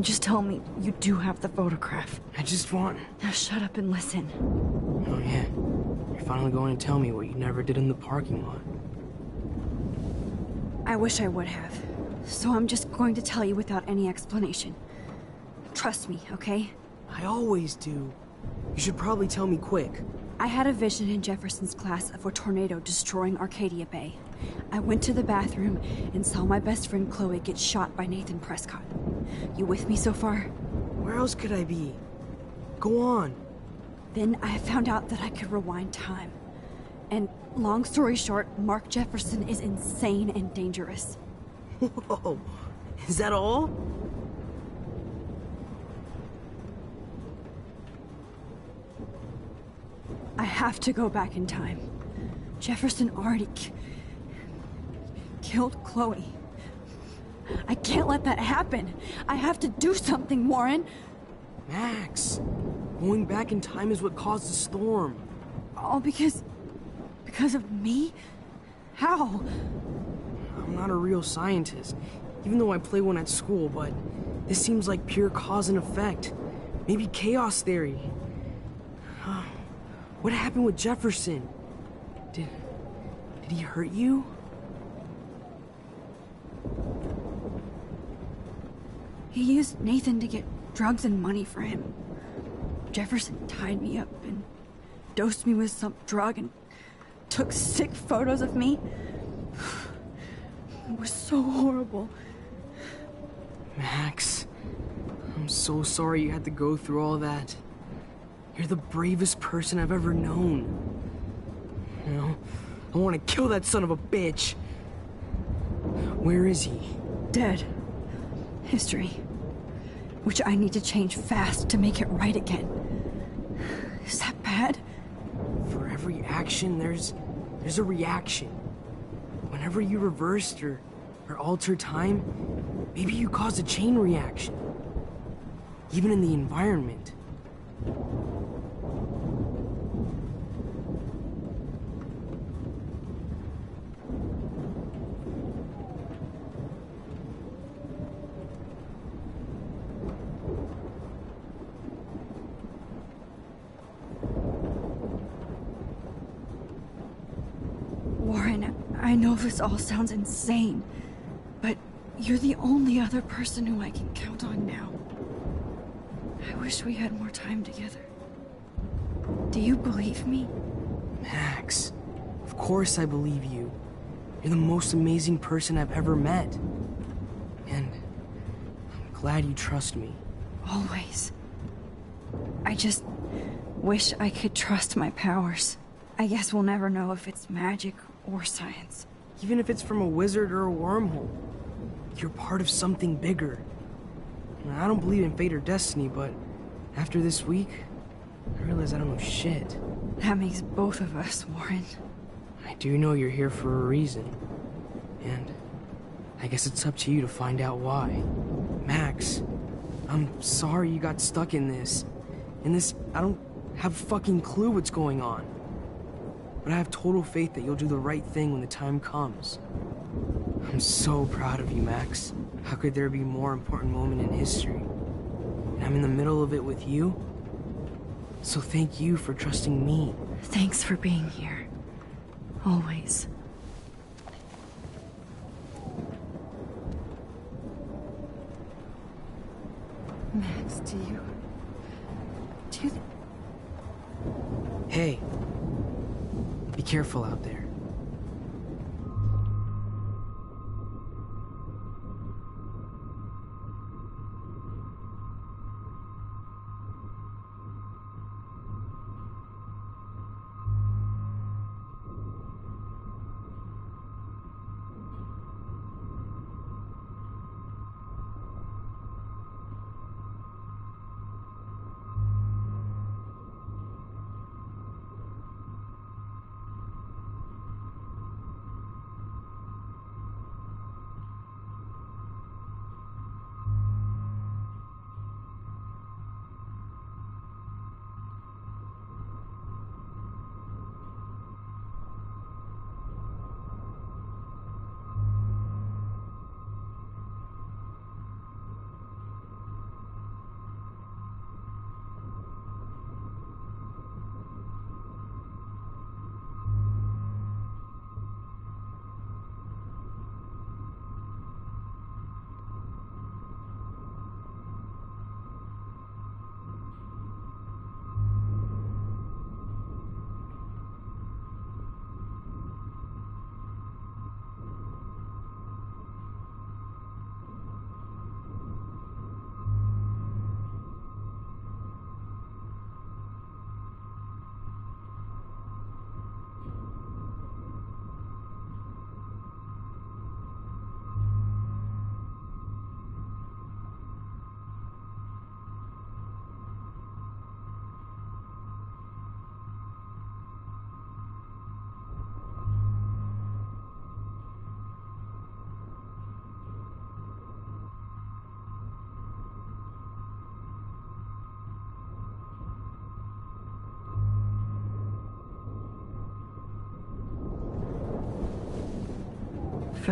Just tell me you do have the photograph. I just want... Now shut up and listen. Oh yeah, you're finally going to tell me what you never did in the parking lot. I wish I would have. So I'm just going to tell you without any explanation. Trust me, okay? I always do. You should probably tell me quick. I had a vision in Jefferson's class of a tornado destroying Arcadia Bay. I went to the bathroom and saw my best friend Chloe get shot by Nathan Prescott. You with me so far? Where else could I be? Go on. Then I found out that I could rewind time. And long story short, Mark Jefferson is insane and dangerous. Whoa. Is that all? I have to go back in time. Jefferson already killed Chloe. I can't let that happen. I have to do something, Warren. Max, going back in time is what caused the storm. All because... because of me? How? I'm not a real scientist, even though I play one at school, but this seems like pure cause and effect. Maybe chaos theory. What happened with Jefferson? Did... did he hurt you? He used Nathan to get drugs and money for him. Jefferson tied me up and dosed me with some drug and took sick photos of me. It was so horrible. Max, I'm so sorry you had to go through all that. You're the bravest person I've ever known. You know, I want to kill that son of a bitch. Where is he? Dead. History. Which I need to change fast to make it right again. Is that bad? For every action, there's there's a reaction. Whenever you reversed or, or altered time, maybe you caused a chain reaction. Even in the environment. Warren, I know this all sounds insane, but you're the only other person who I can count on now. I wish we had more time together. Do you believe me? Max, of course I believe you. You're the most amazing person I've ever met. And I'm glad you trust me. Always. I just wish I could trust my powers. I guess we'll never know if it's magic or science. Even if it's from a wizard or a wormhole, you're part of something bigger. I don't believe in fate or destiny, but after this week, I realize I don't know shit. That makes both of us, Warren. I do know you're here for a reason. And I guess it's up to you to find out why. Max, I'm sorry you got stuck in this. In this, I don't have a fucking clue what's going on. But I have total faith that you'll do the right thing when the time comes. I'm so proud of you, Max. How could there be a more important moment in history? And I'm in the middle of it with you? So thank you for trusting me. Thanks for being here. Always. Max, do you... Do you... Hey. Be careful out there.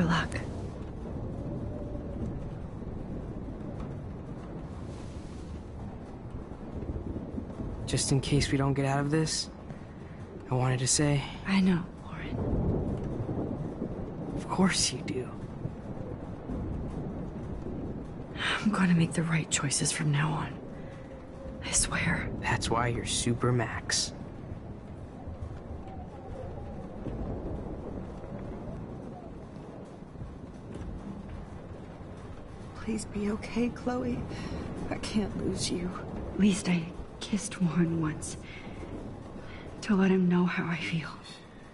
For luck. Just in case we don't get out of this, I wanted to say. I know, Warren. Of course you do. I'm going to make the right choices from now on. I swear. That's why you're Super Max. Please be okay, Chloe. I can't lose you. At least I kissed Warren once. To let him know how I feel.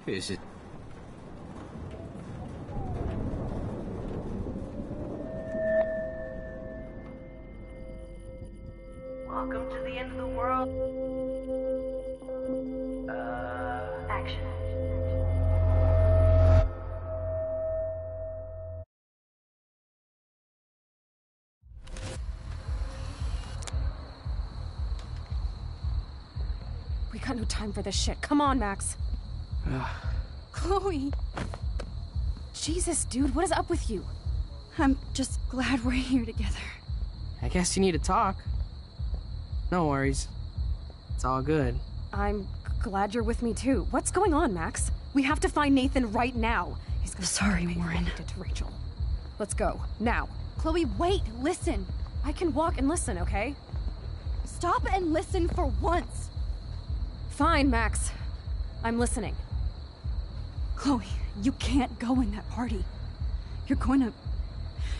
Is it? For this shit. Come on, Max. Chloe. Jesus, dude, what is up with you? I'm just glad we're here together. I guess you need to talk. No worries. It's all good. I'm glad you're with me too. What's going on, Max? We have to find Nathan right now. He's gonna Sorry, pay for what Warren. did to Rachel. Let's go now. Chloe, wait, listen. I can walk and listen, okay? Stop and listen for once. Fine, Max. I'm listening. Chloe, you can't go in that party. You're going to.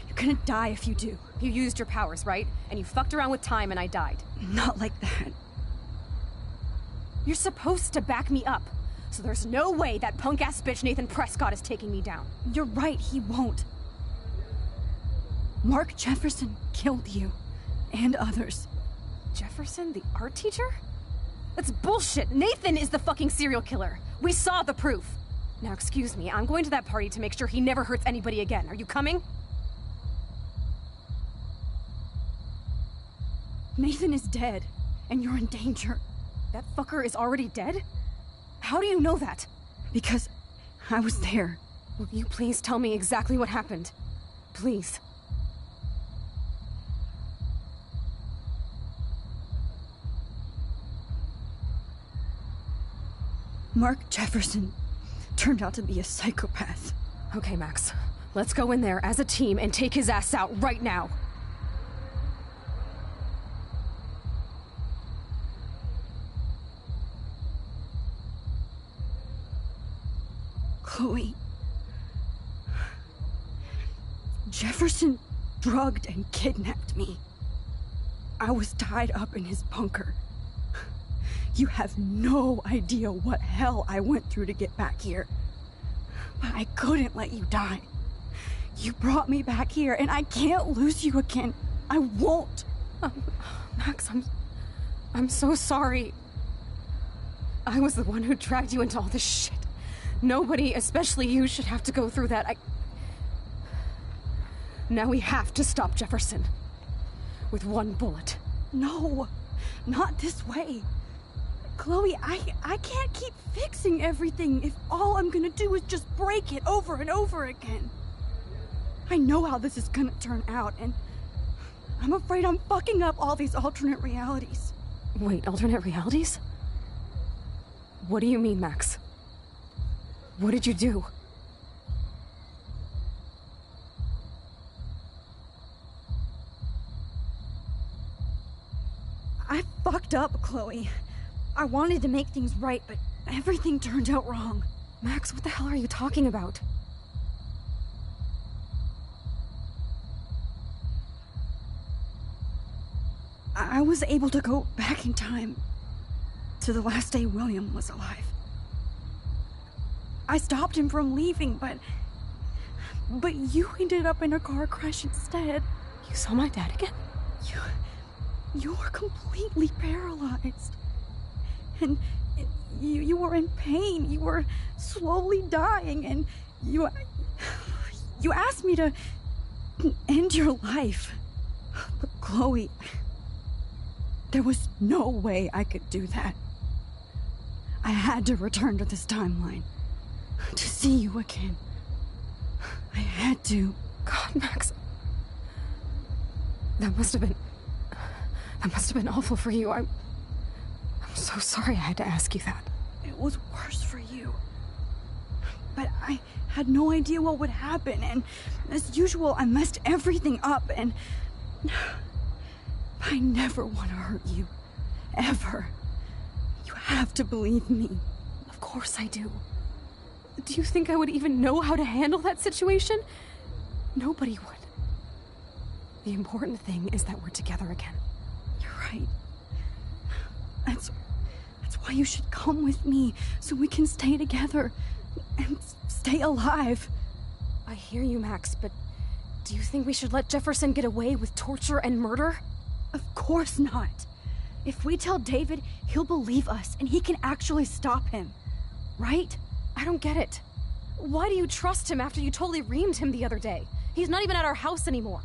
You're gonna die if you do. You used your powers, right? And you fucked around with time and I died. Not like that. You're supposed to back me up. So there's no way that punk ass bitch Nathan Prescott is taking me down. You're right, he won't. Mark Jefferson killed you. And others. Jefferson, the art teacher? That's bullshit. Nathan is the fucking serial killer. We saw the proof. Now, excuse me, I'm going to that party to make sure he never hurts anybody again. Are you coming? Nathan is dead, and you're in danger. That fucker is already dead? How do you know that? Because I was there. Will you please tell me exactly what happened? Please. Mark Jefferson turned out to be a psychopath. Okay, Max. Let's go in there as a team and take his ass out right now. Chloe. Jefferson drugged and kidnapped me. I was tied up in his bunker. You have no idea what hell I went through to get back here. But I couldn't let you die. You brought me back here, and I can't lose you again. I won't. Um, Max, I'm. I'm so sorry. I was the one who dragged you into all this shit. Nobody, especially you, should have to go through that. I. Now we have to stop Jefferson. With one bullet. No, not this way. Chloe, I I can't keep fixing everything if all I'm gonna do is just break it over and over again. I know how this is gonna turn out, and I'm afraid I'm fucking up all these alternate realities. Wait, alternate realities? What do you mean, Max? What did you do? I fucked up, Chloe. I wanted to make things right, but everything turned out wrong. Max, what the hell are you talking about? I was able to go back in time to the last day William was alive. I stopped him from leaving, but. But you ended up in a car crash instead. You saw my dad again? You. You were completely paralyzed. And you, you were in pain. You were slowly dying, and you. You asked me to end your life. But Chloe. There was no way I could do that. I had to return to this timeline to see you again. I had to. God, Max. That must have been. That must have been awful for you. I'm. So sorry I had to ask you that. It was worse for you. But I had no idea what would happen, and as usual, I messed everything up, and. I never want to hurt you. Ever. You have to believe me. Of course I do. Do you think I would even know how to handle that situation? Nobody would. The important thing is that we're together again. You're right. That's why you should come with me so we can stay together and stay alive. I hear you, Max, but do you think we should let Jefferson get away with torture and murder? Of course not. If we tell David, he'll believe us and he can actually stop him. Right? I don't get it. Why do you trust him after you totally reamed him the other day? He's not even at our house anymore.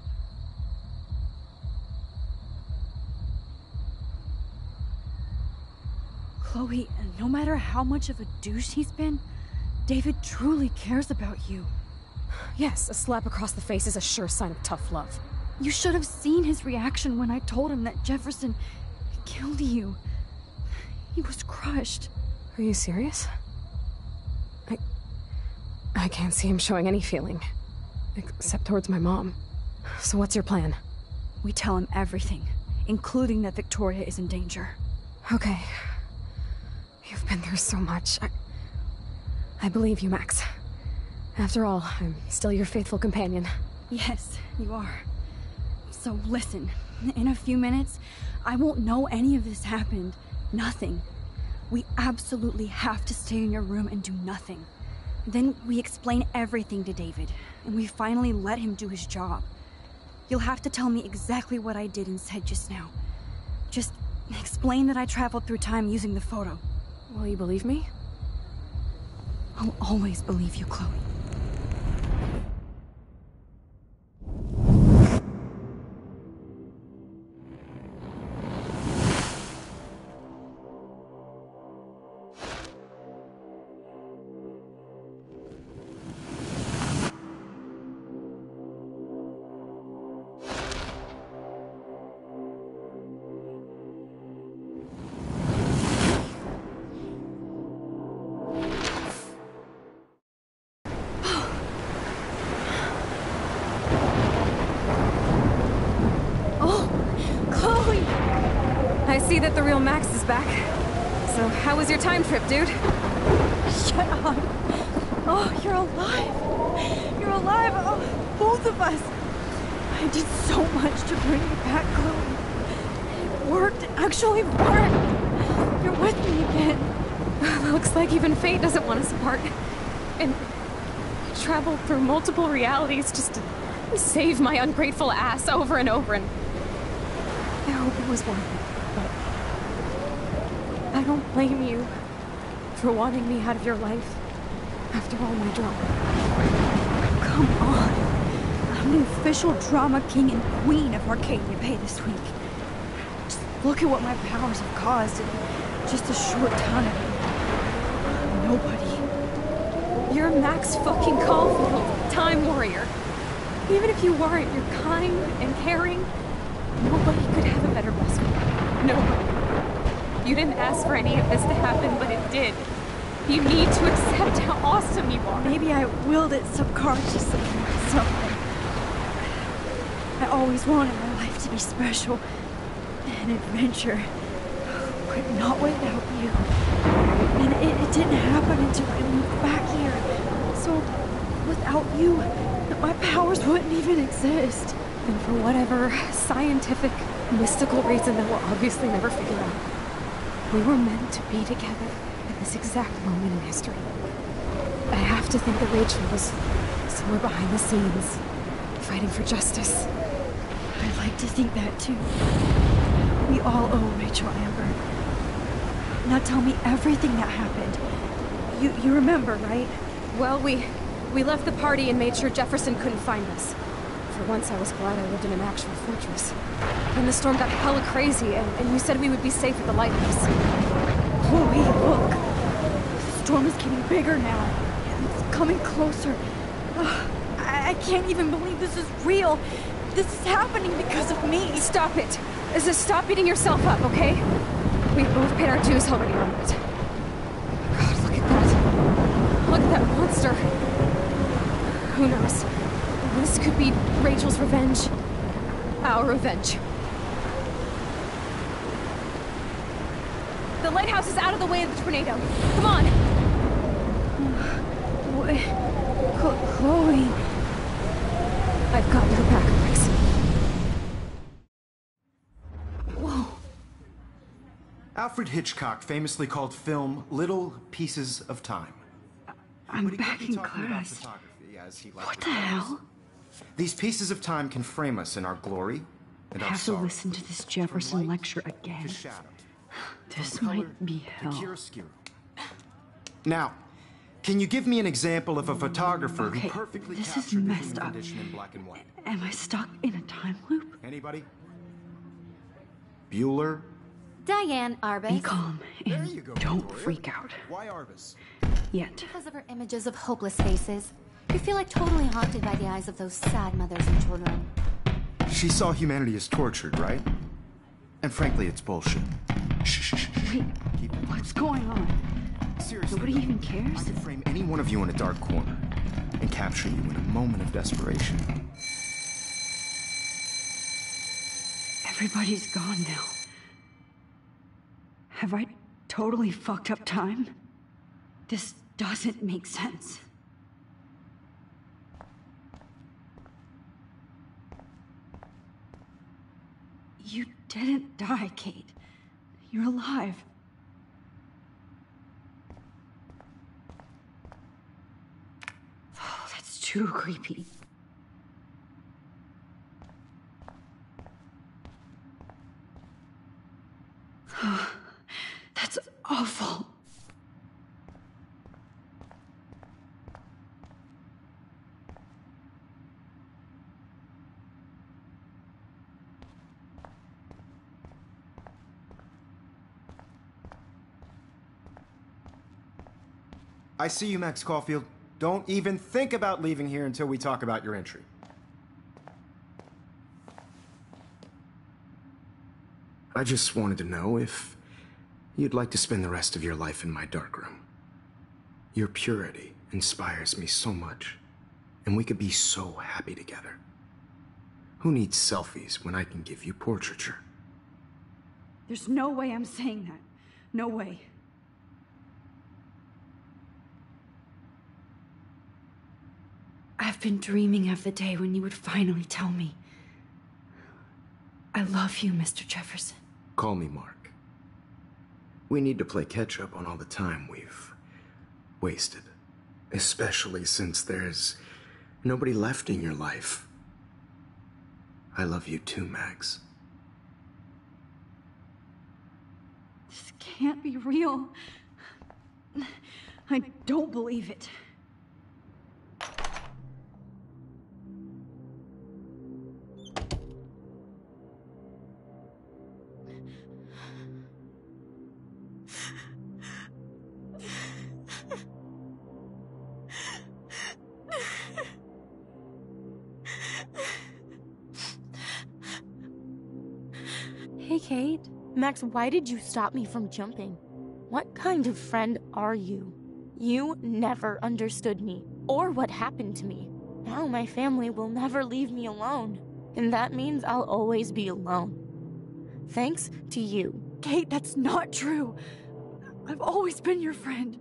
Chloe, no matter how much of a douche he's been, David truly cares about you. Yes, a slap across the face is a sure sign of tough love. You should have seen his reaction when I told him that Jefferson killed you. He was crushed. Are you serious? I. I can't see him showing any feeling. Except towards my mom. So what's your plan? We tell him everything, including that Victoria is in danger. Okay. You've been through so much. I. I believe you, Max. After all, I'm still your faithful companion. Yes, you are. So listen, in a few minutes, I won't know any of this happened. Nothing. We absolutely have to stay in your room and do nothing. Then we explain everything to David, and we finally let him do his job. You'll have to tell me exactly what I did and said just now. Just explain that I traveled through time using the photo. Will you believe me? I'll always believe you, Chloe. Through multiple realities just to save my ungrateful ass over and over and I hope it was worth it. But I don't blame you for wanting me out of your life after all my drama. Come on. I'm the official drama king and queen of Arcadia Bay this week. Just look at what my powers have caused in just a short time. Nobody. You're Max fucking Caulfield, Time Warrior. Even if you weren't, you're kind and caring. Nobody could have a better friend. Nobody. You didn't ask for any of this to happen, but it did. You need to accept how awesome you are. Maybe I willed it subconsciously to myself. I always wanted my life to be special. An adventure. But not without you. And it, it didn't happen until I moved back here. So, without you, my powers wouldn't even exist. And for whatever scientific, mystical reason that we'll obviously never figure out, we were meant to be together at this exact moment in history. I have to think that Rachel was somewhere behind the scenes, fighting for justice. I'd like to think that too. We all owe Rachel Amber. Now tell me everything that happened. You you remember, right? Well, we we left the party and made sure Jefferson couldn't find us. For once, I was glad I lived in an actual fortress. Then the storm got hella crazy, and, and you said we would be safe at the lighthouse. Chloe, look! The storm is getting bigger now. It's coming closer. I, I can't even believe this is real. This is happening because of me. Stop it. Just stop beating yourself up, okay? We've both paid our dues already on it. God, look at that. Look at that monster. Who knows? This could be Rachel's revenge. Our revenge. The lighthouse is out of the way of the tornado. Come on! Chloe. I've got your back, Max. Whoa. Alfred Hitchcock famously called film little pieces of time. I'm But he could back in class. What the hell? These pieces of time can frame us in our glory I and our have to listen to this Jefferson lecture again. This might be hell. Now, can you give me an example of a photographer Okay, who perfectly this is captured the messed up. condition in black and white? Am I stuck in a time loop? Anybody? Bueller? Diane Arbus. Be calm and don't freak out. Why Arbus? Yet. Because of her images of hopeless faces. You feel like totally haunted by the eyes of those sad mothers and children. She saw humanity as tortured, right? And frankly, it's bullshit. Shh, shh, shh. Wait, what's going on? Seriously, Nobody even cares? I could frame any one of you in a dark corner and capture you in a moment of desperation. Everybody's gone now. Have I totally fucked up time? This doesn't make sense. You didn't die, Kate. You're alive. Oh, that's too creepy. That's awful. I see you, Max Caulfield. Don't even think about leaving here until we talk about your entry. I just wanted to know if you'd like to spend the rest of your life in my darkroom. Your purity inspires me so much, and we could be so happy together. Who needs selfies when I can give you portraiture? There's no way I'm saying that. No way. I've been dreaming of the day when you would finally tell me. I love you, Mr. Jefferson. Call me Mark. We need to play catch up on all the time we've wasted. Especially since there's nobody left in your life. I love you too, Max. This can't be real. I don't believe it. Max, why did you stop me from jumping? What kind of friend are you? You never understood me or what happened to me. Now my family will never leave me alone. And that means I'll always be alone. Thanks to you. Kate, that's not true. I've always been your friend.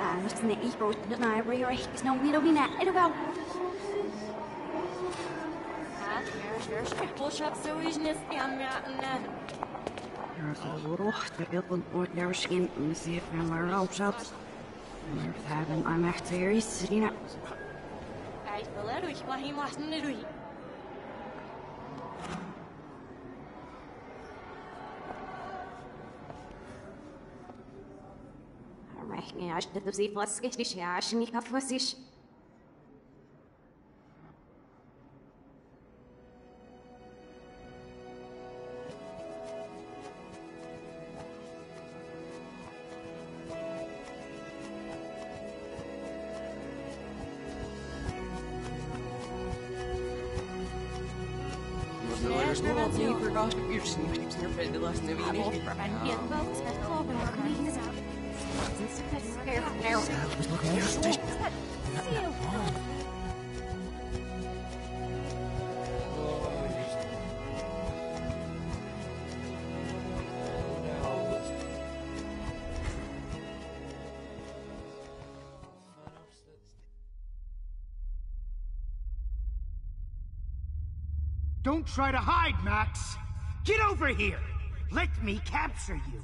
I'm just in the evil, not my rear, there's no way to be that. It'll go. A little Dylan acho, deve ser vós que este acha, me capaz Don't try to hide, Max! Get over here! Let me capture you!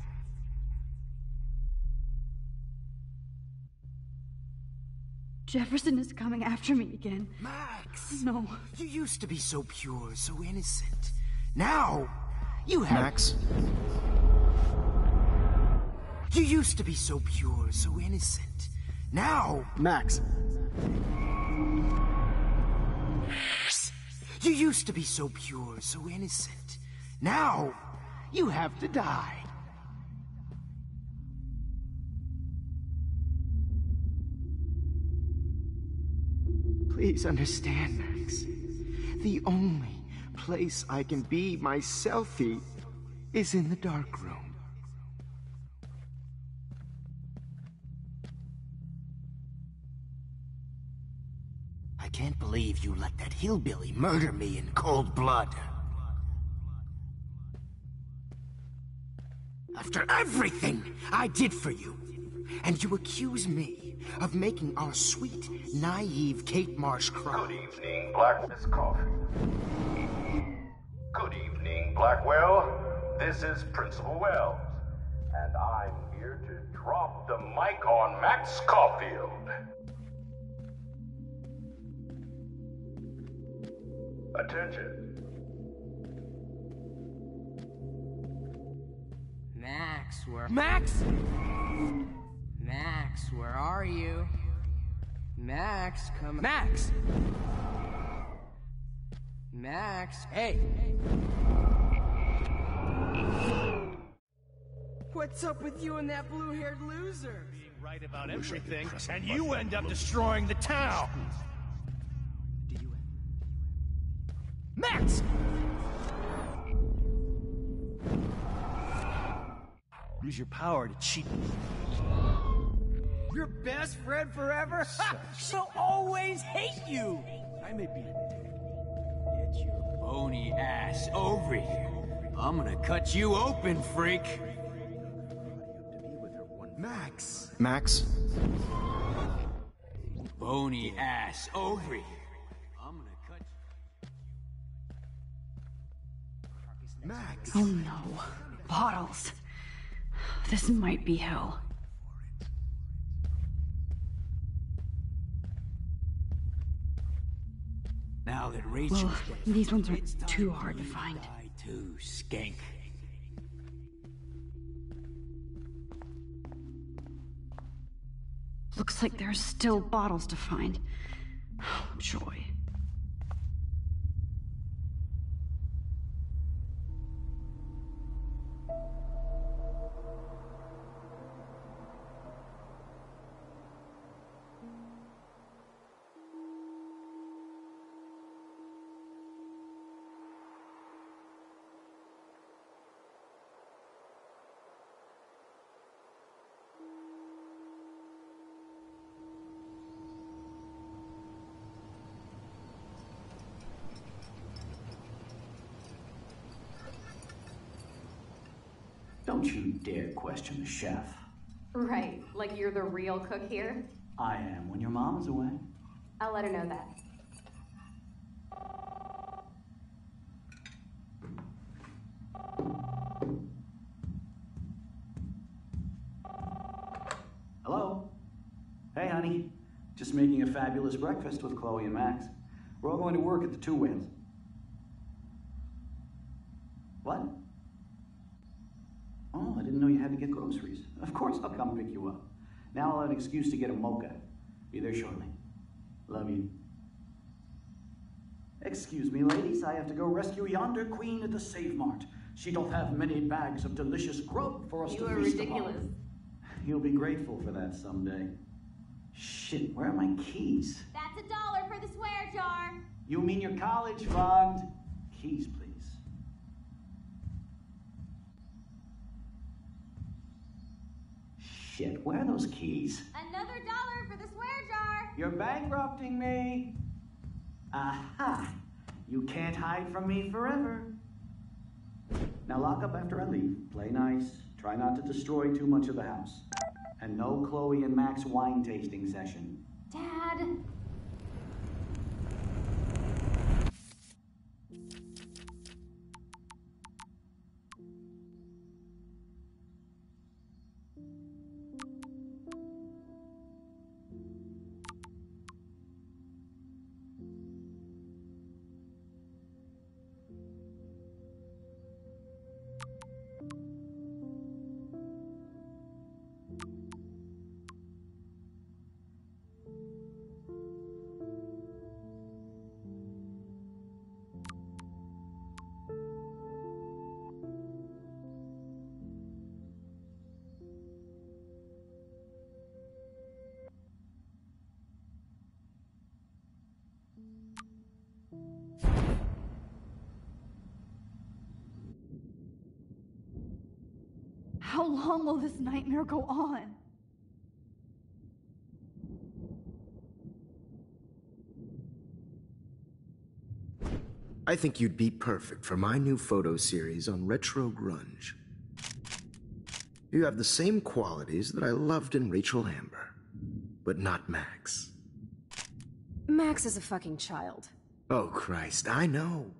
Jefferson is coming after me again. Max! No. You used to be so pure, so innocent. Now, you have. Max? You used to be so pure, so innocent. Now. Max. You used to be so pure, so innocent. Now, you have to die. Please understand, Max. The only place I can be my selfie is in the dark room. Believe you let that hillbilly murder me in cold blood. After everything I did for you, and you accuse me of making our sweet, naive Kate Marsh cry. Good evening, Black Coffee. Good evening, Blackwell. This is Principal Wells, and I'm here to drop the mic on Max Caulfield. Attention. Max, where? Max! Max, where are you? Max, come. Max! Max, hey! What's up with you and that blue haired loser? Being right about everything, and you end up destroying the town! Max! Use your power to cheat. Your best friend forever? She'll always hate you! I may be Get your bony ass over here. I'm gonna cut you open, freak. Max! Max? Bony ass over here. Max! Oh no. Bottles. This might be hell. Now that Rachel's Well, these ones are too hard to find. too, skank. Looks like there are still bottles to find. Oh, joy. Question the chef. Right, like you're the real cook here? I am when your mom is away. I'll let her know that. Hello? Hey, honey. Just making a fabulous breakfast with Chloe and Max. We're all going to work at the Two Whales. What? Oh, I didn't know you had to get groceries. Of course I'll come pick you up. Now I'll have an excuse to get a mocha. Be there shortly. Love you. Excuse me, ladies, I have to go rescue yonder queen at the Save Mart. She doth have many bags of delicious grub for us You to are feast ridiculous. upon. You'll be grateful for that someday. Shit, where are my keys? That's a dollar for the swear jar. You mean your college fund? Keys, please. Shit, where are those keys? Another dollar for the swear jar. You're bankrupting me. Aha! You can't hide from me forever. Now lock up after I leave. Play nice. Try not to destroy too much of the house. And no Chloe and Max wine tasting session. Dad. Long will this nightmare go on? I think you'd be perfect for my new photo series on retro grunge. You have the same qualities that I loved in Rachel Amber, but not Max. Max is a fucking child. Oh, Christ, I know.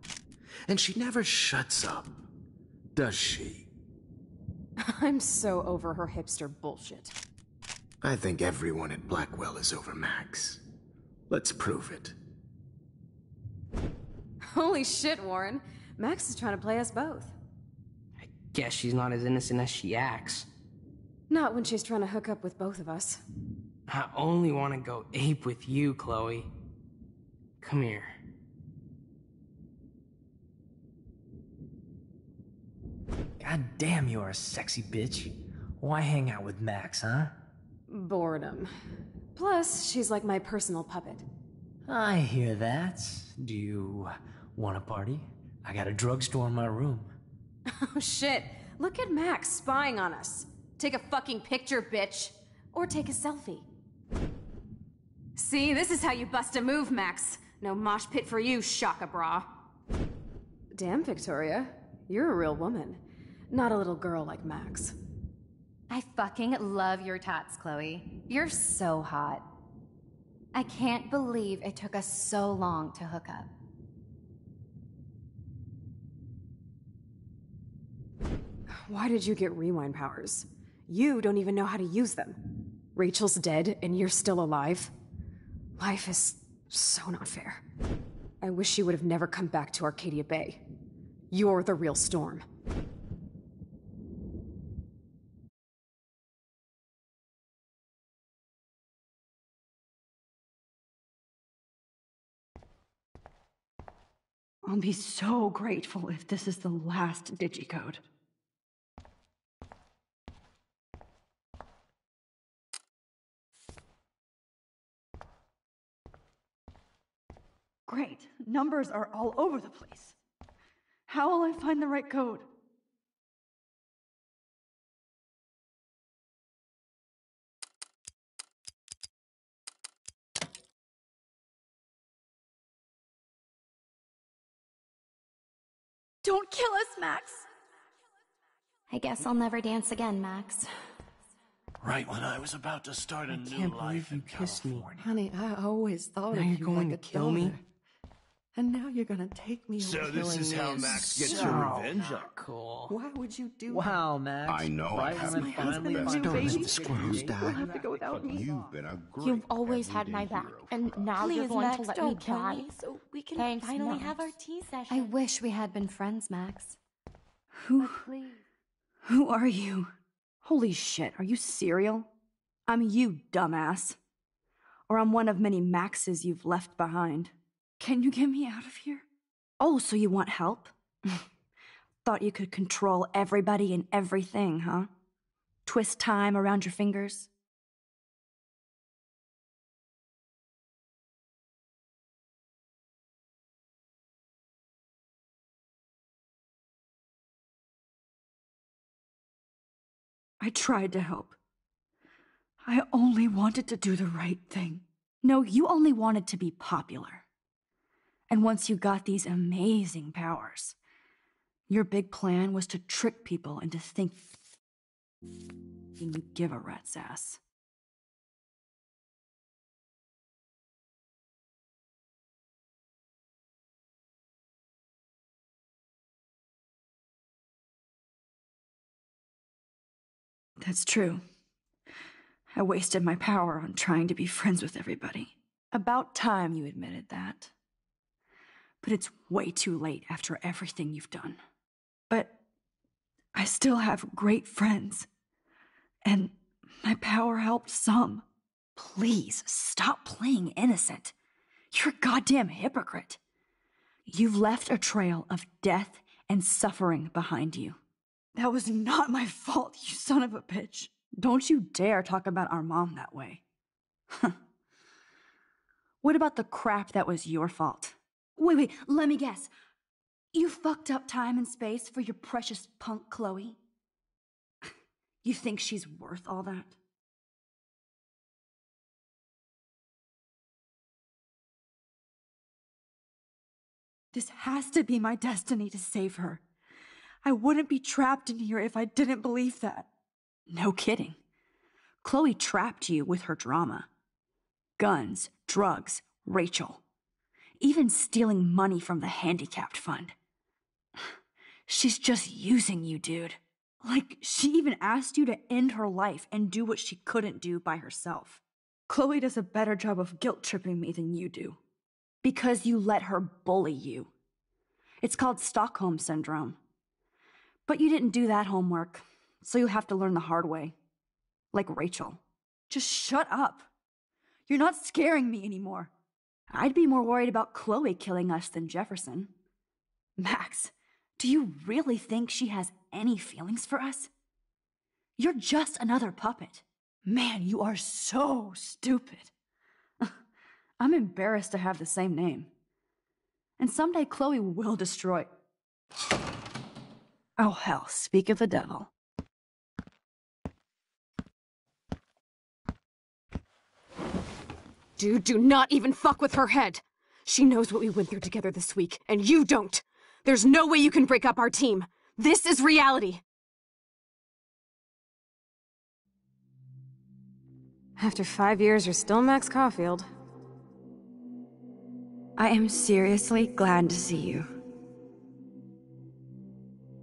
And she never shuts up, does she? I'm so over her hipster bullshit. I think everyone at Blackwell is over Max. Let's prove it. Holy shit, Warren. Max is trying to play us both. I guess she's not as innocent as she acts. Not when she's trying to hook up with both of us. I only want to go ape with you, Chloe. Come here. God damn, you're a sexy bitch. Why hang out with Max, huh? Boredom. Plus, she's like my personal puppet. I hear that. Do you want a party? I got a drugstore in my room. Oh shit. Look at Max spying on us. Take a fucking picture, bitch. Or take a selfie. See, this is how you bust a move, Max. No mosh pit for you, Shaka Bra. Damn, Victoria. You're a real woman. Not a little girl like Max. I fucking love your tats, Chloe. You're so hot. I can't believe it took us so long to hook up. Why did you get rewind powers? You don't even know how to use them. Rachel's dead and you're still alive. Life is so not fair. I wish you would have never come back to Arcadia Bay. You're the real storm. I'll be so grateful if this is the last digicode. Great. Numbers are all over the place. How will I find the right code? Don't kill us, Max! I guess I'll never dance again, Max. Right when I was about to start a I new can't believe life you in kissed me. Honey, I always thought Now of you're you going like to a kill me? Daughter. And now you're gonna take me So this is how Max gets her revenge on not cool. Why would you do that? Wow, Max. I know Right I have when my I finally best found friend. out baby. the squirrels You'll died. have to go without me. You've been a great You've always had my back, and now you're going Max, to let don't me die. me so we can Thanks, finally Max. have our tea session. I wish we had been friends, Max. Who? Who are you? Holy shit, are you serial? I'm you, dumbass. Or I'm one of many Maxes you've left behind. Can you get me out of here? Oh, so you want help? Thought you could control everybody and everything, huh? Twist time around your fingers? I tried to help. I only wanted to do the right thing. No, you only wanted to be popular. And once you got these amazing powers, your big plan was to trick people into thinking you give a rat's ass. That's true. I wasted my power on trying to be friends with everybody. About time you admitted that. But it's way too late after everything you've done. But I still have great friends. And my power helped some. Please stop playing innocent. You're a goddamn hypocrite. You've left a trail of death and suffering behind you. That was not my fault, you son of a bitch. Don't you dare talk about our mom that way. what about the crap that was your fault? Wait, wait, let me guess. You fucked up time and space for your precious punk Chloe? You think she's worth all that? This has to be my destiny to save her. I wouldn't be trapped in here if I didn't believe that. No kidding. Chloe trapped you with her drama. Guns, drugs, Rachel. Even stealing money from the handicapped fund. She's just using you, dude. Like, she even asked you to end her life and do what she couldn't do by herself. Chloe does a better job of guilt tripping me than you do. Because you let her bully you. It's called Stockholm Syndrome. But you didn't do that homework, so you'll have to learn the hard way. Like Rachel. Just shut up. You're not scaring me anymore. I'd be more worried about Chloe killing us than Jefferson. Max, do you really think she has any feelings for us? You're just another puppet. Man, you are so stupid. I'm embarrassed to have the same name. And someday Chloe will destroy. Oh, hell, speak of the devil. Dude, do not even fuck with her head. She knows what we went through together this week, and you don't. There's no way you can break up our team. This is reality. After five years, you're still Max Caulfield. I am seriously glad to see you.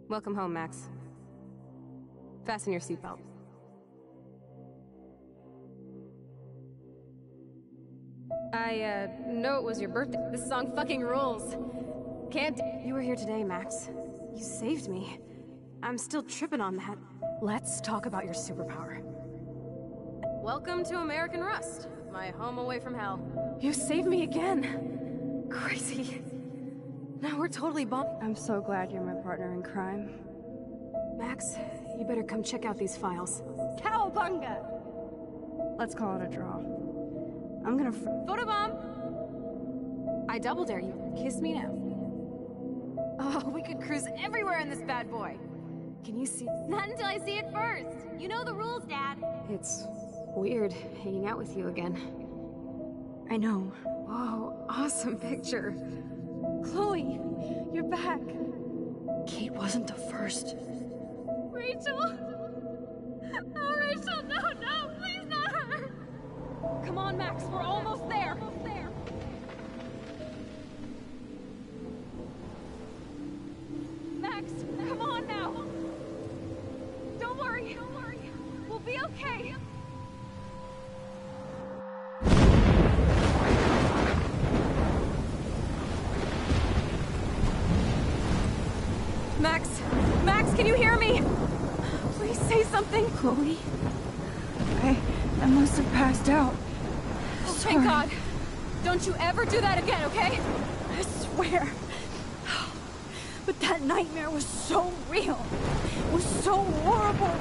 Welcome home, Max. Fasten your seatbelt. I, uh, know it was your birthday. This song fucking rules. Can't. You were here today, Max. You saved me. I'm still tripping on that. Let's talk about your superpower. Welcome to American Rust, my home away from hell. You saved me again. Crazy. Now we're totally bummed. I'm so glad you're my partner in crime. Max, you better come check out these files. Cowabunga! Let's call it a draw. I'm gonna. Fr- Photobomb! I double dare you. Kiss me now. Oh, we could cruise everywhere in this bad boy. Can you see? Not until I see it first. You know the rules, Dad. It's weird hanging out with you again. I know. Whoa, awesome picture. Chloe, you're back. Kate wasn't the first. Rachel! Oh, Rachel, no, no, please not her! Come on, Max, we're almost there. Max, come on now. Don't worry, don't worry. We'll be okay. Max, Max, can you hear me? Please say something. Chloe? I, I must have passed out. Thank. God. Don't you ever do that again, okay? I swear. But that nightmare was so real. It was so horrible.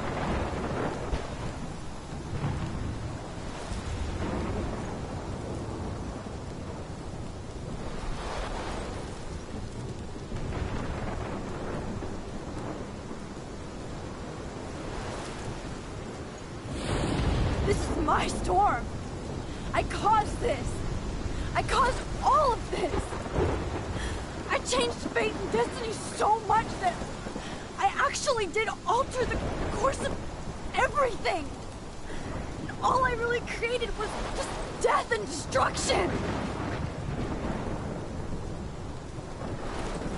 This is my storm. I caused this. I caused all of this. I changed fate and destiny so much that I actually did alter the course of everything. And all I really created was just death and destruction.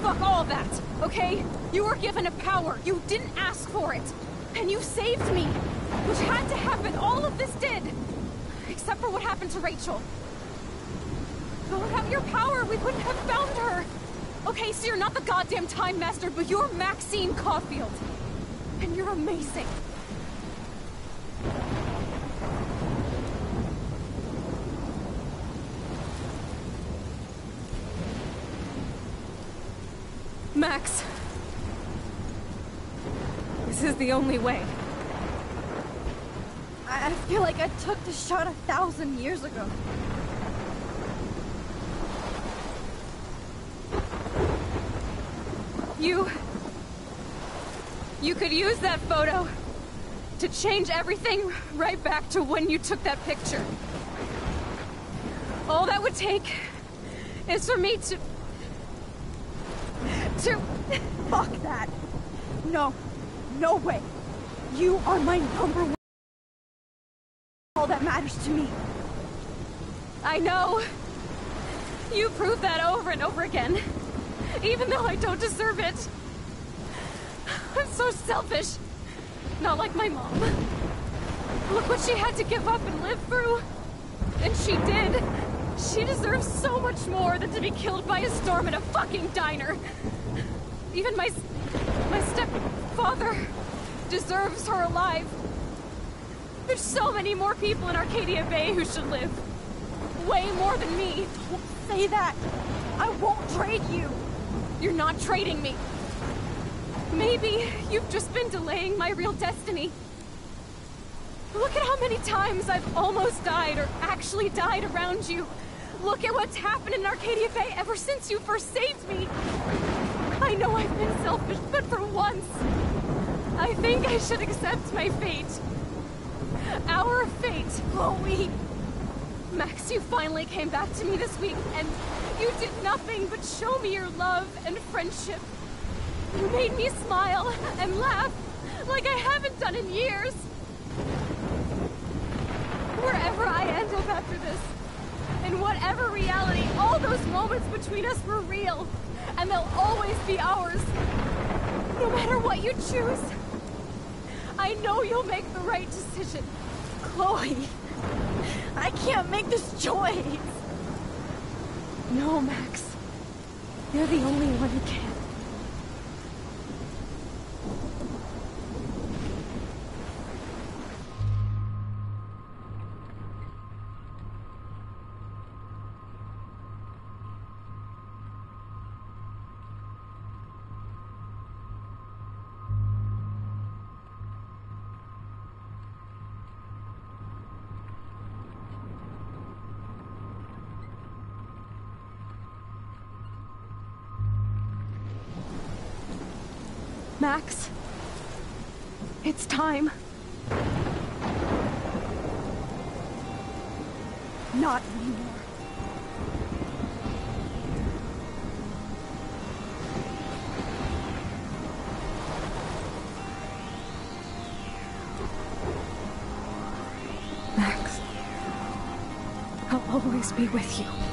Fuck all of that, okay? You were given a power. You didn't ask for it. And you saved me. Which had to happen. All of this did. Except for what happened to Rachel. But without your power, we wouldn't have found her. Okay, so you're not the goddamn Time Master, but you're Maxine Caulfield. And you're amazing. Max. This is the only way. I I feel like I took the shot a thousand years ago. You... You could use that photo to change everything right back to when you took that picture. All that would take is for me to... To... Fuck that. No. No way. You are my number one. All that matters to me. I know. You prove that over and over again. Even though I don't deserve it. I'm so selfish. Not like my mom. Look what she had to give up and live through. And she did. She deserves so much more than to be killed by a storm in a fucking diner. Even my my stepfather deserves her alive. There's so many more people in Arcadia Bay who should live. Way more than me. Don't say that. I won't trade you. You're not trading me. Maybe you've just been delaying my real destiny. Look at how many times I've almost died or actually died around you. Look at what's happened in Arcadia Bay ever since you first saved me. I know I've been selfish, but for once, I think I should accept my fate. Our fate, Chloe. Max, you finally came back to me this week, and you did nothing but show me your love and friendship. You made me smile and laugh like I haven't done in years. Wherever I end up after this, in whatever reality, all those moments between us were real, and they'll always be ours. No matter what you choose, I know you'll make the right decision. Chloe, I can't make this choice. No, Max. You're the only one who can. time. Not anymore. Max, I'll always be with you.